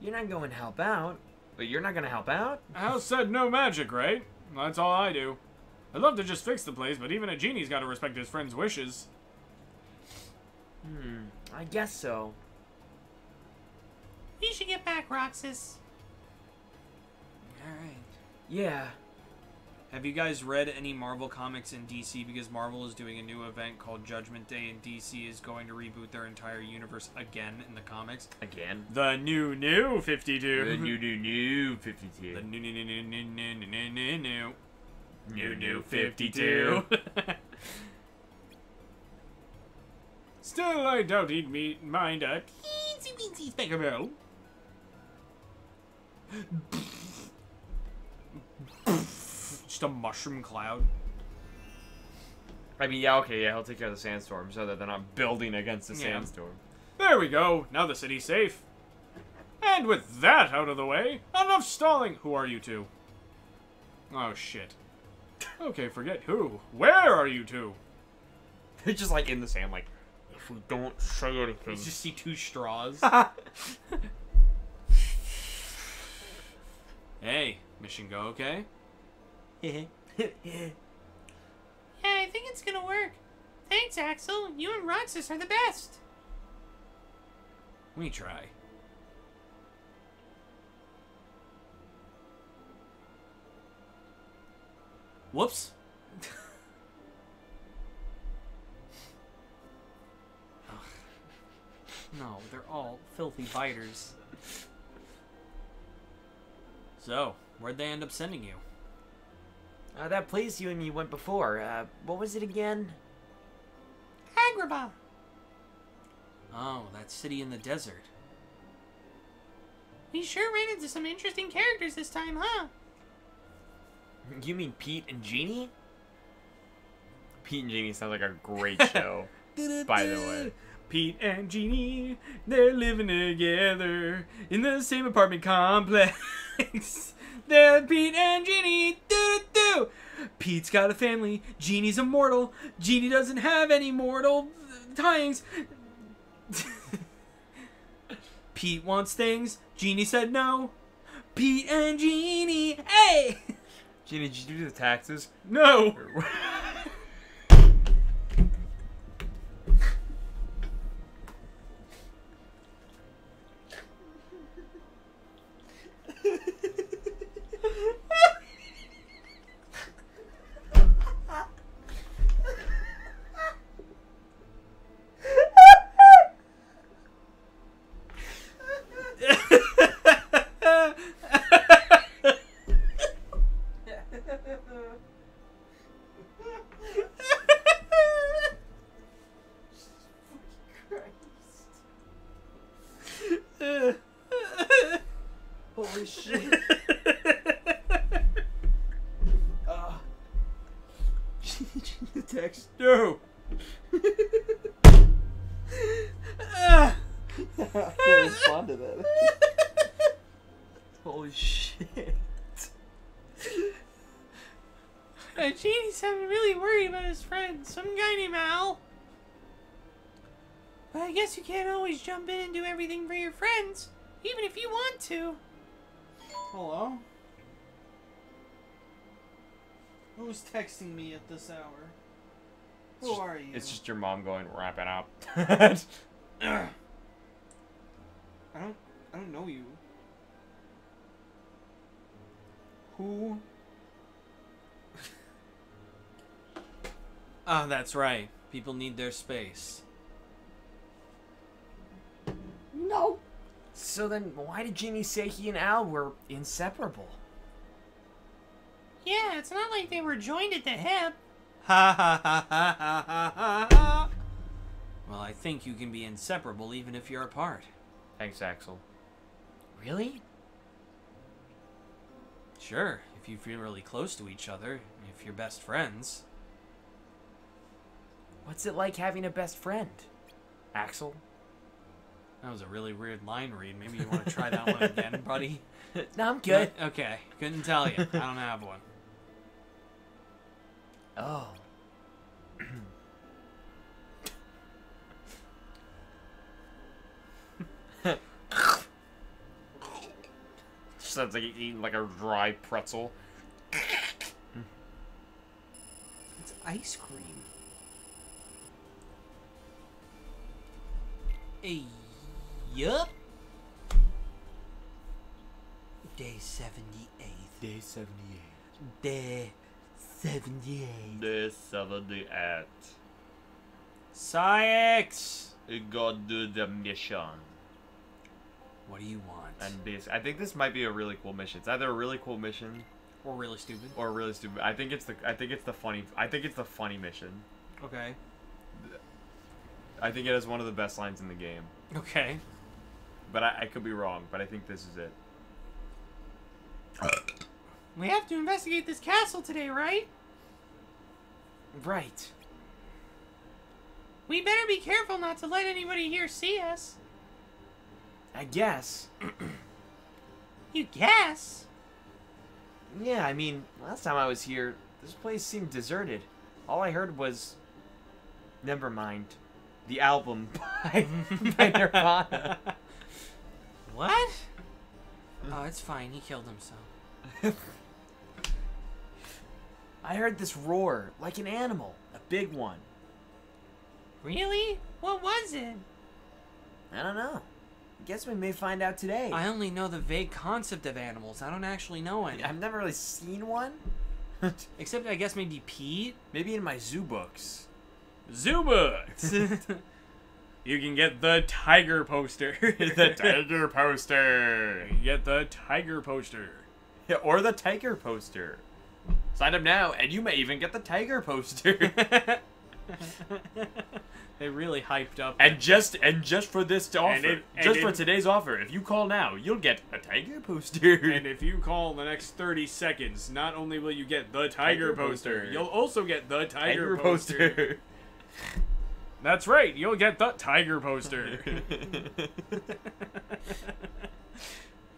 You're not going to help out. But you're not going to help out? Al said no magic, right? That's all I do. I'd love to just fix the place, but even a genie's gotta respect his friend's wishes. Hmm. I guess so. You should get back, Roxas. Alright. Yeah. Have you guys read any Marvel comics in DC? Because Marvel is doing a new event called Judgment Day, and DC is going to reboot their entire universe again in the comics. Again. The new new 52. The new, new, new 52. The new new new new new new new new new new New, new 52. Still, I doubt he'd meet, mind a teensy weensy speck of hell. Just a mushroom cloud. I mean, yeah, okay, yeah, he'll take care of the sandstorm so that they're not building against the Yeah. sandstorm. There we go. Now the city's safe. And with that out of the way, enough stalling. Who are you two? Oh shit. Okay, forget who. Where are you two? They're just like in the sand, like, if we don't say anything. You just see two straws. hey, mission go okay? Yeah, I think it's gonna work. Thanks, Axel. You and Roxas are the best. We try. Whoops. No, they're all filthy biters. So, where'd they end up sending you? Uh, that place you and me went before. Uh, what was it again? Agrabah. Oh, that city in the desert. We sure ran into some interesting characters this time, huh? You mean Pete and Jeannie? Pete and Jeannie sounds like a great show, by the way. Pete and Jeannie, they're living together in the same apartment complex. they're Pete and Jeannie, doo doo. Pete's got a family, Jeannie's immortal. Jeannie doesn't have any mortal tyings. Pete wants things, Jeannie said no. Pete and Jeannie, hey! Jeannie, did you do the taxes? No! Who's texting me at this hour? Who just- are you? It's just your mom going, wrap it up. I don't I don't know you. Who? Ah, that's right. People need their space. No. So then, why did Genie say he and Al were inseparable? Yeah, it's not like they were joined at the hip. Ha ha ha ha ha ha ha ha. Well, I think you can be inseparable even if you're apart. Thanks, Axel. Really? Sure, if you feel really close to each other, if you're best friends. What's it like having a best friend? Axel? That was a really weird line read. Maybe you want to try that one again, buddy? no, I'm good. Okay, couldn't tell you. I don't have one. Oh. Sounds like you're eating like a dry pretzel. It's ice cream. Hey, yup. Day 78. Day 78. Day 78. The er 78. Saïx! You go do the mission. What do you want? And this, I think this might be a really cool mission. It's either a really cool mission or really stupid. or really stupid. I think it's the, I think it's the funny, I think it's the funny mission. Okay. I think it has one of the best lines in the game. Okay. But I, I could be wrong. But I think this is it. We have to investigate this castle today, right? Right. We better be careful not to let anybody here see us. I guess. You guess? Yeah, I mean, last time I was here, this place seemed deserted. All I heard was. Never mind. The album by, by Nirvana. What? Oh, it's fine. He killed himself. I heard this roar, like an animal. A big one. Really? What was it? I don't know. I Guess we may find out today. I only know the vague concept of animals. I don't actually know any. I've never really seen one. Except, I guess, maybe Pete? Maybe in my zoo books. Zoo books! you can get the tiger poster. the tiger poster. You get the tiger poster. Yeah, or the tiger poster. Sign up now, and you may even get the tiger poster. they really hyped up. and just and just for this to offer, And it- just for it- today's offer, if you call now, you'll get a tiger poster. And if you call in the next 30 seconds, not only will you get the tiger, Tiger poster, poster. you'll also get the tiger, tiger poster. poster. That's right, you'll get the tiger poster.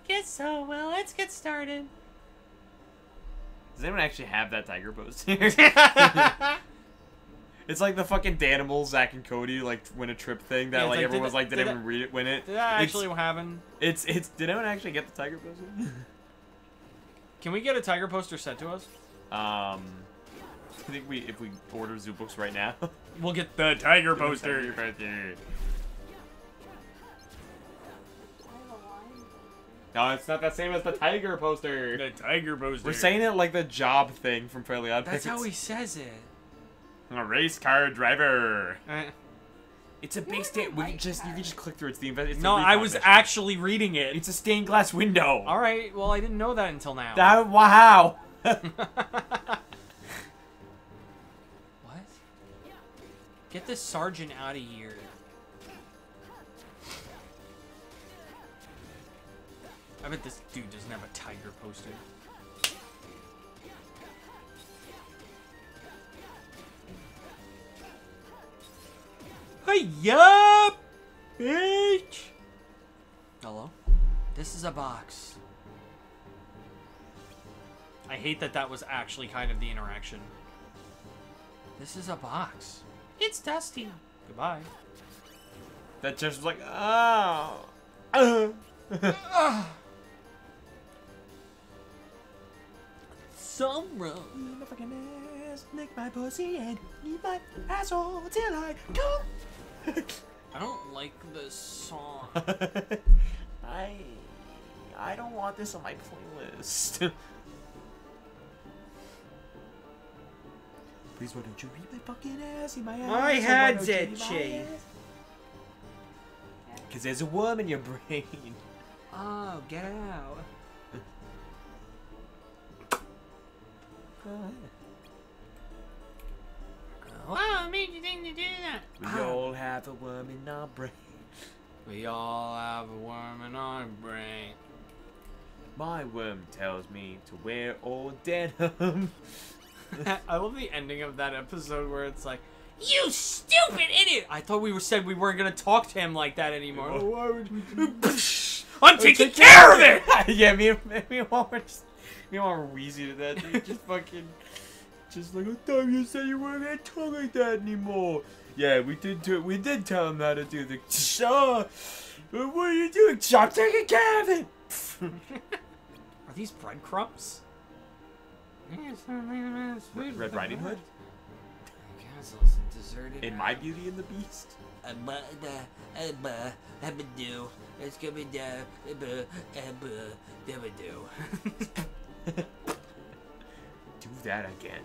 Guess so. Well, let's get started. Does anyone actually have that tiger poster? it's like the fucking Danimals, Zack and Cody, like win a trip thing that Yeah, like, like, everyone did- was like, did, did anyone read it, win it? Did that It's- actually happen? It's it's. Did anyone actually get the tiger poster? Can we get a tiger poster sent to us? um, I think we if we order zoo books right now. We'll get the tiger Tiger poster. No, it's not the same as the tiger poster. The tiger poster. We're saying it like the job thing from Fairly Odd That's how he says it. A race car driver. Uh, It's a big Where's state. We just you can just click through. It's the invest. It's no, I was mission. actually reading it. It's a stained glass window. All right. Well, I didn't know that until now. That, wow. what? Get this sergeant out of here. I bet this dude doesn't have a tiger poster. Hey, yup, bitch. Hello? This is a box. I hate that that was actually kind of the interaction. This is a box. It's dusty. Goodbye. That just was like, oh. Ah. Uh. Somro. my fucking ass, lick my pussy and eat my asshole till I come. I don't like this song. I I don't want this on my playlist. Please, why don't you eat my fucking ass? Eat my ass. My head's itchy. Cause there's a worm in your brain. oh, get out. Wow, what made you think to do that? We all have a worm in our brain. We all have a worm in our brain. My worm tells me to wear all denim. I love the ending of that episode where it's like, You stupid idiot! I thought we were said we weren't gonna talk to him like that anymore. Oh, why would I'm taking care of it. yeah, me, and- me and Mom were just, me and Mom were wheezy to that. Dude. Just fucking, just like, oh, I thought you said you weren't gonna talk like that anymore. Yeah, we did do, it. we did tell him how to do the. Sure. What are you doing? I'm taking care of it. Are these breadcrumbs? Red, Red Riding Hood Castles deserted. in My Beauty and the Beast. do. It's gonna do. Never do. Do that again.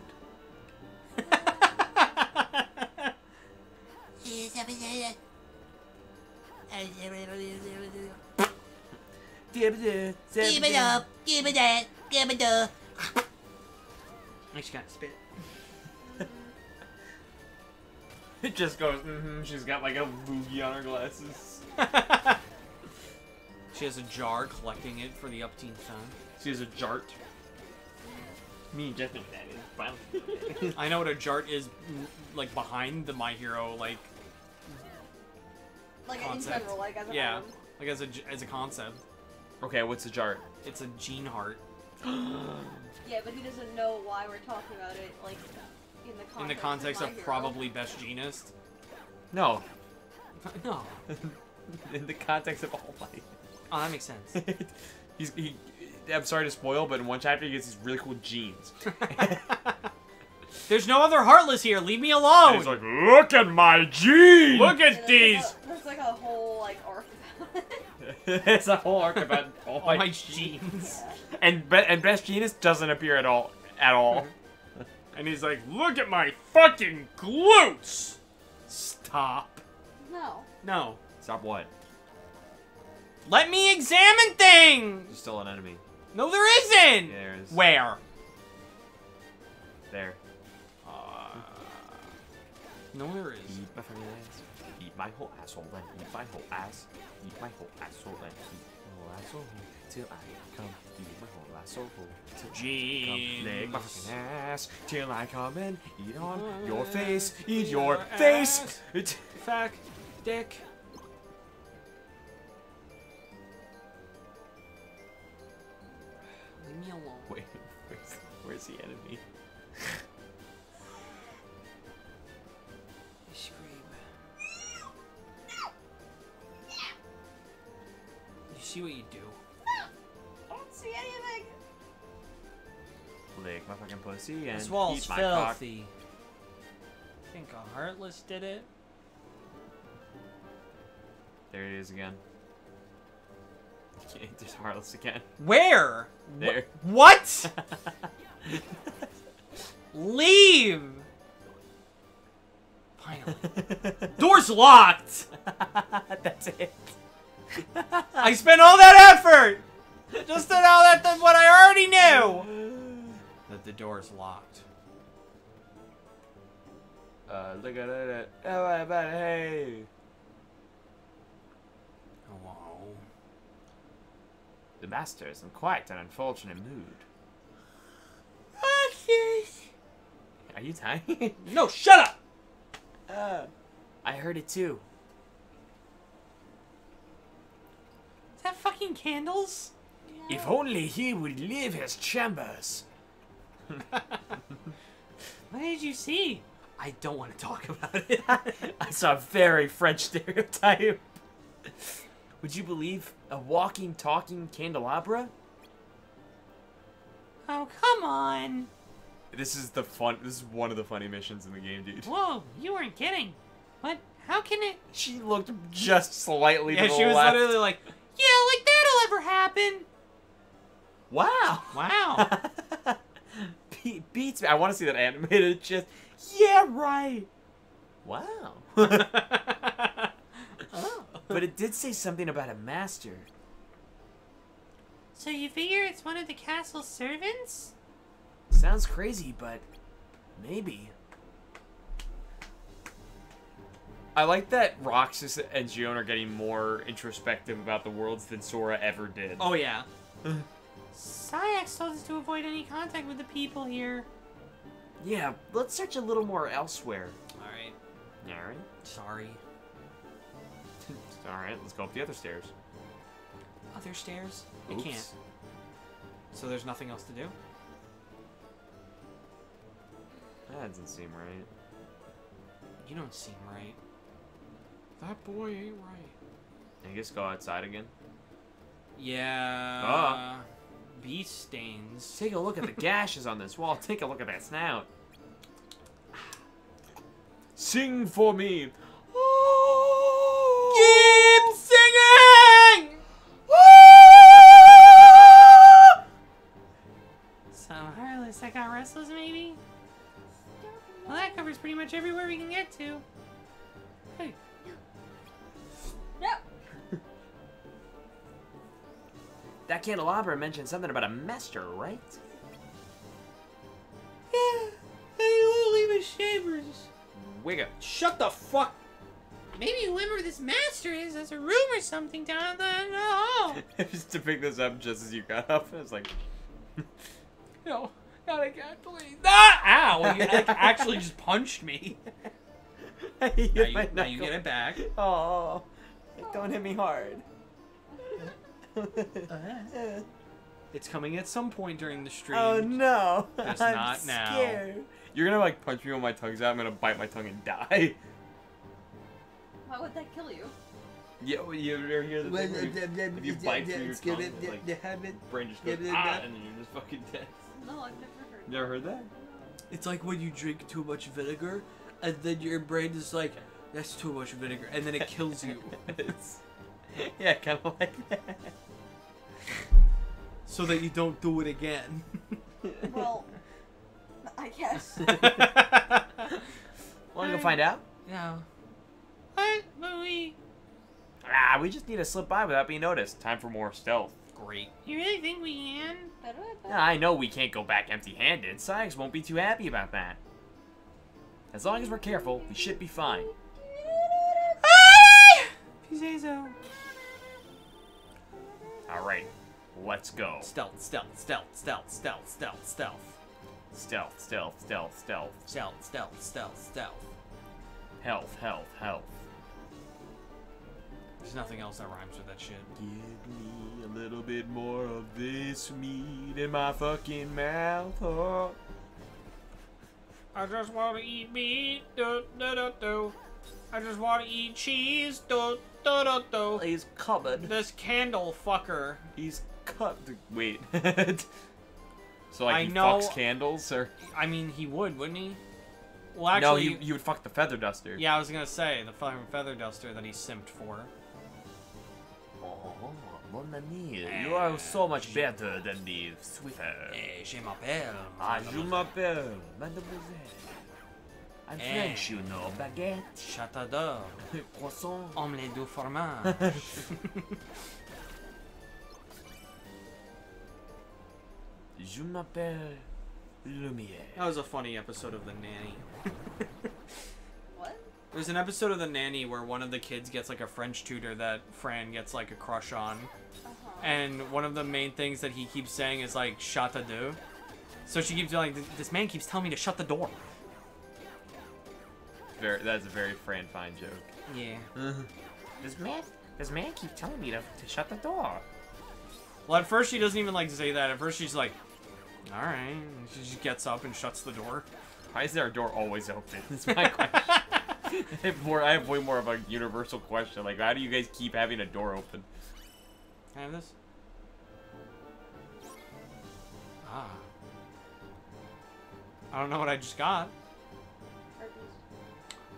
Give it up, give it that, give it up. I just got spit. It just goes. Mm-hmm. She's got like a boogie on her glasses. She has a jar collecting it for the upteenth time. She has a jart. Me and Jeff know what that is. I know what a jart is, like behind the My Hero, like Like in Concept. general, like as a yeah, home. like as a j- as a concept. okay, what's a jart? It's a gene heart Yeah, but he doesn't know why we're talking about it, like in the context in the context My of probably Best Jeanist. No, No, in the context of All Might. oh that makes sense. He's he. I'm sorry to spoil, but in one chapter he gets these really cool jeans. There's no other heartless here. Leave me And alone. he's like, look at my jeans. Look at there's these. Like a, there's like a whole like arc about it. it's a whole arc about All Oh Might. my jeans. and Be- and Best Jeanist doesn't appear at all. At all. And he's like, look at my fucking glutes. Stop. no. No. Stop what? Let me examine things. There's still an enemy. No, there isn't! There is. Where? There. Uh, no, there is. Eat my fucking ass. Eat my whole asshole then. Eat my whole ass. Eat my whole asshole then. Eat my whole asshole till I come. Eat my whole asshole till I come. Lick my fucking ass till I come and eat on your face. Eat your face. It- Fact. Dick. Leave me alone. Wait, where's, where's the enemy? Scream. You see what you do? I don't see anything. Lick my fucking pussy and This wall's eat my cock. filthy. Think a heartless did it? There it is again. There's Heartless again. Where? There. What? Leave! Finally. Door's locked! That's it. I spent all that effort! Just to know that the, what I already knew! That the door's locked. Uh, look at it. Oh, what about hey? The master is in quite an unfortunate mood. Are you tired? No, shut up! uh, I heard it too. Is that fucking candles? If only he would leave his chambers. What did you see? I don't want to talk about it. I saw a very French stereotype. Would you believe a walking, talking candelabra? Oh, come on. This is the fun. This is one of the funny missions in the game, dude. Whoa, you weren't kidding. What? How can it? She looked just slightly yeah, to the she was left. literally like, Yeah, like that'll ever happen. Wow. wow. Be- beats me. I want to see that animated. Just yeah, right. Wow. but it did say something about a master. So you figure it's one of the castle's servants? Sounds crazy, but maybe. I like that Roxas and Xion are getting more introspective about the worlds than Sora ever did. oh yeah. Saïx told us to avoid any contact with the people here. Yeah, let's search a little more elsewhere. All right. All right. Sorry. All right, let's go up the other stairs. Other stairs? I can't. So there's nothing else to do. That doesn't seem right. You don't seem right. That boy ain't right. I guess go outside again. Yeah. Ah. Bee stains. Take a look at the gashes on this wall. Take a look at that snout. Sing for me. Keep Heartless restless, maybe? Well, that covers pretty much everywhere we can get to. Hey, Yep. That candelabra mentioned something about a master, right? yeah, hey, Lily the Shavers. Wigga. Shut the fuck. Maybe whoever this master is has a room or something down in the hall. Just to pick this up just as you got up, I was like, No. Not again, please. Ah! Ow! You like, actually just punched me. you Now you, now you get it back. Oh, don't hit me hard. It's coming at some point during the stream. oh no! That's I'm not now. scared. "You're gonna like punch me when my tongue's out. I'm gonna bite my tongue and die." Why would that kill you? Yeah, well, you ever hear the thing where you, if you bite through your tongue, like, brain just goes ah, and then you're just fucking dead. No, I've never heard. Never heard that? It's like when you drink too much vinegar, and then your brain is like, "That's too much vinegar," and then it kills you. It's- yeah, kind of like that. so that you don't do it again. Well, I guess. Want to go find out? no. What? But. Ah, we just need to slip by without being noticed. Time for more stealth. Great. You really think we can? Yeah, I know we can't go back empty-handed. Saïx won't be too happy about that. As long as we're careful, we should be fine. If you say so. All right, let's go. Stealth, stealth, stealth, stealth, stealth, stealth, stealth, Stealth, stealth, stealth, stealth. stealth, stealth, stealth, stealth. Health, health, health. There's nothing else that rhymes with that shit. Give me a little bit more of this meat in my fucking mouth. Oh. I just want to eat meat. Do, do, do, do. I just want to eat cheese. Do, do, do, do. He's covered. This candle fucker. He's cut. Wait. so like I he know- fucks candles, or I mean, he would, wouldn't he? Well, no? actually, You you would fuck the feather duster. yeah, I was gonna say the fucking feather duster that he simped for. Mon ami, you are so much better than the Swiffer. Eh, je m'appelle. Ah, je m'appelle Mademoiselle. I'm Eh. French, you know. Baguette, Château d'or. croissant. Omelette du fromage. Je m'appelle Lumiere. that was a funny episode of The Nanny. What? There's an episode of The Nanny where one of the kids gets like a French tutor that Fran gets like a crush on. Uh-huh. And one of the main things that he keeps saying is like, shut the door. So she keeps like, this man keeps telling me to shut the door. Very, that's a very Fran Fine joke. Yeah. This man This man keeps telling me to, to shut the door. Well, at first she doesn't even like to say that. At first she's like, "All right." And She just gets up and shuts the door. Why is their door always open? That's my question. I have more. I have way more of a universal question. Like, how do you guys keep having a door open? Can I have this? Ah. I don't know what I just got.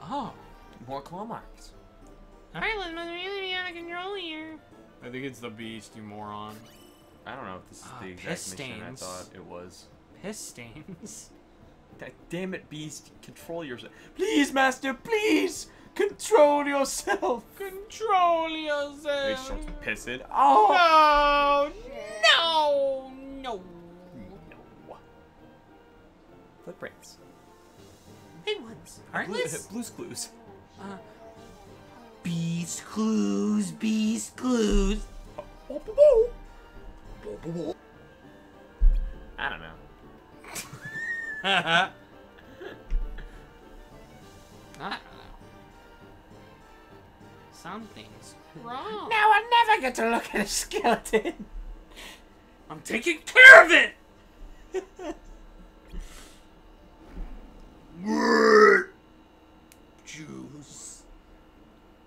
Oh. More claw marks. Ireland must really be out of control here. I think it's the beast, you moron. I don't know if this is Ah, the exact piss mission I thought it was. Piss stains. God damn it, Beast! Control yourself, please, Master. Please control yourself. Control yourself. starts pissing. Oh No, no, no. no! Footprints. Big ones. Blue- Heartless? Uh, blue's Clues. Uh-huh. Beast clues, beast clues. Oh, oh, oh. I don't know. I don't know. Something's wrong. Now I never get to look at a skeleton. I'm taking care of it. Juice.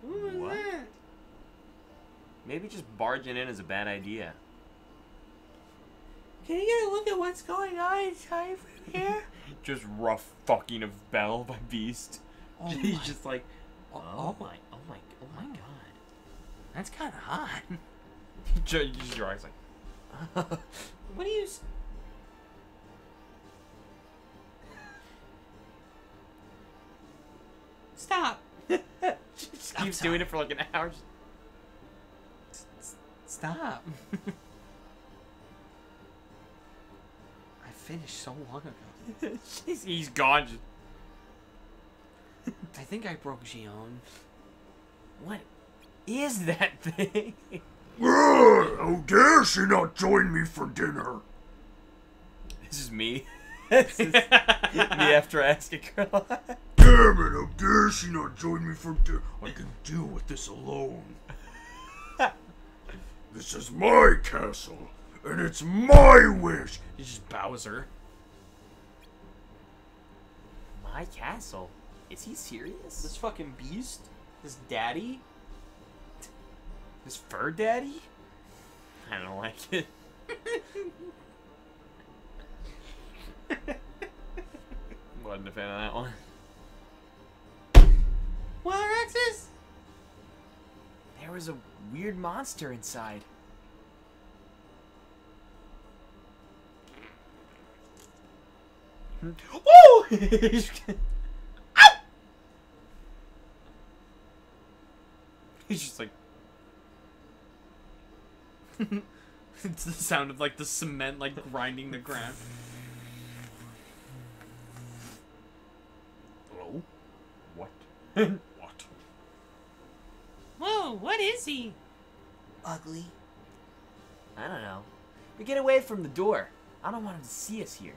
What? Maybe just barging in is a bad idea. Can you get a look at what's going on inside from here? Just rough fucking of Belle by Beast. Oh He's my- just like, oh, oh, oh my, oh my, oh my oh. god. That's kind of hot. just, just your eyes like, What do you... Stop. just keeps doing it for like an hour. Just- Stop. Finished so long ago. He's, he's gone. Just, I think I broke Xion. What is that thing? Ugh, how dare she not join me for dinner? this is me. this is me after asking girl. Damn it, how dare she not join me for dinner? I can deal with this alone. this is my castle, and it's my wish. He's just Bowser. My castle. Is he serious? This fucking beast? This daddy? This fur daddy? I don't like it. Wasn't a fan of that one. What, Alexis? There was a weird monster inside. Oh! He's just like, it's the sound of like the cement like grinding the ground. hello? What? What? Whoa, what is he? Ugly. I don't know. But get away from the door. I don't want him to see us here.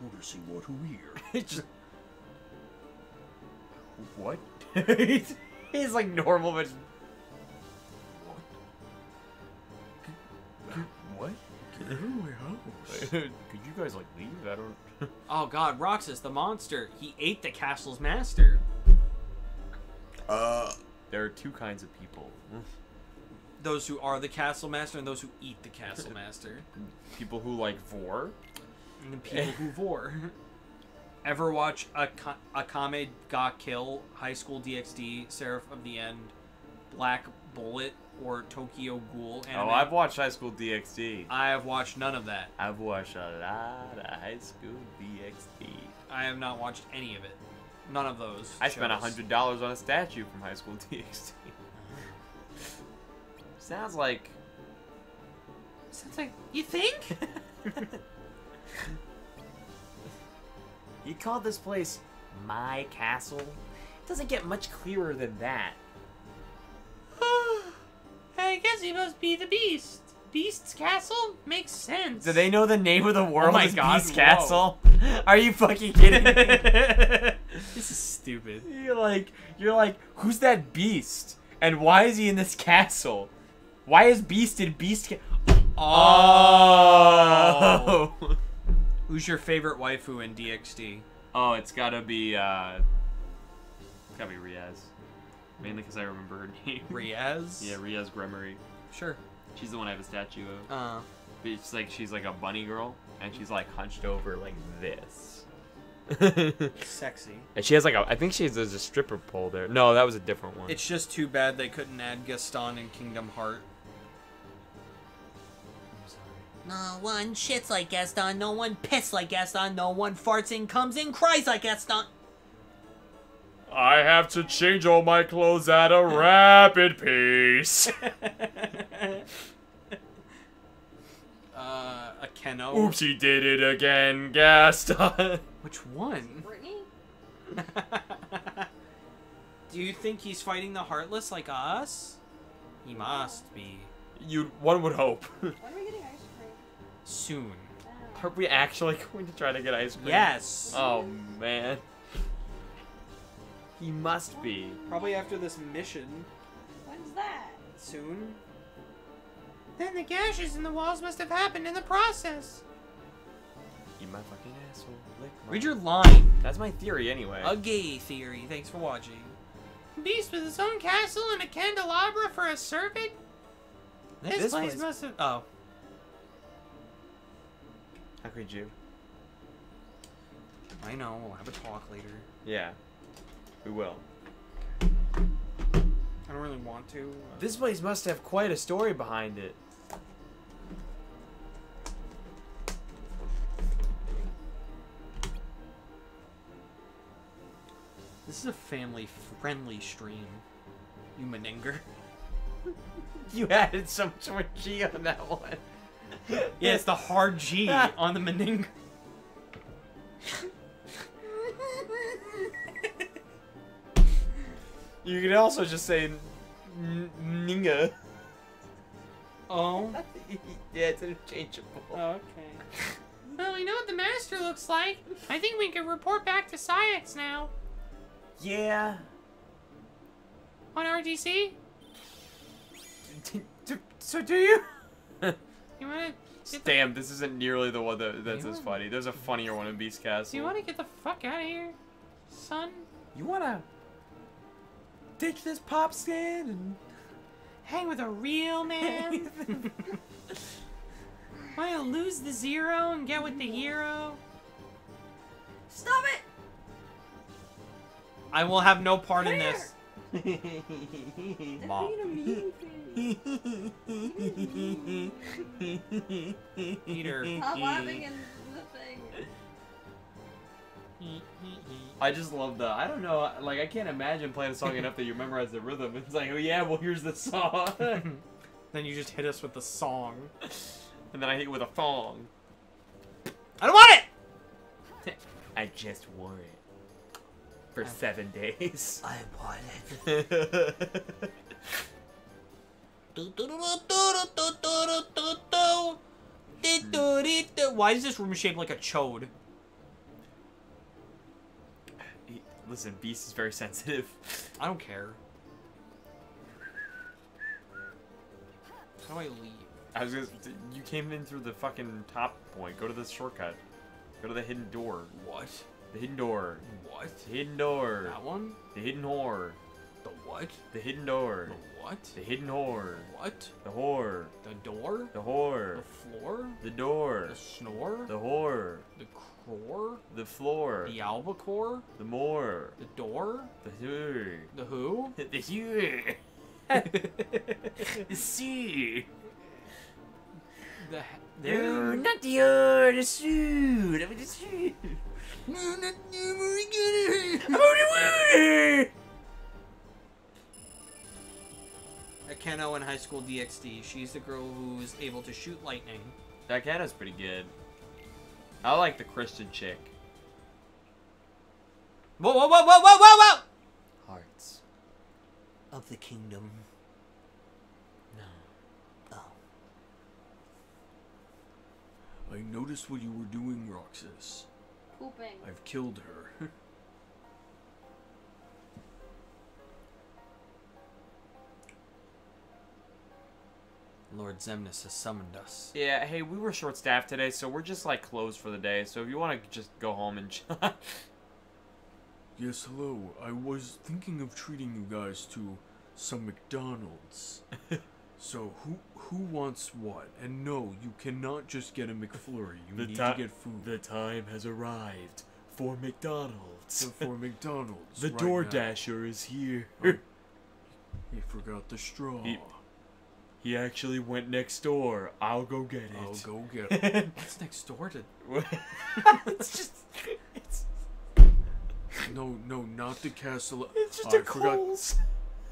Want to see what who here? It's just, what? he's, he's like normal, but What? Get out of my house. Could you guys like leave? I don't. Oh god, Roxas, the monster. He ate the castle's master. Uh, There are two kinds of people. Those who are the castle master and those who eat the castle master. People who like vor. And the people who vor. Ever watch Aka- Akame ga Kill, High School DxD, Seraph of the End, Black Bullet, or Tokyo Ghoul oh, anime? Oh, I've watched High School DxD. I have watched none of that. I've watched a lot of High School DxD. I have not watched any of it. None of those. I spent a hundred dollars on a statue from High School DxD. Sounds like Sounds like, you think? he called this place my castle. It doesn't get much clearer than that. I guess he must be the beast. Beast's castle makes sense. Do they know the name of the oh world my is God, Beast whoa. Castle? Are you fucking kidding me? this is stupid. You're like, you're like, who's that beast? And why is he in this castle? Why is Beast in Beast? Ca- oh. oh. Who's your favorite waifu in DxD? Oh, it's gotta be, uh. It's gotta be Rias. Mainly because I remember her name. Rias? yeah, Rias Gremory. Sure. She's the one I have a statue of. Uh, But it's like she's like a bunny girl, and she's like hunched over like this. sexy. and she has like a, I think she has a stripper pole there. No, that was a different one. It's just too bad they couldn't add Gaston in Kingdom Heart. No one shits like Gaston, no one pisses like Gaston, no one farts and comes and cries like Gaston. I have to change all my clothes at a rapid pace. Uh, Akeno. Oops, he did it again, Gaston. Which one? Brittany? Do you think he's fighting the Heartless like us? He must be. You, one would hope. Soon. Are we actually going to try to get ice cream? Yes. Oh man. He must be. Probably after this mission. When's that? Soon. Then the gashes in the walls must have happened in the process. You my fucking asshole. Lick my- Read your line. That's my theory anyway. A gay theory. Thanks for watching. Beast with his own castle and a candelabra for a servant? This, This place, place- must have. Oh. How could you? I know. We'll have a talk later. Yeah. We will. I don't really want to. uh, This place must have quite a story behind it. This is a family-friendly stream. You meninger. You added so much more G on that one. Yeah, it's the hard G on the meninger. You could also just say n- Ninga. Oh. yeah, it's interchangeable. Okay. Well, we know what the master looks like. I think we can report back to Saïx now. Yeah. On RDC? D- d- so do you? You wanna. Get the, Damn, this isn't nearly the one that, that's You as funny. There's a funnier one in Beast Castle. you wanna get the fuck out of here, son? You wanna ditch this pop stand and Hang with a real man? wanna lose the zero and get with the hero? Stop it! I will have no part in this. Mom. Being a mean. Peter. Stop laughing in the thing. I just love the. I don't know. Like I can't imagine playing a song enough that you memorize the rhythm. It's like, oh yeah, well here's the song, then you just hit us with the song. and then I hit you with a thong. I don't want it! I just wore it for seven days. I want it. Why is this room shaped like a chode? Listen, Beast is very sensitive. I don't care. How do I leave? I was gonna. You came in through the fucking top point. Go to the shortcut. Go to the hidden door. What? The hidden door. What? The hidden door. That one? The hidden whore. The what? The hidden door. The what? The hidden whore. What? The whore. The door? The whore. The floor? The door. The snore? The whore. The crore? The floor. The albacore? The more. The door? The who? The who? The who. The sea. The No, not the whore. The suit. I'm the suit. No, not the I'm the whore. Akeno in High School DxD. She's the girl who's able to shoot lightning. That Kata's pretty good. I like the Christian chick. Whoa, whoa, whoa, whoa, whoa, whoa, whoa! Hearts. Of the kingdom. No. Oh. I noticed what you were doing, Roxas. Pooping. I've killed her. Lord Xemnas has summoned us. Yeah, hey, we were short staffed today, so we're just like closed for the day. So if you want to just go home and chill. Yes, hello. I was thinking of treating you guys to some McDonald's. so who who wants what? And no, you cannot just get a McFlurry. You The need ti- to get food. The time has arrived for McDonald's. So for McDonald's. the right Door now. Dasher is here. Oh. He forgot the straw. He- he actually went next door. I'll go get it. I'll go get it. What's next door to? it's just it's, No, no, not the castle. it's just oh, I a forgot- Coles.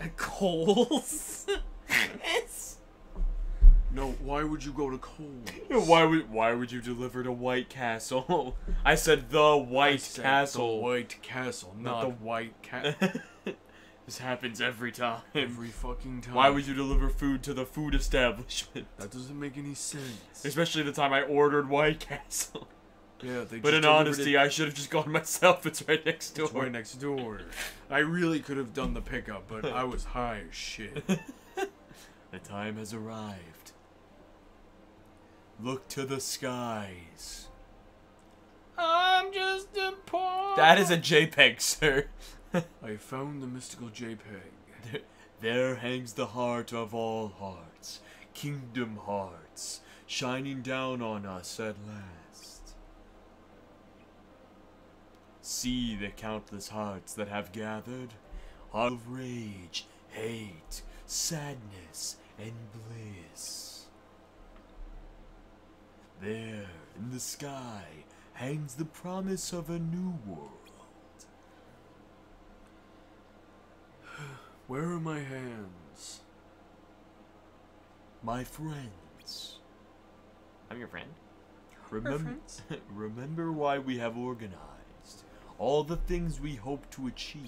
At Coles. It's No, why would you go to Coles? why would why would you deliver to White Castle? I said the White I said Castle. The White Castle, not the- the White Cat. This happens every time. Every fucking time. Why would you deliver food to the food establishment? That doesn't make any sense. Especially the time I ordered White Castle. Yeah, they. But in honesty, it, I should have just gone myself. It's right next door. it's right next door. I really could have done the pickup, but I was high as shit. The time has arrived. Look to the skies. I'm just a poor. That is a JPEG, sir. I found the mystical JPEG. There hangs the heart of all hearts, Kingdom Hearts, shining down on us at last. See the countless hearts that have gathered, heart of rage, hate, sadness, and bliss. There, in the sky, hangs the promise of a new world. Where are my hands? My friends. I'm your friend. Remember, friends. remember why we have organized all the things we hope to achieve.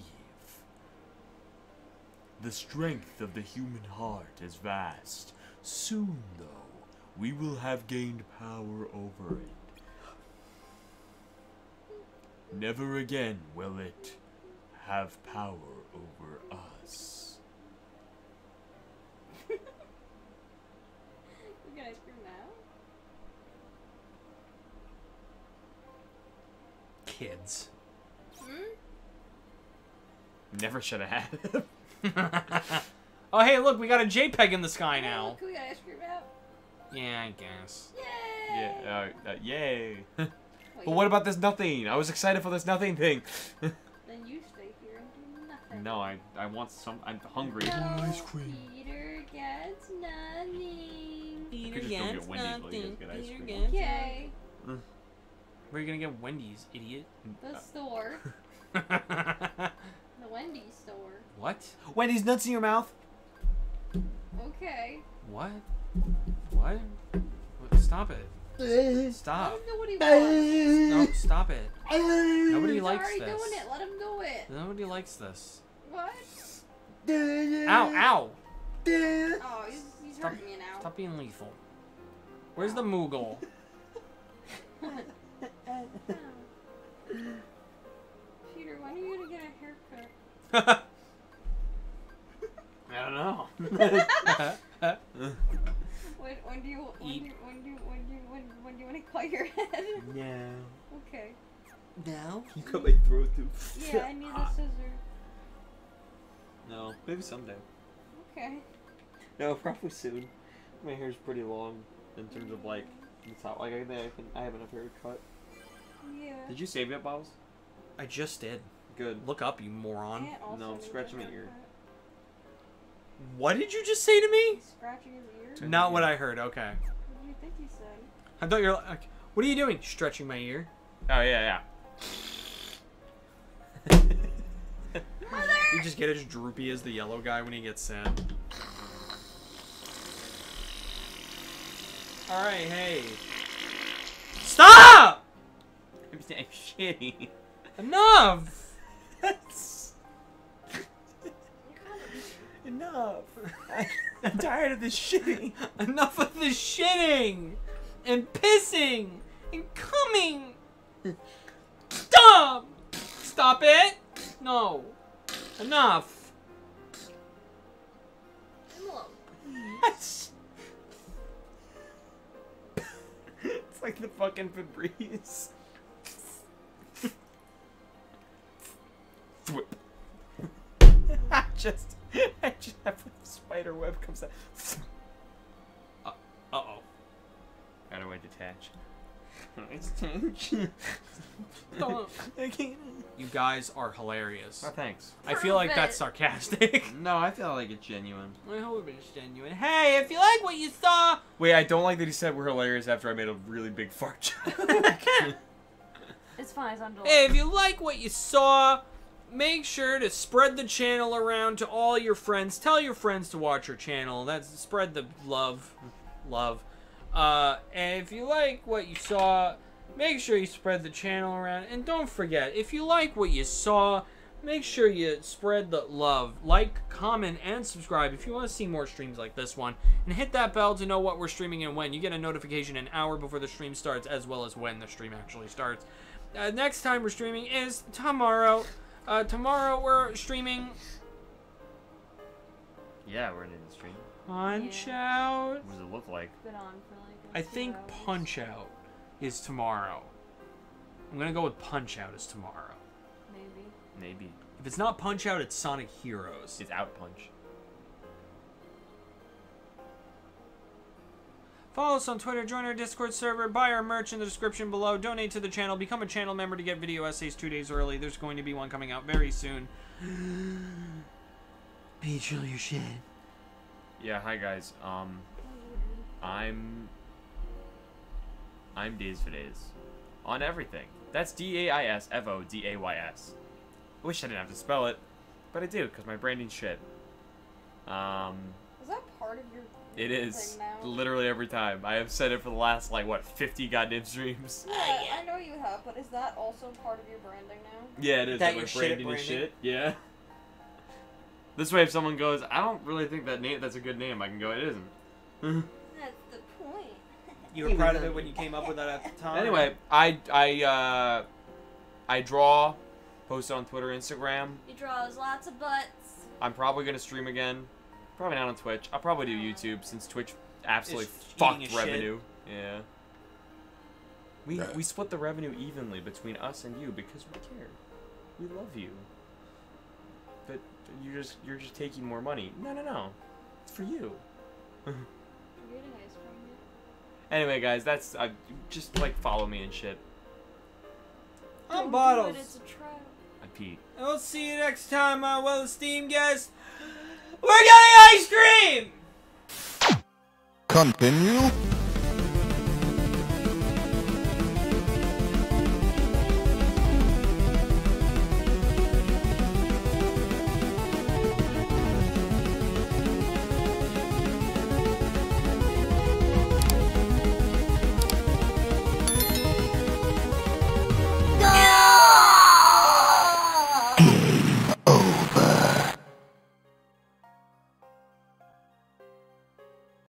The strength of the human heart is vast. Soon, though, we will have gained power over it. Never again will it have power over us. You get ice cream now? Kids. Hmm? Never should have had it. oh hey, look, we got a JPEG in the sky Oh, now. Can we get ice cream out? Yeah, I guess. Yay! yeah, uh, uh, yay. Wait, but what about this nothing? I was excited for this nothing thing. Then you stay here and do nothing. no, I I want some. I'm hungry. No, ice cream. Peter gets nothing. Peter could just go get Wendy's while you guys get ice Peter cream. gets Okay, nothing. Where are you gonna get Wendy's, idiot? the uh. store. The Wendy's store. What? Wendy's nuts in your mouth. Okay. What? What? What? Stop it. Stop. him do what he wants. No, stop it. Nobody He's likes already this. doing it. Let him do it. Nobody likes this. What? Ow, ow! Oh, he's, he's Stop- hurting me now. Stop being lethal. Where's the Moogle? Peter, when are you gonna get a haircut? I don't know. When, when do you when do you, when do you, when do you, when, when do you want to cut your head? Yeah. okay. Now? You cut my throat too. Yeah, I need a scissor. No, maybe someday. Okay. No, probably soon. My hair's pretty long in terms of like the top. Like I think I, can, I have enough hair cut. Yeah. Did you save it, Bottles? I just did. Good. Look up, you moron. No, needs a scratch my ear. What did you just say to me? Scratching his ear. Not what. I heard. Okay. What do you think he said? I thought you were like, what are you doing? Stretching my ear. Oh yeah, yeah, You just get as droopy as the yellow guy when he gets sad. All right, hey. Stop! yeah. I'm shitty. Enough. Enough. I'm tired of this shitting. Enough of the shitting and pissing and coming. Stop! Stop it! No. Enough. Leave him alone. Like the fucking Febreze. Thwip. I just, I just have a spider web comes out. Uh oh. How do I detach? I can't. You guys are hilarious. Oh, thanks. I feel like Prove that's sarcastic. No, I feel like it's genuine. I hope it's genuine. Hey, if you like what you saw, Wait, I don't like that he said we're hilarious after I made a really big fart joke. It's fine. It's on hey, if you like what you saw, make sure to spread the channel around to all your friends. Tell your friends to watch your channel. That's spread the love, love. Uh, and if you like what you saw, make sure you spread the channel around. And don't forget, if you like what you saw, make sure you spread the love. Like, comment, and subscribe if you want to see more streams like this one. And hit that bell to know what we're streaming and when. You get a notification an hour before the stream starts, as well as when the stream actually starts. Uh, next time we're streaming is tomorrow. Uh, tomorrow we're streaming yeah, we're in the stream. Punch Out. What does it look like? Been on for like. a I few think. Punch Out is tomorrow. I'm gonna go with Punch Out is tomorrow. Maybe. Maybe. If it's not Punch Out, it's Sonic Heroes. It's out punch. Follow us on Twitter, join our Discord server, buy our merch in the description below, donate to the channel, become a channel member to get video essays two days early. There's going to be one coming out very soon. Be chill your shit. Yeah, hi guys. Um, I'm I'm Days for Days on everything. That's D A I S F O D A Y S. I wish I didn't have to spell it, but I do because my branding's shit. Um, Is that part of your? it is thing now? literally every time. I have said it for the last like what 50 goddamn streams. Yeah, I know you have, but is that also part of your branding now? Yeah, it is. That my you're branding is branding? shit. Yeah. This way, if someone goes, I don't really think that name that's a good name, I can go, it isn't. That's the point. You were proud of it when you came up with that at the time. Anyway, I I uh I draw, post it on Twitter, Instagram. He draws lots of butts. I'm probably gonna stream again. Probably not on Twitch. I'll probably do YouTube since Twitch absolutely Is eating fucked his shit. revenue. Yeah. We Yeah. we split the revenue evenly between us and you because we care. We love you. But you're just you're just taking more money. No no no. It's for you. Anyway, guys, that's uh, just like follow me and shit. yet? I'm Don't Bottles. do it, It's a trap. I Pete. And we'll see you next time, my well-esteemed guest. We're getting ice cream! Continue.